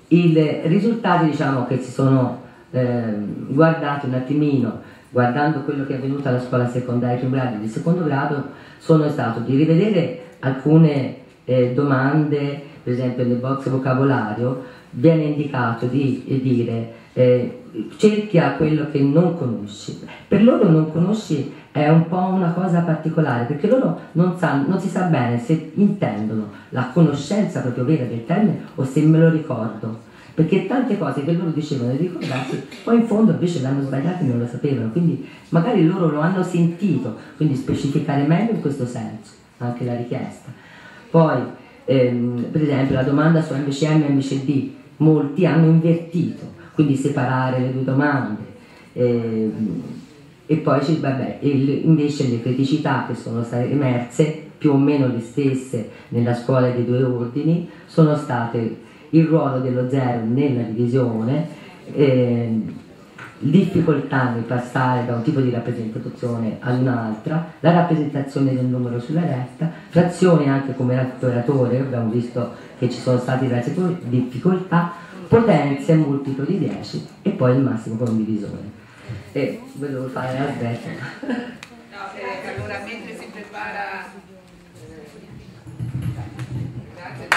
[SPEAKER 21] I risultati diciamo che si sono eh, guardati un attimino guardando quello che è avvenuto alla scuola secondaria e di secondo grado, sono stato di rivedere alcune eh, domande, per esempio nel box vocabolario, viene indicato di, di dire eh, cerchia quello che non conosci. Per loro non conosci è un po' una cosa particolare, perché loro non, sanno, non si sa bene se intendono la conoscenza proprio vera del termine o se me lo ricordo perché tante cose che loro dicevano di ricordarsi, poi in fondo invece l'hanno sbagliato e non lo sapevano, quindi magari loro lo hanno sentito, quindi specificare meglio in questo senso, anche la richiesta. Poi, ehm, per esempio, la domanda su MCM e MCD, molti hanno invertito, quindi separare le due domande. Ehm, e poi vabbè, invece le criticità che sono state emerse, più o meno le stesse nella scuola dei due ordini, sono state il ruolo dello zero nella divisione, eh, difficoltà nel passare da un tipo di rappresentazione ad un'altra, la rappresentazione del numero sulla retta, frazioni anche come operatore, abbiamo visto che ci sono state diverse difficoltà, potenze multiplo di 10 e poi il massimo condivisore. E volevo fare la svetta.
[SPEAKER 1] No, eh, allora mentre si prepara... Grazie.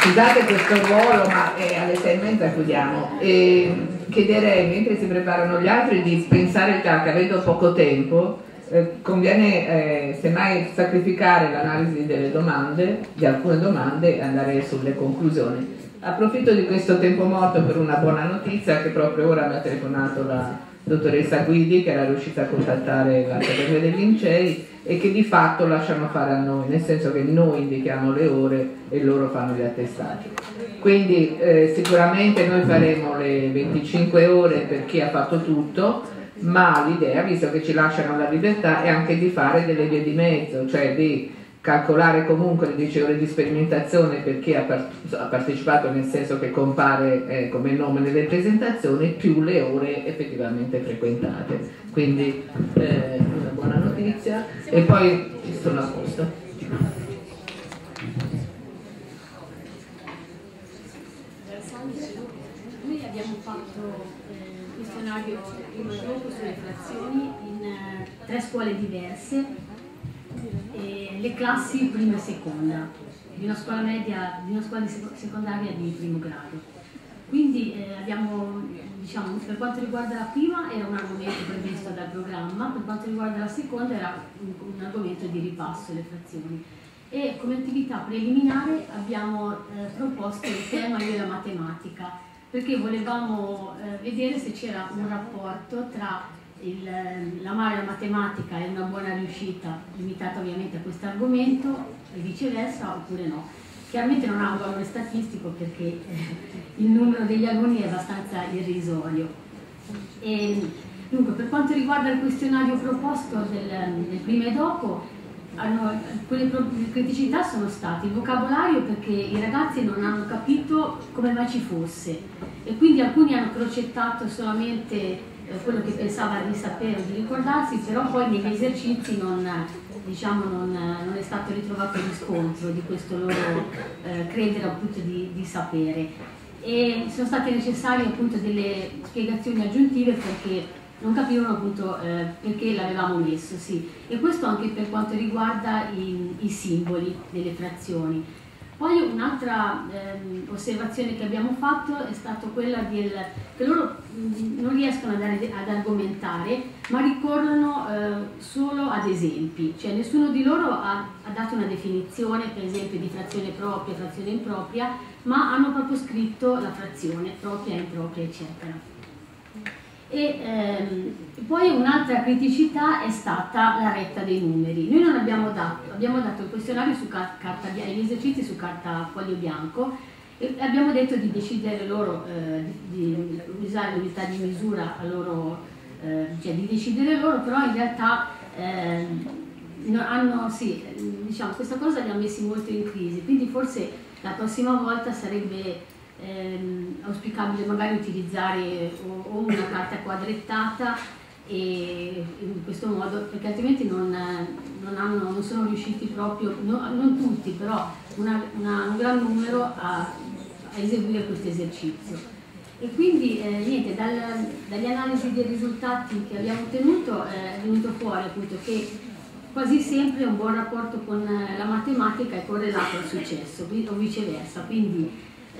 [SPEAKER 1] Scusate questo ruolo, ma eh, alle sei e mezza chiudiamo. E chiederei, mentre si preparano gli altri, di pensare già che avendo poco tempo, eh, conviene eh, semmai sacrificare l'analisi delle domande, di alcune domande, e andare sulle conclusioni. Approfitto di questo tempo morto per una buona notizia che proprio ora mi ha telefonato la dottoressa Guidi che era riuscita a contattare l'Accademia dei Lincei e che di fatto lasciano fare a noi, nel senso che noi indichiamo le ore e loro fanno gli attestati. Quindi eh, sicuramente noi faremo le 25 ore per chi ha fatto tutto, ma l'idea, visto che ci lasciano la libertà, è anche di fare delle vie di mezzo, cioè di calcolare comunque le 10 ore di sperimentazione per chi ha, part- ha partecipato nel senso che compare eh, come nome nelle presentazioni più le ore effettivamente frequentate. Quindi eh, una buona notizia. E poi sono a posto.
[SPEAKER 20] Noi abbiamo fatto un questionario prima e dopo sulle frazioni in eh, tre scuole diverse le classi prima e seconda di una scuola media, di una scuola secondaria di primo grado. Quindi eh, abbiamo, diciamo, per quanto riguarda la prima era un argomento previsto dal programma, per quanto riguarda la seconda era un, un argomento di ripasso, le frazioni. E come attività preliminare abbiamo eh, proposto il tema della matematica, perché volevamo eh, vedere se c'era un rapporto tra l'amare la matematica è una buona riuscita, limitata ovviamente a questo argomento, e viceversa oppure no. Chiaramente non ha un valore statistico perché eh, il numero degli alunni è abbastanza irrisorio. E, dunque, per quanto riguarda il questionario proposto del, del prima e dopo, hanno, quelle criticità sono state il vocabolario perché i ragazzi non hanno capito come mai ci fosse e quindi alcuni hanno crocettato solamente quello che pensava di sapere o di ricordarsi, però poi negli esercizi non, diciamo, non, non è stato ritrovato riscontro di questo loro eh, credere appunto di, di, sapere. E sono state necessarie appunto delle spiegazioni aggiuntive perché non capivano appunto eh, perché l'avevamo messo, sì. E questo anche per quanto riguarda i, i simboli delle frazioni Poi un'altra ehm, osservazione che abbiamo fatto è stata quella del, che loro mh, non riescono ad, ad, argomentare, ma ricorrono eh, solo ad esempi, cioè nessuno di loro ha, ha, dato una definizione, per esempio, di frazione propria, frazione impropria, ma hanno proprio scritto la frazione propria, impropria, eccetera. E ehm, poi un'altra criticità è stata la retta dei numeri. Noi non abbiamo dato, abbiamo dato il questionario su carta bianca, gli esercizi su carta foglio bianco e abbiamo detto di decidere loro, eh, di, di, usare l'unità di misura loro, eh, cioè di decidere loro, però in realtà eh, hanno, sì, diciamo, questa cosa li ha messi molto in crisi, quindi forse la prossima volta sarebbe ehm, auspicabile magari utilizzare o, o, una carta quadrettata e in questo modo, perché altrimenti non, non, hanno, non sono riusciti proprio, no, non tutti, però una, una, un gran numero a, a, eseguire questo esercizio. E quindi eh, niente, dal, dagli analisi dei risultati che abbiamo ottenuto eh, è venuto fuori appunto che quasi sempre un buon rapporto con la matematica è correlato al successo o viceversa, quindi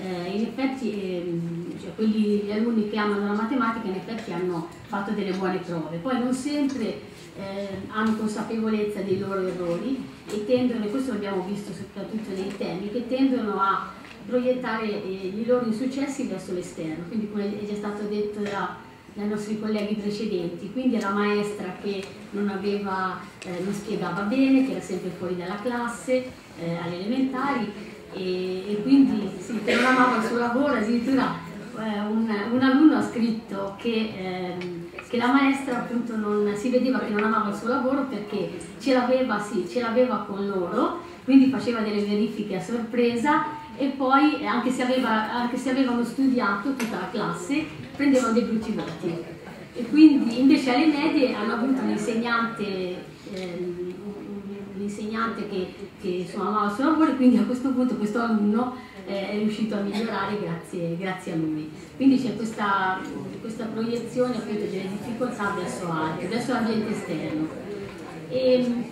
[SPEAKER 20] eh, in effetti eh, cioè quelli, gli alunni che amano la matematica in effetti hanno fatto delle buone prove, poi non sempre eh, hanno consapevolezza dei loro errori e tendono, e questo l'abbiamo visto soprattutto nei temi, che tendono a proiettare eh, i loro insuccessi verso l'esterno, quindi come è già stato detto da, dai nostri colleghi precedenti, quindi la maestra che non, aveva, eh, non spiegava bene, che era sempre fuori dalla classe, eh, alle elementari, e, e quindi non amava il suo lavoro, addirittura eh, un, un, alunno ha scritto che, ehm, che, la maestra appunto non, si vedeva che non amava il suo lavoro perché ce l'aveva, sì, ce l'aveva con loro, quindi faceva delle verifiche a sorpresa e poi anche se, aveva, anche se avevano studiato tutta la classe prendevano dei brutti voti. E quindi invece alle medie hanno avuto un insegnante ehm, l'insegnante che, che amava il suo lavoro e quindi a questo punto questo alunno eh, è riuscito a migliorare grazie, grazie a lui. Quindi c'è questa, questa, proiezione appunto delle difficoltà verso altri, verso l'ambiente esterno. E,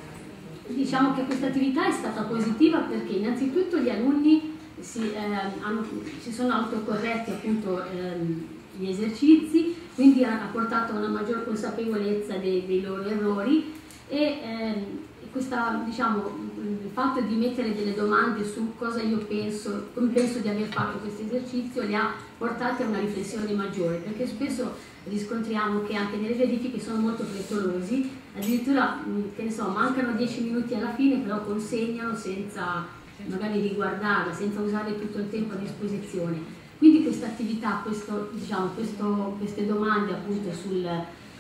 [SPEAKER 20] diciamo che questa attività è stata positiva perché innanzitutto gli alunni si, eh, hanno, si sono autocorretti appunto ehm, gli esercizi, quindi ha, portato a una maggior consapevolezza dei, dei loro errori e ehm, questa, diciamo, il fatto di mettere delle domande su cosa io penso, come penso di aver fatto questo esercizio, li ha portati a una riflessione maggiore, perché spesso riscontriamo che anche nelle verifiche sono molto frettolosi, addirittura che ne so, mancano 10 minuti alla fine, però consegnano senza magari riguardarla, senza usare tutto il tempo a disposizione. Quindi questa attività, questo, diciamo, questo, queste domande appunto sul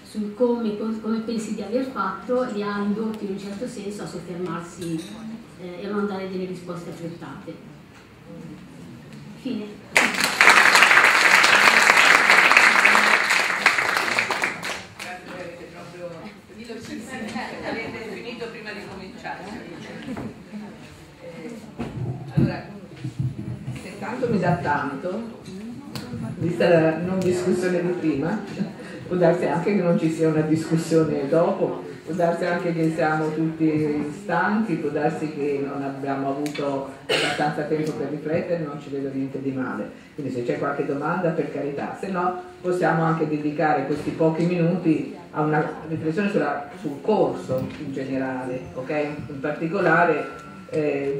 [SPEAKER 20] sul come, come, pensi di aver fatto li ha indotti in un certo senso a soffermarsi eh, e a non dare delle risposte affrettate. Fine.
[SPEAKER 1] Avete finito prima di cominciare. Allora, se tanto mi dà tanto, vista la non discussione di prima, può darsi anche che non ci sia una discussione dopo, può darsi anche che siamo tutti stanchi, può darsi che non abbiamo avuto abbastanza tempo per riflettere, non ci vedo niente di male. Quindi se c'è qualche domanda per carità, se no possiamo anche dedicare questi pochi minuti a una riflessione sulla, sul corso in generale, ok? In particolare eh,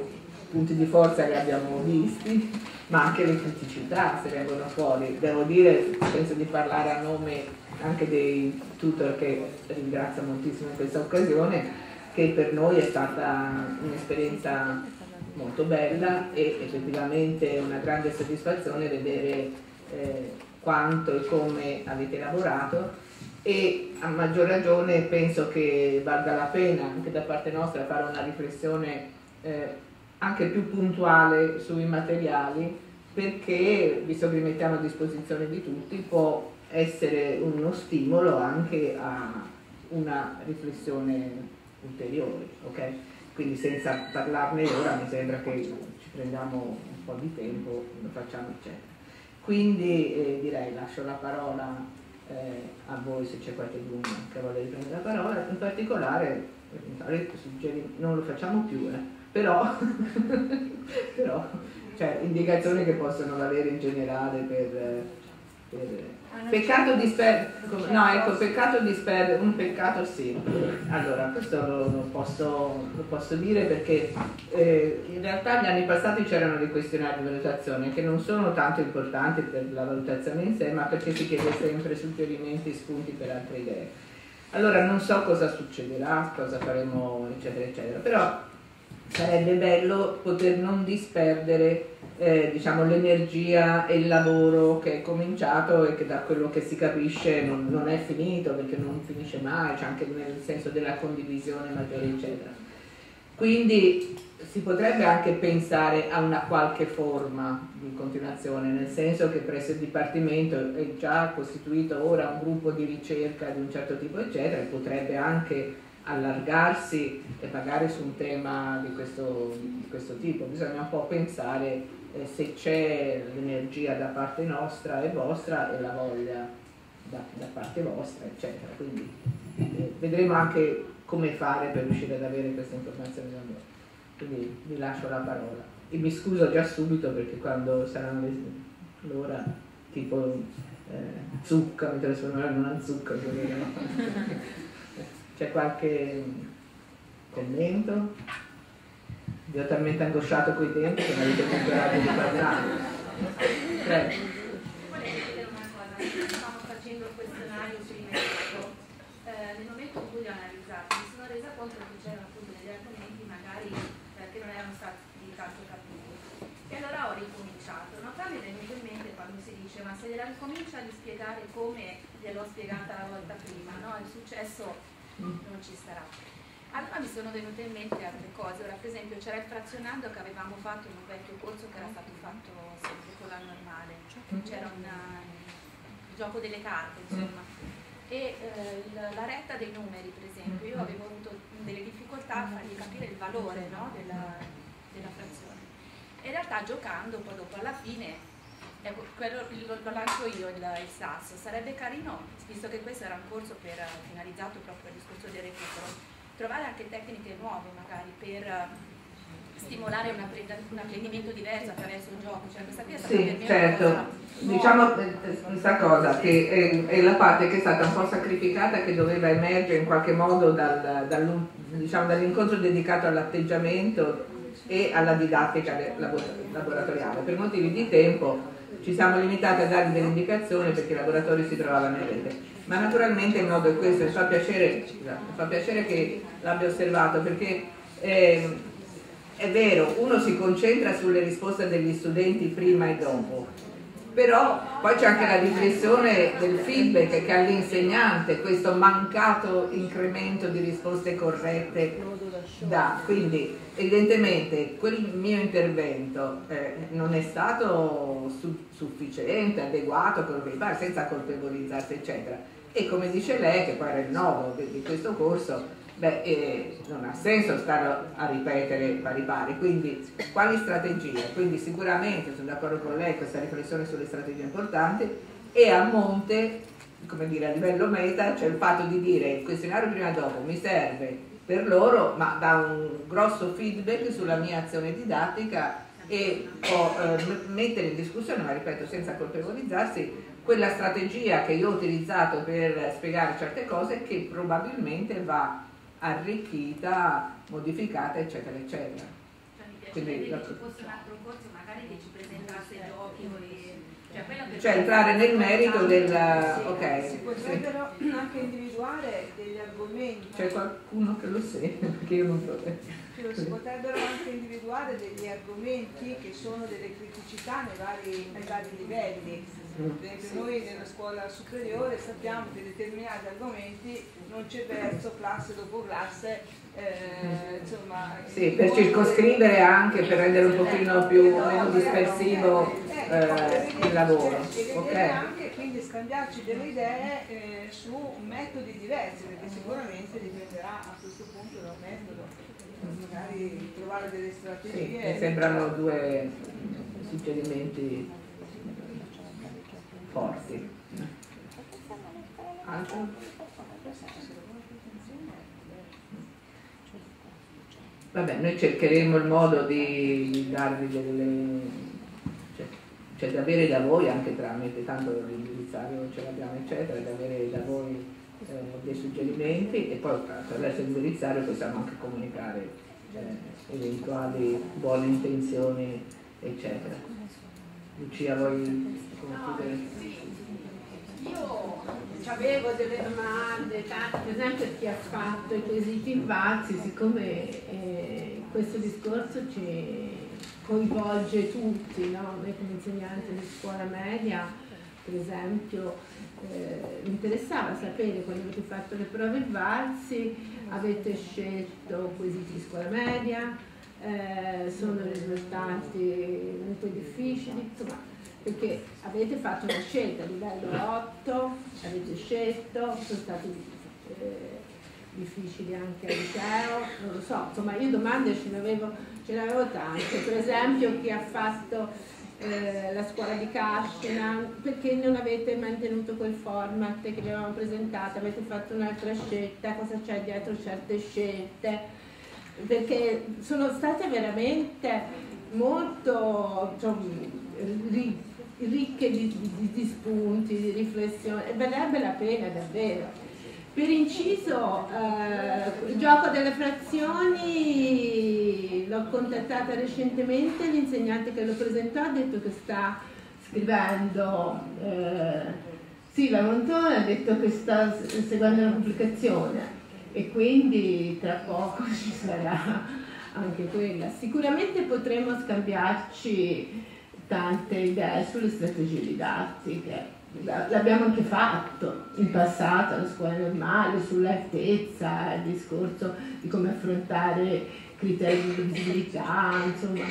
[SPEAKER 1] punti di forza che abbiamo visti, ma anche le criticità se vengono fuori. Devo dire, penso di parlare a nome anche dei tutor che ringrazio moltissimo in questa occasione, che per noi è stata un'esperienza molto bella e effettivamente una grande soddisfazione vedere eh, quanto e come avete lavorato e a maggior ragione penso che valga la pena anche da parte nostra fare una riflessione eh, anche più puntuale sui materiali perché visto che li mettiamo a disposizione di tutti può essere uno stimolo anche a una riflessione ulteriore, ok? Quindi senza parlarne ora mi sembra che ci prendiamo un po' di tempo, lo facciamo eccetera. Quindi eh, direi lascio la parola eh, a voi se c'è qualcuno che vuole riprendere la parola, in particolare non lo facciamo più, eh, però, però cioè indicazioni che possono valere in generale per, per peccato disperdere no ecco peccato disperdere un peccato sì. Allora questo lo, lo, posso, lo posso, dire perché eh, in realtà negli anni passati c'erano dei questionari di valutazione che non sono tanto importanti per la valutazione in sé ma perché si chiede sempre suggerimenti spunti per altre idee. Allora non so cosa succederà cosa faremo eccetera eccetera però sarebbe bello poter non disperdere eh, diciamo, l'energia e il lavoro che è cominciato e che da quello che si capisce non, non è finito perché non finisce mai, c'è anche nel senso della condivisione maggiore eccetera. Quindi si potrebbe anche pensare a una qualche forma di continuazione, nel senso che presso il Dipartimento è già costituito ora un gruppo di ricerca di un certo tipo, eccetera, e potrebbe anche allargarsi e magari su un tema di questo, di questo tipo. Bisogna un po' pensare eh, se c'è l'energia da parte nostra e vostra e la voglia da, da parte vostra, eccetera. Quindi eh, vedremo anche come fare per riuscire ad avere queste informazioni da voi. Quindi vi lascio la parola. E mi scuso già subito perché quando saranno l'ora tipo eh, zucca, trasformerò in una zucca. C'è qualche commento? Vi ho talmente angosciato coi tempi che non avete più di parlare. Prego.
[SPEAKER 22] Stiamo facendo il questionario sui medico. Eh, nel momento in cui li ho analizzati mi sono resa conto che c'erano appunto degli argomenti magari che non erano stati tanto capiti. E allora ho ricominciato. No? Poi mi è in mente quando si dice ma se gliela ricomincia di spiegare come gliel'ho spiegata la volta prima, no? il successo non ci sarà. Allora mi sono venute in mente altre cose, ora per esempio c'era il frazionando che avevamo fatto in un vecchio corso che era stato fatto sempre con la normale, c'era un gioco delle carte insomma. E eh, la retta dei numeri per esempio, io avevo avuto delle difficoltà a fargli capire il valore no, della, della, frazione. E in realtà giocando poi dopo alla fine quello, lo, lo, lancio io il, il sasso, sarebbe carino visto che questo era un corso per, finalizzato proprio al discorso del recupero trovare anche tecniche nuove magari per eh, stimolare un apprendimento diverso attraverso il gioco, cioè questa qui è stata
[SPEAKER 1] sì, per certo. Diciamo eh, eh, questa cosa che è, è, la parte che è stata un po' sacrificata che doveva emergere in qualche modo dal, dal, diciamo, dall'incontro dedicato all'atteggiamento e alla didattica laboratoriale. Per motivi di tempo ci siamo limitati a dargli delle indicazioni perché i laboratori si trovavano in rete ma naturalmente il modo è questo, mi fa piacere, mi fa piacere che l'abbia osservato perché eh, è vero, uno si concentra sulle risposte degli studenti prima e dopo, però poi c'è anche la riflessione del feedback che all'insegnante questo mancato incremento di risposte corrette dà, quindi evidentemente quel mio intervento eh, non è stato su sufficiente, adeguato, senza colpevolizzarsi eccetera. E come dice lei, che poi era il nodo di, di questo corso, beh, eh, non ha senso stare a ripetere pari pari, quindi quali strategie? Quindi sicuramente sono d'accordo con lei questa riflessione sulle strategie importanti. E a monte, come dire a livello meta, c'è il fatto di dire il questionario prima e dopo mi serve per loro, ma dà un grosso feedback sulla mia azione didattica e può eh, mettere in discussione, ma ripeto senza colpevolizzarsi, quella strategia che io ho utilizzato per spiegare certe cose che probabilmente va arricchita, modificata, eccetera, eccetera.
[SPEAKER 22] Cioè, mi piacerebbe che ci fosse un altro corso magari che ci presentasse giochi o
[SPEAKER 1] cioè, cioè entrare nel merito del... Sì,
[SPEAKER 10] ok. Si potrebbero sì. anche individuare degli argomenti.
[SPEAKER 1] C'è qualcuno che lo sa, perché io non so.
[SPEAKER 10] Cioè, si potrebbero anche individuare degli argomenti che sono delle criticità nei vari, nei vari livelli. Noi nella scuola superiore sappiamo che determinati argomenti non c'è verso classe dopo classe eh, insomma,
[SPEAKER 1] sì, per circoscrivere anche, per rendere un pochino più meno dispersivo eh, il lavoro.
[SPEAKER 10] E okay. anche quindi scambiarci delle idee eh, su metodi diversi, perché sicuramente dipenderà a questo punto da un metodo, magari trovare delle strategie.
[SPEAKER 1] Sì, mi sembrano due suggerimenti forti. Altro? Vabbè, noi cercheremo il modo di darvi delle cioè da avere da voi anche tramite, tanto l'indirizzario ce l'abbiamo eccetera, da avere da voi eh, dei suggerimenti e poi attraverso l'indirizzario possiamo anche comunicare eh, eventuali buone intenzioni eccetera. Lucia vuoi concludere?
[SPEAKER 23] Io avevo delle domande, per esempio chi ha fatto i quesiti Invazzi, siccome eh, questo discorso ci coinvolge tutti, no? noi come insegnanti di scuola media, per esempio, eh, mi interessava sapere quando avete fatto le prove Valsi, avete scelto quesiti di scuola media, eh, sono risultati comunque difficili, insomma, perché avete fatto una scelta a livello 8, avete scelto, sono stati eh, difficili anche al liceo, non lo so, insomma io domande ce ne avevo, ce ne tante, per esempio chi ha fatto eh, la scuola di Cascina, perché non avete mantenuto quel format che vi avevamo presentato, avete fatto un'altra scelta, cosa c'è dietro certe scelte, perché sono state veramente molto insomma, ricche di, di, di, spunti, di riflessioni, e varrebbe la pena davvero. Per inciso, eh, il gioco delle frazioni l'ho contattata recentemente, l'insegnante che lo presentò ha detto che sta scrivendo, eh, sì, la Montone ha detto che sta seguendo una pubblicazione e quindi tra poco ci sarà anche quella. Sicuramente potremo scambiarci tante idee sulle strategie didattiche. L'abbiamo anche fatto in passato alla scuola normale, sull'altezza, il discorso di come affrontare criteri di visibilità, insomma,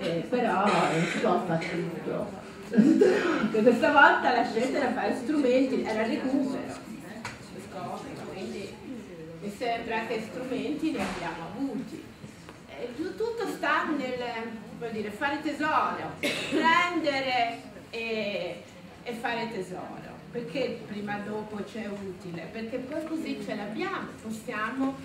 [SPEAKER 23] eh, però non si può fare tutto. Questa volta la scelta era fare strumenti, era recupero. Mi sembra che strumenti ne abbiamo avuti. Eh, tutto sta nel vuol dire fare tesoro, prendere e, e fare tesoro, perché prima o dopo c'è utile, perché poi così ce l'abbiamo, possiamo,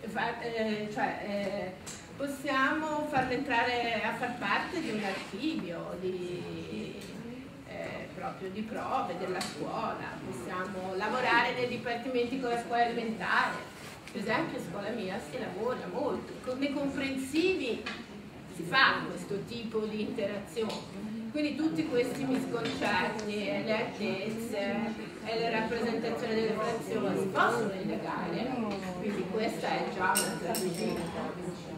[SPEAKER 23] eh, cioè, eh, possiamo farlo entrare a far parte di un archivio, di, eh, proprio di prove della scuola, possiamo lavorare nei dipartimenti con la scuola elementare, per esempio a scuola mia si lavora molto, nei comprensivi si fa questo tipo di interazione. Quindi tutti questi misconcetti e le altezze e le rappresentazioni delle frazioni si possono indagare, quindi questa è già una strategia.